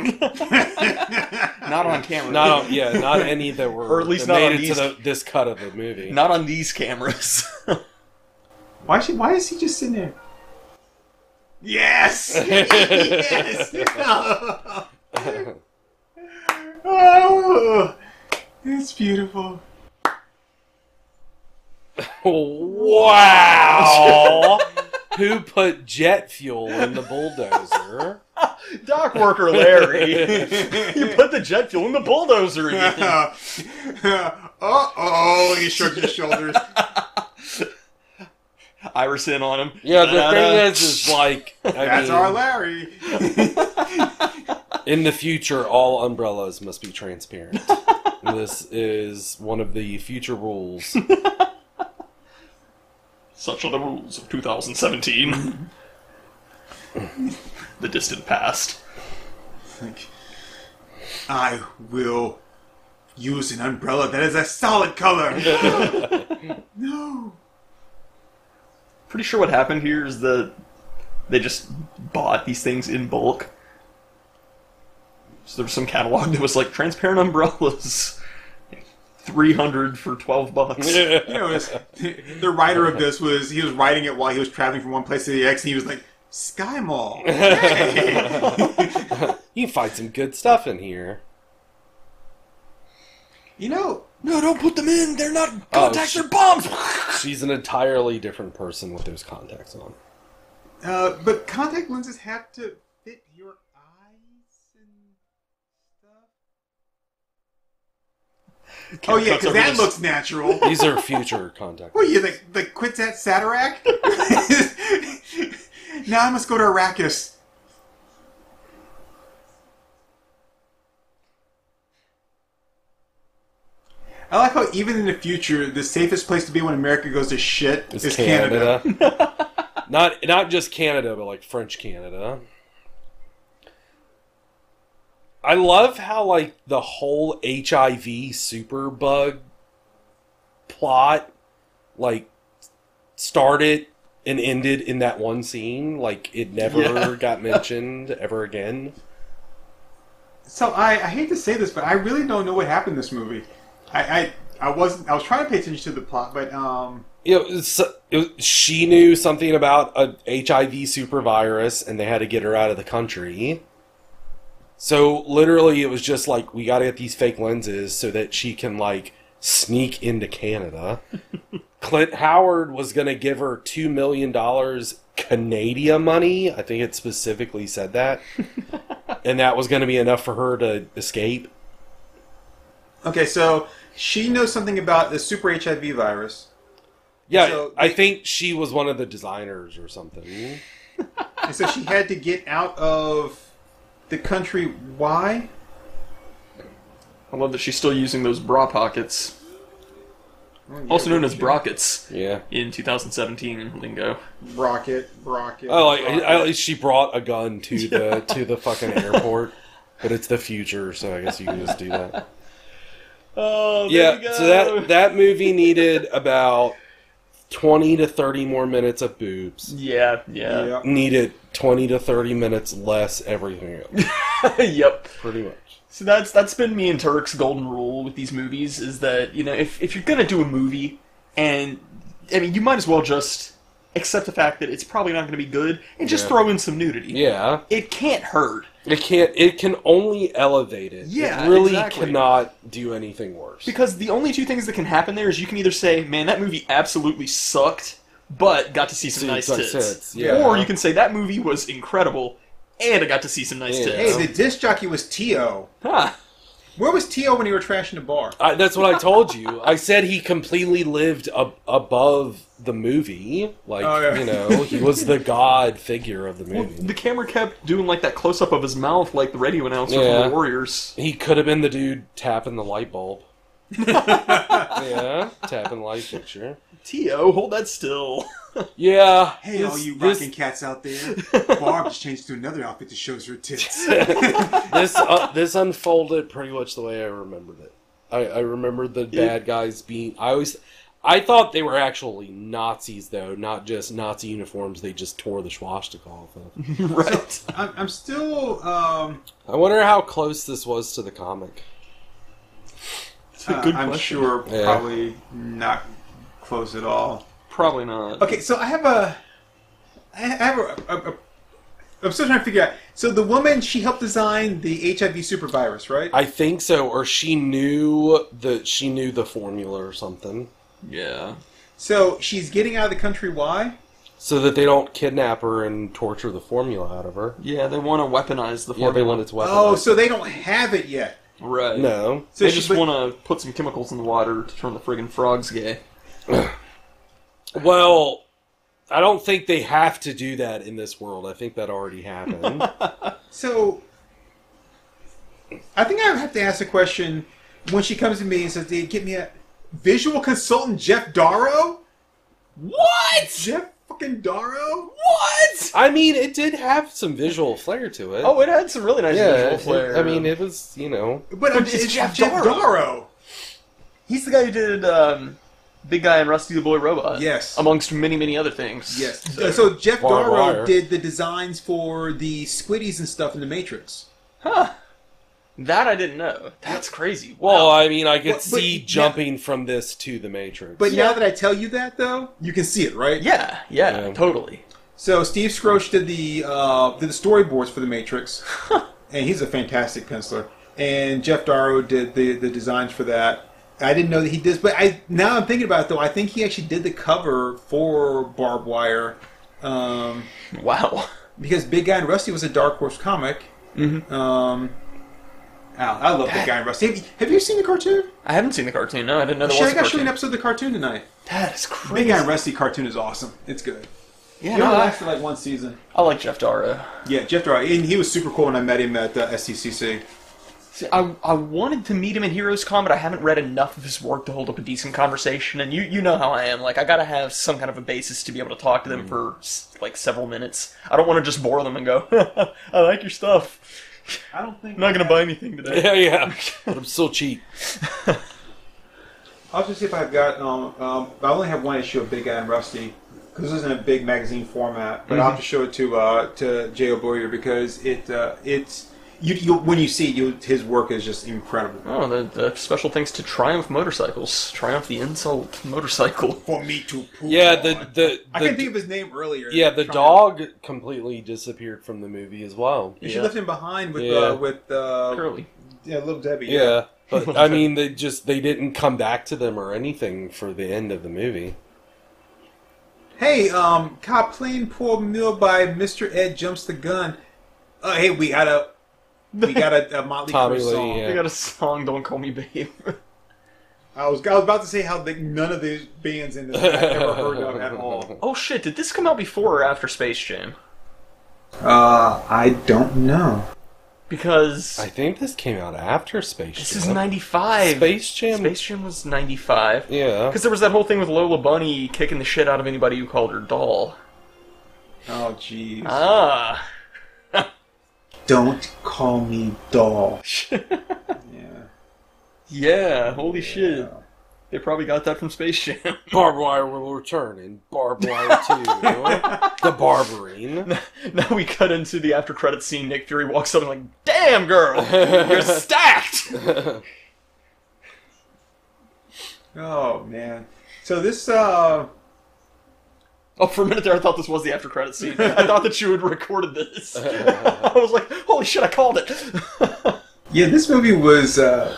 Not on camera. Not on, yeah, not any that were Or at least not made on these- to the, this cut of the movie. Not on these cameras. (laughs) Why is she, why is he just sitting there? Yes! (laughs) yes! oh, it's beautiful. wow! Who put jet fuel in the bulldozer? (laughs) Dock worker Larry, (laughs) you put the jet fuel in the bulldozer again. (laughs) uh oh, he shrugged his shoulders. Iverson on him. Yeah, the thing is, is like, I That's mean, our Larry. In the future, all umbrellas must be transparent. this is one of the future rules. Such are the rules of 2017. (laughs) the distant past. Like, I will use an umbrella that is a solid color. (laughs) no. Pretty sure what happened here is that they just bought these things in bulk. So there was some catalog that was like transparent umbrellas. 300 for 12 bucks. (laughs) You know, was, the writer of this was he was writing it while he was traveling from one place to the next, and he was like, "Sky Mall." Hey. (laughs) You find some good stuff in here. you know, No, don't put them in. They're not Oh, contacts. sh- they're bombs. (laughs) She's an entirely different person with those contacts on. uh, but contact lenses have to fit your eyes and stuff. Oh yeah, because that looks natural. (laughs) These are future contacts. What are you like? The Kwisatz Haderach? (laughs) now I must go to Arrakis. I like how even in the future, the safest place to be when America goes to shit It's is Canada. Canada. (laughs) not not just Canada, but like French Canada. I love how like the whole HIV super bug plot like started and ended in that one scene. Like it never Yeah. (laughs) got mentioned ever again. So I, I hate to say this, but I really don't know what happened in this movie. I, I I wasn't I was trying to pay attention to the plot, but um you know, it was, she knew something about a HIV super virus, and they had to get her out of the country. So literally, it was just like we got to get these fake lenses so that she can like sneak into Canada. (laughs) Clint Howard was going to give her two million dollars Canadian money. I think it specifically said that, (laughs) and that was going to be enough for her to escape. okay, so she knows something about the super HIV virus. Yeah, So I think she was one of the designers or something. And so she had to get out of the country. Why? I love that she's still using those bra pockets, also known as brockets, Yeah. in 2017 lingo. rocket, rocket. Oh, like I, I, she brought a gun to (laughs) the to the fucking airport, but it's the future, so I guess you can just do that. Oh, yeah, so that that movie needed about twenty to thirty more minutes of boobs. Yeah, yeah, yeah. Needed twenty to thirty minutes less everything (laughs) else, yep. pretty much. So that's that's been me and Turk's golden rule with these movies is that you know if if you're gonna do a movie and I mean you might as well just accept the fact that it's probably not going to be good and just Yeah. throw in some nudity. Yeah, It can't hurt it can't. It can only elevate it. Yeah, it really exactly. cannot do anything worse. because the only two things that can happen there is you can either say, "Man, that movie absolutely sucked," but got to see some See, nice tits, tits, yeah. or you can say that movie was incredible and I got to see some nice Yeah. tits. Hey, the disc jockey was T.O. Huh. Where was T.O. when you were trashing the bar? I, that's what I told you. I said he completely lived ab- above the movie. Like, Oh, yeah. you know, he was the (laughs) god figure of the Well, movie. the camera kept doing like that close up of his mouth, like the radio announcer Yeah. from the Warriors. He could have been the dude tapping the light bulb. (laughs) yeah, tapping the light fixture. T.O., hold that still. (laughs) Yeah. Hey, this, all you this, rocking cats out there! Barb just changed to another outfit that shows her tits. this uh, this unfolded pretty much the way I remembered it. I, I remember the bad guys being. I always, I thought they were actually Nazis though, not just Nazi uniforms. They just tore the swastika off of. (laughs) right. I'm, I'm still. Um, I wonder how close this was to the comic. It's a uh, good I'm question. sure Yeah. probably not close at all. Probably not. Okay, so I have a. I have a. a, a I'm still trying to figure out. So the woman she helped design the HIV super virus, right? I think so, or she knew the she knew the formula or something, Yeah. So she's getting out of the country. Why? so that they don't kidnap her and torture the formula out of her. Yeah, they want to weaponize the Yeah, they formula. want its weapon. Oh, so they don't have it yet. Right. no. So they she- just but- want to put some chemicals in the water to turn the friggin' frogs gay. Well, I don't think they have to do that in this world. I think that already happened. (laughs) So I think I have to ask a question when she comes to me and says, "They get me a visual consultant, Geof Darrow." What? Geof fucking Darrow. What? I mean, it did have some visual flair to it. Oh, it had some really nice yeah. visual it- flair. I mean, it was you know. But, But it's, it's it's Geof Geof, Darrow. Darrow. he's the guy who did um, Big Guy and Rusty the Boy Robot. Yes. Amongst many, many other things. Yes. So, So, Geof Barbed Darrow wire. did the designs for the Squiddies and stuff in the Matrix. huh. That I didn't know. That's crazy. Well, I mean, I could But- but- see yeah. jumping from this to the Matrix. But Yeah. now that I tell you that, though, you can see it, right? yeah, yeah, Yeah. totally. So Steve Skroce did the uh, did the storyboards for the Matrix, (laughs) and he's a fantastic penciler. And Geof Darrow did the the designs for that. I didn't know that he did, but I now I'm thinking about it though. I think he actually did the cover for Barb Wire, um, Wow. because Big Guy and Rusty was a Dark Horse comic. Mhm. Um, Al, I love Big Guy and Rusty. Have you, have you seen the cartoon? I haven't seen the cartoon. No, I didn't know there Shit, was I a got to show you cartoon. an episode of the cartoon tonight. That is Big crazy. Guy and Rusty cartoon is awesome. It's good. Yeah, It no, only I, lasted like one season. I like Geof Darrow. Yeah, Geof Darrow, and he was super cool when I met him at uh, SCCC. See, I, I wanted to meet him in Heroes Con, but I haven't read enough of his work to hold up a decent conversation. And you, you know how I am. Like, I gotta have some kind of a basis to be able to talk to them for s- like several minutes. I don't want to just bore them and go, (laughs) "I like your stuff." I don't think I'm not gonna buy anything today. yeah, yeah. But I'm still cheap. (laughs) I'll just see if I've got. Um, um, I only have one issue of Big Guy and Rusty because this isn't a big magazine format. But I'll have to show it to uh, to J.O. Bowyer because it uh, it's you, you when you see it, you, his work is just incredible. Oh, the, the special thanks to Triumph Motorcycles. Triumph the insult motorcycle. (laughs) For me to poop Yeah, the on. the, I the can think of his name earlier. yeah the Trying- dog completely disappeared from the movie as well. You should left him behind with Yeah. uh, with uh, Curly. yeah, little Debbie. Yeah, but I (laughs) mean, they just they didn't come back to them or anything for the end of the movie. Hey, um, cop plane poor meal by Mr. Ed jumps the gun. Uh, hey, we got a we got a, a Motley Tommy Crue Lee, song. yeah. They got a song, Don't Call Me Babe. I was I was about to say how the, none of these bands in this I've ever heard of at all. (laughs) oh shit, did this come out before or after Space Jam? Uh, I don't know. Because I think this came out after Space Jam. this is 95. Space Jam. Space Jam was 95. Yeah. Because there was that whole thing with Lola Bunny kicking the shit out of anybody who called her doll. Oh, jeez. Ah. Don't call me doll. (laughs) Yeah. yeah, holy shit. They probably got that from Space Jam. (laughs) Barb Wire will return in Barb Wire 2. the Barbarine. (laughs) now we cut into the after credits scene. Nick Fury walks up and like, "Damn girl, you're stacked." Oh man. So this uh Oh, for a minute there, I thought this was the after credits scene. I thought that you had recorded this. (laughs) I was like, "Holy shit, I called it." yeah, this movie was uh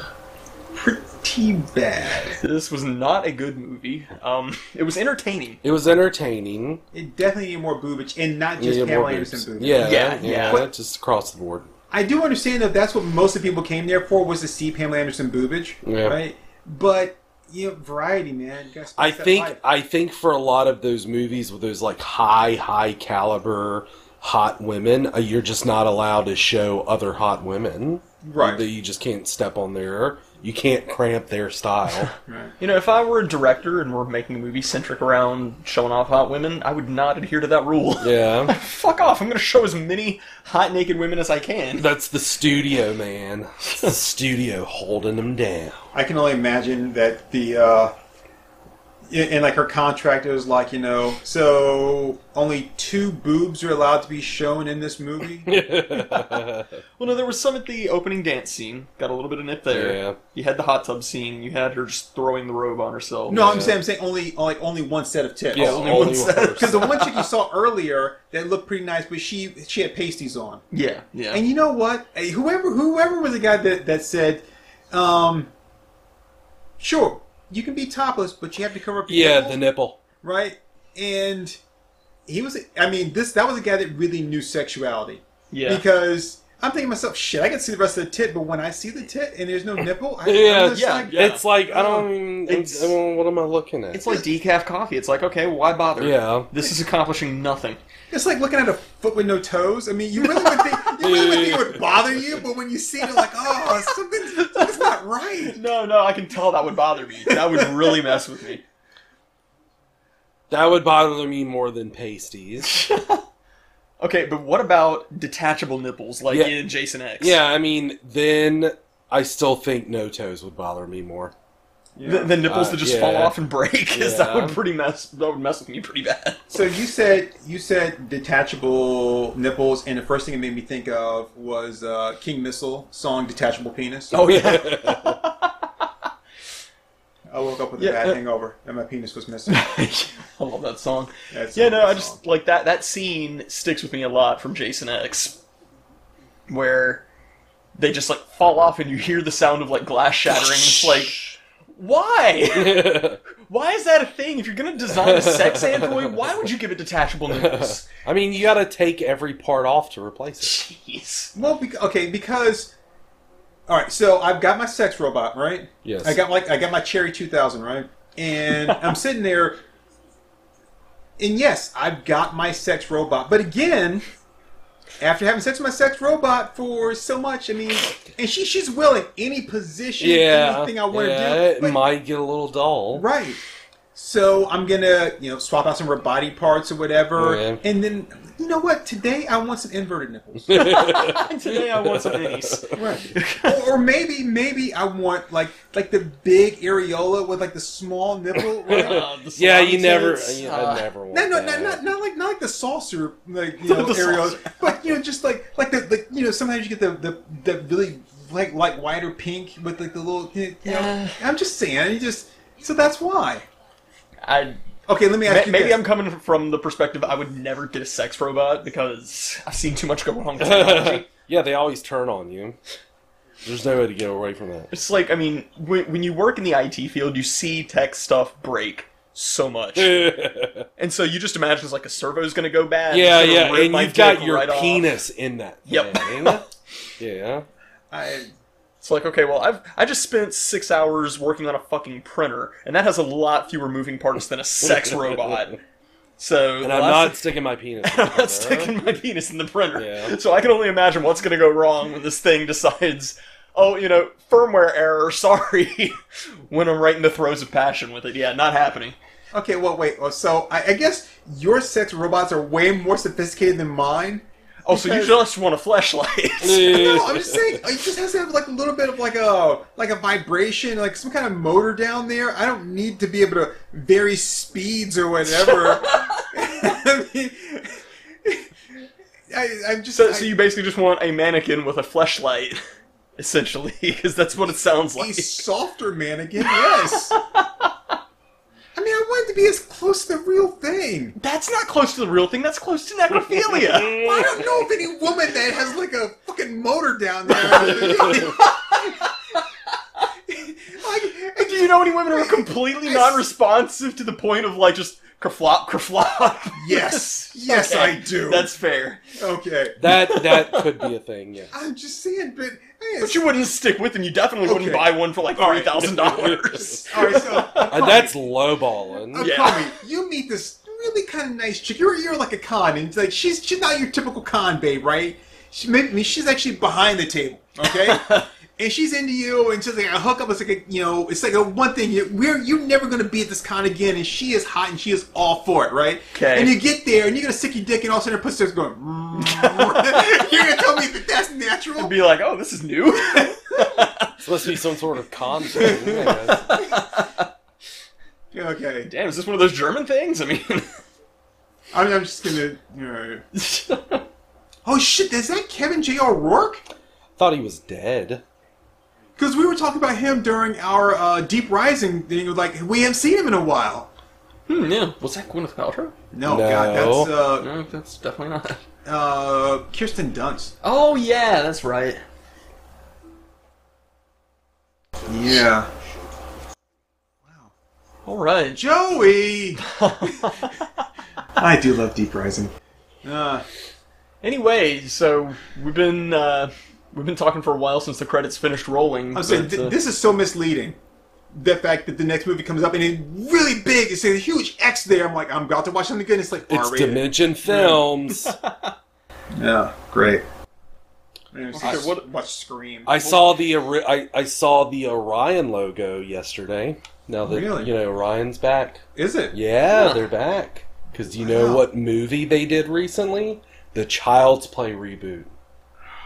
pretty bad. this was not a good movie. Um, it was entertaining. It was entertaining. It definitely needed more boobage and not just Yeah, Pamela more Anderson boobage. Yeah, Yeah, yeah, yeah. just across the board. I do understand that that's what most of the people came there for was to see Pamela Anderson boobage, Yeah. right? But you know, variety, man. I think life. I think for a lot of those movies with those like high high caliber hot women, uh, you're just not allowed to show other hot women. Right. That you just can't step on their. You can't cramp their style. (laughs) Right. You know, if I were a director and we're making a movie centric around showing off hot women, I would not adhere to that rule. (laughs) yeah. Fuck off! I'm going to show as many hot naked women as I can. That's the studio, man. The studio holding them down. I can only imagine that the uh in, in like her contract it was like, you know, so only two boobs are allowed to be shown in this movie. (laughs) Well, no, there was some at the opening dance scene. Got a little bit of nip there. Yeah. You had the hot tub scene. You had her just throwing the robe on herself. No, I'm saying I'm saying only like only one set of tits. Yeah, only only one one set. Because the one chick you (laughs) saw earlier that looked pretty nice, but she she had pasties on. Yeah, yeah. And you know what? Hey, Whoever whoever was the guy that, that said, um, sure, you can be topless, but you have to cover up your Yeah, nipple," the nipple. right? And he was, I mean, this that was a guy that really knew sexuality yeah. because I'm thinking to myself, shit, I can see the rest of the tit, but when I see the tit and there's no (laughs) nipple, I, (laughs) Yeah, I'm just yeah, like, yeah. It's like I don't even. It's- I don't, what am I looking at? It's like decaf coffee. It's like, okay, why bother? yeah. This is accomplishing nothing. It's like looking at a foot with no toes. I mean, you really would (laughs) think you you really would think it would bother you, but when you see it, you're like, oh, something, something's not right. No, no, I can tell that would bother me. That would really mess with me. That would bother me more than pasties. (laughs) Okay, but what about detachable nipples like Yeah. in Jason X? yeah, I mean, then I still think no toes would bother me more. The, the nipples Uh, that just yeah. fall off and break, because (laughs) that would pretty mess. That would mess with me pretty bad. So you said you said detachable nipples, and the first thing it made me think of was uh, King Missile song "Detachable Penis." Oh yeah. (laughs) I woke up with Yeah, a bad uh, hangover, and my penis was missing. (laughs) I love that song. That's Yeah, no, good I just like that. That scene sticks with me a lot from Jason X, where they just like fall off and you hear the sound of like glass shattering. It's like, why? (laughs) (laughs) Why is that a thing? If you're gonna design a sex android, why would you give it detachable (laughs) nipples? I mean, you gotta take every part off to replace it. Jeez. Well, bec- okay, because all right, so I've got my sex robot, right? Yes. I got like I got my Cherry 2000, right? And I'm sitting there, and yes, I've got my sex robot. But again, after having sex with my sex robot for so much, I mean, and she she's willing any position, Yeah, anything I want to yeah, do. it might get a little dull. Right. So I'm gonna, you know, swap out some of her body parts or whatever, Yeah. and then you know what? Today I want some inverted nipples. (laughs) (laughs) Today I want some minis. Right. or, or maybe maybe I want like like the big areola with like the small nipple. (laughs) Right? Uh, the Yeah, salami you never, you, uh, I never want No, no, that. not, not not like not like the saucer like you know The areola, saucer. but you know just like like the, the you know sometimes you get the the, the really like like white or pink with like the little you know. Yeah. I'm just saying, you just so that's why. I Okay, let me ask Ma- you. Maybe this. I'm coming from the perspective I would never get a sex robot because I've seen too much go wrong with technology. (laughs) yeah, they always turn on you. There's no way to get away from that. it's like, I mean, when, when you work in the IT field, you see tech stuff break so much. (laughs) and so you just imagine it's like a servo's going to go bad. yeah, yeah, and you've got your right off. penis in that Yep. (laughs) yeah. I, It's like, okay, well, I've I just spent six hours working on a fucking printer, and that has a lot fewer moving parts than a sex (laughs) robot. So And I'm not thing- sticking my penis. (laughs) in I'm not sticking my penis in the printer. Yeah. So I can only imagine what's going to go wrong when this thing decides, oh, you know, firmware error, (laughs) sorry, when I'm right in the throes of passion with it. Yeah, not happening. okay, well, wait. So I, I guess your sex robots are way more sophisticated than mine. Oh, so you just want a fleshlight? (laughs) No, I'm just (laughs) saying it just has to have like a little bit of like a like a vibration, like some kind of motor down there. I don't need to be able to vary speeds or whatever. (laughs) I mean, I, I'm just. so, I- so you basically just want a mannequin with a fleshlight, essentially, because that's what it sounds like. a softer mannequin, yes. I mean, I want it to be as close to the real thing. That's not close to the real thing. That's close to necrophilia. (laughs) I don't know of any woman that has like a fucking motor down there. (laughs) like, (laughs) Do you know any women who are completely non-responsive to the point of like just kerflop, kerflop? Yes. Yes, Okay, I do. That's fair. okay. That that could be a thing. Yes. I'm just saying, but hey, But you wouldn't stick with them. You definitely wouldn't Okay. buy one for like All three right. thousand dollars. (laughs) all right. So Uh, that's lowballing. uh, Yeah. Tommy, you meet this really kind of nice chick. You're you're like a con, and it's like she's she's not your typical con babe, right? She, I mean, she's actually behind the table, okay? (laughs) and she's into you, and she's like a hookup. It's like a you know, it's like a one thing. You, we're you're never gonna be at this con again, and she is hot, and she is all for it, right? Okay. And you get there, and you're gonna stick your dick, and all of a sudden her pussy starts going. Mm. (laughs) you're gonna tell me that that's natural? And Be like, oh, this is new. It's supposed to be some sort of con thing. I guess. Okay. Damn, is this one of those German things? I mean, (laughs) I mean, I'm just gonna. You know. (laughs) Oh shit! Is that Kevin J. O'Rourke? Thought he was dead. Because we were talking about him during our uh, Deep Rising thing. Like we haven't seen him in a while. hmm, yeah. Was that Gwyneth Paltrow? No, No. God, that's uh, No, that's definitely not. uh, Kirsten Dunst. Oh yeah, that's right. Yeah. Wow. All right. Joey. (laughs) I do love Deep Rising. Uh, Anyway, so we've been uh, we've been talking for a while since the credits finished rolling. I'm saying th- uh, this is so misleading. The fact that the next movie comes up and it's really big, it's a huge X there. I'm like, I'm about to watch something good. It's like R-rated. Dimension Films. (laughs) Yeah, great. I, was I- what watch Scream. I saw the I, I saw the Orion logo yesterday. Now that Really? you know Orion's back. Is it? Yeah, Huh. they're back. Because you know Wow. what movie they did recently? The Child's Play reboot.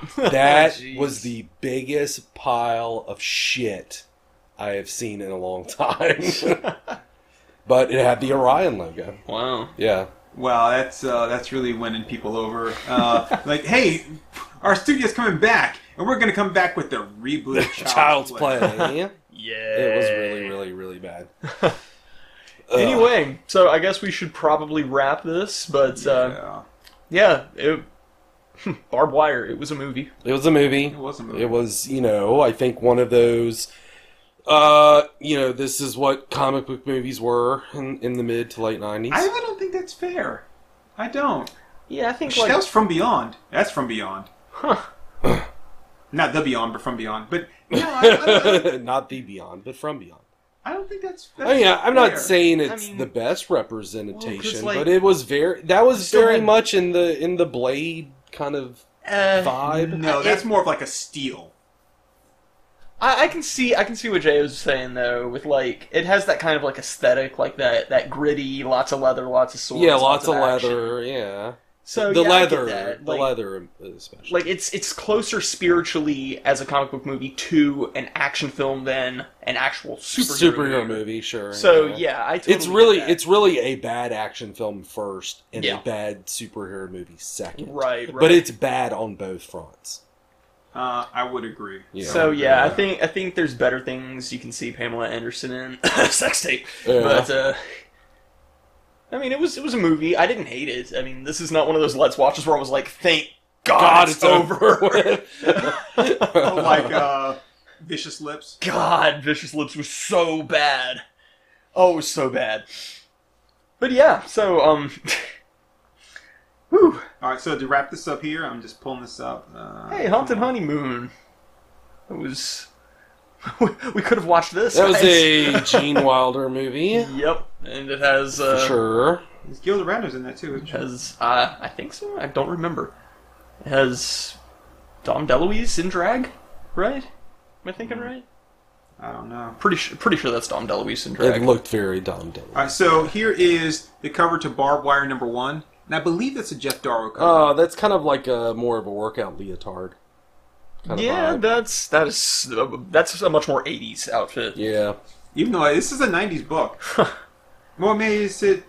(laughs) That Jeez. was the biggest pile of shit I have seen in a long time. (laughs) but it had the Orion logo. Wow. Yeah. Wow, that's uh, that's really winning people over. Uh, like, hey, our studio's coming back, and we're going to come back with the reboot of Child's, Play. (laughs) Yeah. It was really, really, really bad. Anyway, so I guess we should probably wrap this, but uh, Yeah, yeah, it, (laughs) Barb Wire. It was a movie. it was a movie. it was a movie. It was, you know, I think one of those. Uh, you know, this is what comic book movies were in, in the mid to late nineties. I really don't think that's fair. I don't. Yeah, I think that was from Beyond. That's from Beyond. Huh. (sighs) Not the Beyond, but from Beyond. But (laughs) no, I, I, Not the Beyond, but from Beyond. I don't think that's. that's Oh yeah, I'm not saying it's mean- the best representation, like- but it was very. That was very had- much in the in the Blade kind of Uh, vibe. No, that's more of like a steal. I, I can see I can see what Jay was saying though, with like it has that kind of like aesthetic, like that that gritty, lots of leather, lots of swords, yeah, lots of action. leather. Yeah, So the yeah, I get leather, that. the Like- leather, especially. Like it's it's closer spiritually as a comic book movie to an action film than an actual superhero, superhero movie, sure. So yeah, I totally it's get really that. it's really a bad action film first and Yeah. a bad superhero movie second. right, right. But it's bad on both fronts. Uh, I would agree. Yeah. So yeah, I think I think there's better things you can see Pamela Anderson in (laughs) sex tape, Yeah. but uh, I mean it was it was a movie. I didn't hate it. I mean this is not one of those let's watches where I was like, thank God, God, it's, it's over. over. (laughs) (laughs) Oh, like uh, Vicious Lips. God, Vicious Lips was so bad. Oh, it was so bad. But yeah, so um, (laughs) whew. All right, so to wrap this up here, I'm just pulling this up. Uh, Hey, Haunted Honeymoon. It was. (laughs) we could have watched this. that was guys. a Gene Wilder movie. (laughs) Yep, and it has For uh, sure. There's Gilda Radner's in that too. Isn't she? has uh, I think so. I don't remember. It has Dom DeLuise in drag, right? Am I thinking right? I don't know. Pretty sure. Pretty sure that's Dom DeLuise in drag. It looked very Dom Dylan. All right, so here is the cover to Barb Wire number one, and I believe that's a Geof Darrow cover. Uh, that's kind of like a more of a workout lead kind of yeah, vibe. that's that is uh, that's a much more '80s outfit. Yeah. Even though I, this is a '90s book. (laughs) well, maybe it's it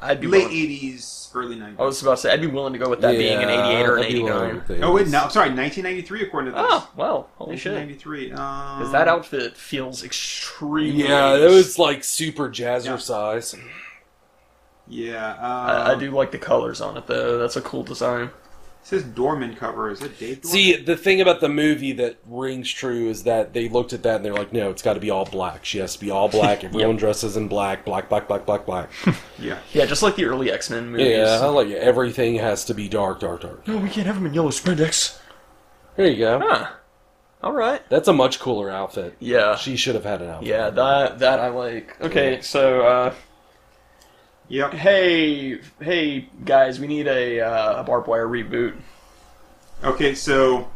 I'd be late willing- '80s, early '90s. I was about to say I'd be willing to go with that being an '88 or an I'd be willing '89. with oh wait, no, I'm sorry, 1993 according to this. Oh well, holy shit! 1993. Um, Because that outfit feels extremely. Yeah, it was like super jazzercise. Yeah, uh, I, I do like the colors on it though. That's a cool design. It says Dorman cover. Is it Dave? Dorman? See, the thing about the movie that rings true is that they looked at that and they're like, no, it's got to be all black. She has to be all black. (laughs) Everyone dresses in black, black, black, black, black, black. (laughs) yeah. Yeah, just like the early X Men movies. yeah, I like it. Everything has to be dark, dark, dark. No, we can't have them in yellow spandex. There you go. Huh. All right. That's a much cooler outfit. Yeah. She should have had an outfit. Yeah, that that I like. Okay, so uh, Yep. hey, hey guys, we need a, uh, a Barb Wire reboot. Okay, so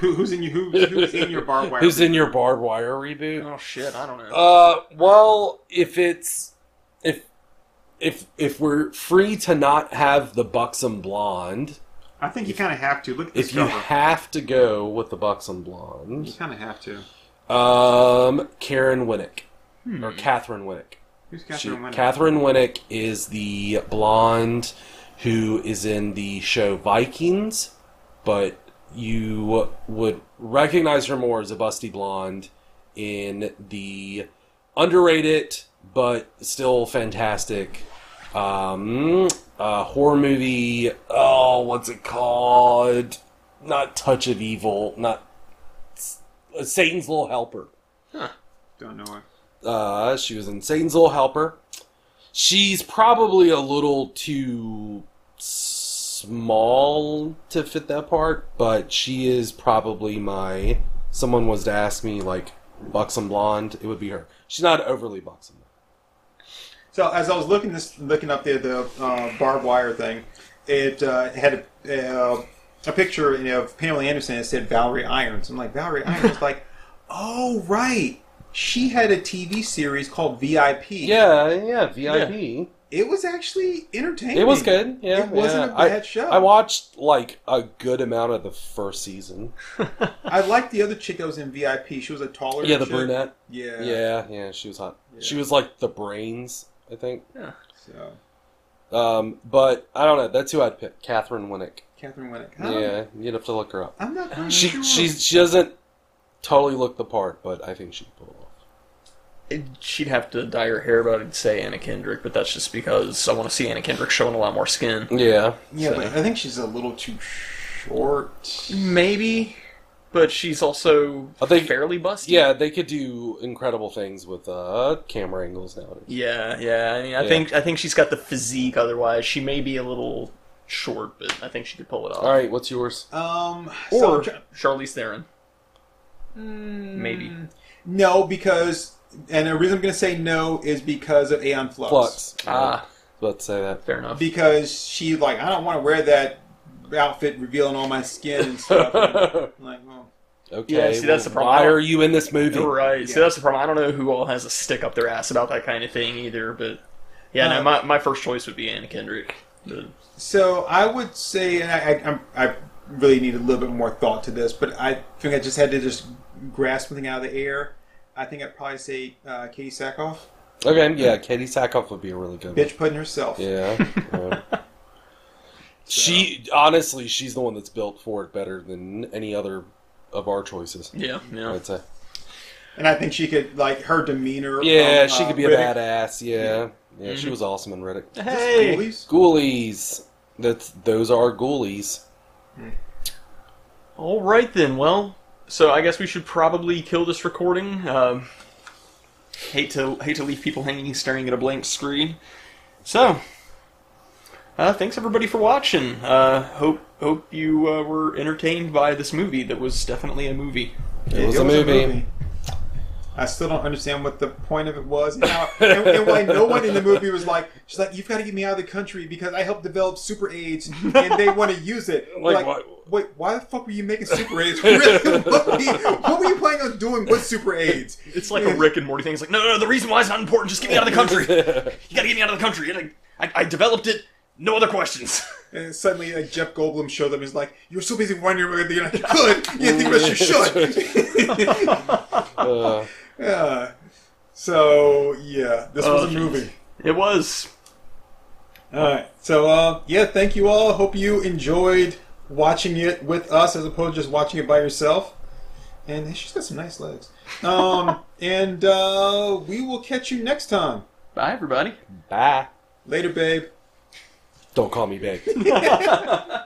who, who's in you? Who, who's in your barbed (laughs) wire? Who's in your Barb Wire reboot? Oh shit, I don't know. Uh, well, if it's if if if we're free to not have the buxom blonde, I think you kind of have to look at this if you have to go with the buxom blonde, you kind of have to. um, Karen Winnick Hmm. or Katheryn Winnick. Who's She, Katheryn Winnick? Katheryn Winnick is the blonde who is in the show Vikings, but you would recognize her more as a busty blonde in the underrated but still fantastic um, uh, horror movie. Oh, what's it called? Not Touch of Evil. Not Satan's Little Helper. Don't know it. Uh, she was in Satan's Little Helper. She's probably a little too small to fit that part, but she is probably my. Someone was to ask me like buxom blonde, it would be her. She's not overly buxom. So as I was looking this, looking up there, the uh, Barb Wire thing, it uh, had a, uh, a picture you know, of Pamela Anderson It said Valerie Irons. I'm like Valerie Irons, like, (laughs) oh right, she had a TV series called VIP. Yeah, yeah, VIP. it was actually entertaining. It was good. Yeah, It wasn't yeah. a bad I, show. I watched like a good amount of the first season. (laughs) I liked the other chick that was in VIP. She was a taller. Yeah, the chick. brunette. Yeah. Yeah, yeah, she was hot. Yeah. She was like the brains, I think. Yeah. So Um, but I don't know. That's who I'd pick. Katheryn Winnick. Katheryn Winnick. Yeah, you'd have to look her up. I'm not. quite She sure. she's she doesn't totally look the part, but I think she'd pull it off. It- she'd have to dye her hair, but I'd say Anna Kendrick. But that's just because I want to see Anna Kendrick showing a lot more skin. Yeah. Yeah, So- but I think she's a little too short. Maybe, but she's also I think- fairly busty. Yeah, they could do incredible things with uh, camera angles nowadays. Yeah, yeah. I mean, I Yeah. think I think she's got the physique. Otherwise, she may be a little short, but I think she could pull it off. All right, what's yours? Um, Or I'm Charlize Theron. Maybe. no, because and the reason I'm going to say no is because of Aeon Flux. Flux. Ah, Let's say that. fair enough. Because she like I don't want to wear that outfit revealing all my skin and stuff. And (laughs) I'm like, well, Okay. Yeah, see, that's the problem. Why are you in this movie? Right. So Yeah. that's the problem. I don't know who all has a stick up their ass about that kind of thing either. But yeah, Uh, no, my, my first choice would be Anna Kendrick. But, So I would say, and I, I, I'm, I really need a little bit more thought to this, but I think I just had to just grasp something out of the air. I think I'd probably say uh, Katee Sackhoff, Okay, yeah, Katee Sackhoff would be a really good bitch putting herself. Yeah. (laughs) yeah. She honestly, she's the one that's built for it better than any other of our choices. yeah, yeah. I'd say. And I think she could like her demeanor. Yeah, um, she uh, could be a badass. Yeah, yeah, she Mhm. was awesome in Riddick. Hey, Ghoulies. Ghoulies. That's those are ghoulies. all right then. Well, so I guess we should probably kill this recording. Um, hate to hate to leave people hanging, staring at a blank screen. So, uh, thanks everybody for watching. Uh, hope hope you uh, were entertained by this movie. That was definitely a movie. It was a movie. I still don't understand what the point of it was, (laughs) and, how, and, and why no one in the movie was like, "She's like, you've got to get me out of the country because I helped develop super AIDS, and they want to use it." (laughs) Like, Like, what- wait, why the fuck were you making super AIDS? (laughs) Really? what, were you, what were you planning on doing with super AIDS? It's like a Rick and Morty thing. It's like, no, no, no, the reason why it's not important. Just get me out of the country. You gotta get me out of the country. And I, I, I developed it. No other questions. And suddenly, like Jeff Goldblum showed up. He's like, "You're so busy wondering whether you could, you think about you should." Uh, yeah. So yeah, this was a movie. It was. All right. So, uh, yeah, thank you all. Hope you enjoyed watching it with us as opposed to just watching it by yourself. And she's got some nice legs. Um, (laughs) and uh, we will catch you next time. Bye, everybody. bye. Later, babe. Don't call me babe. (laughs)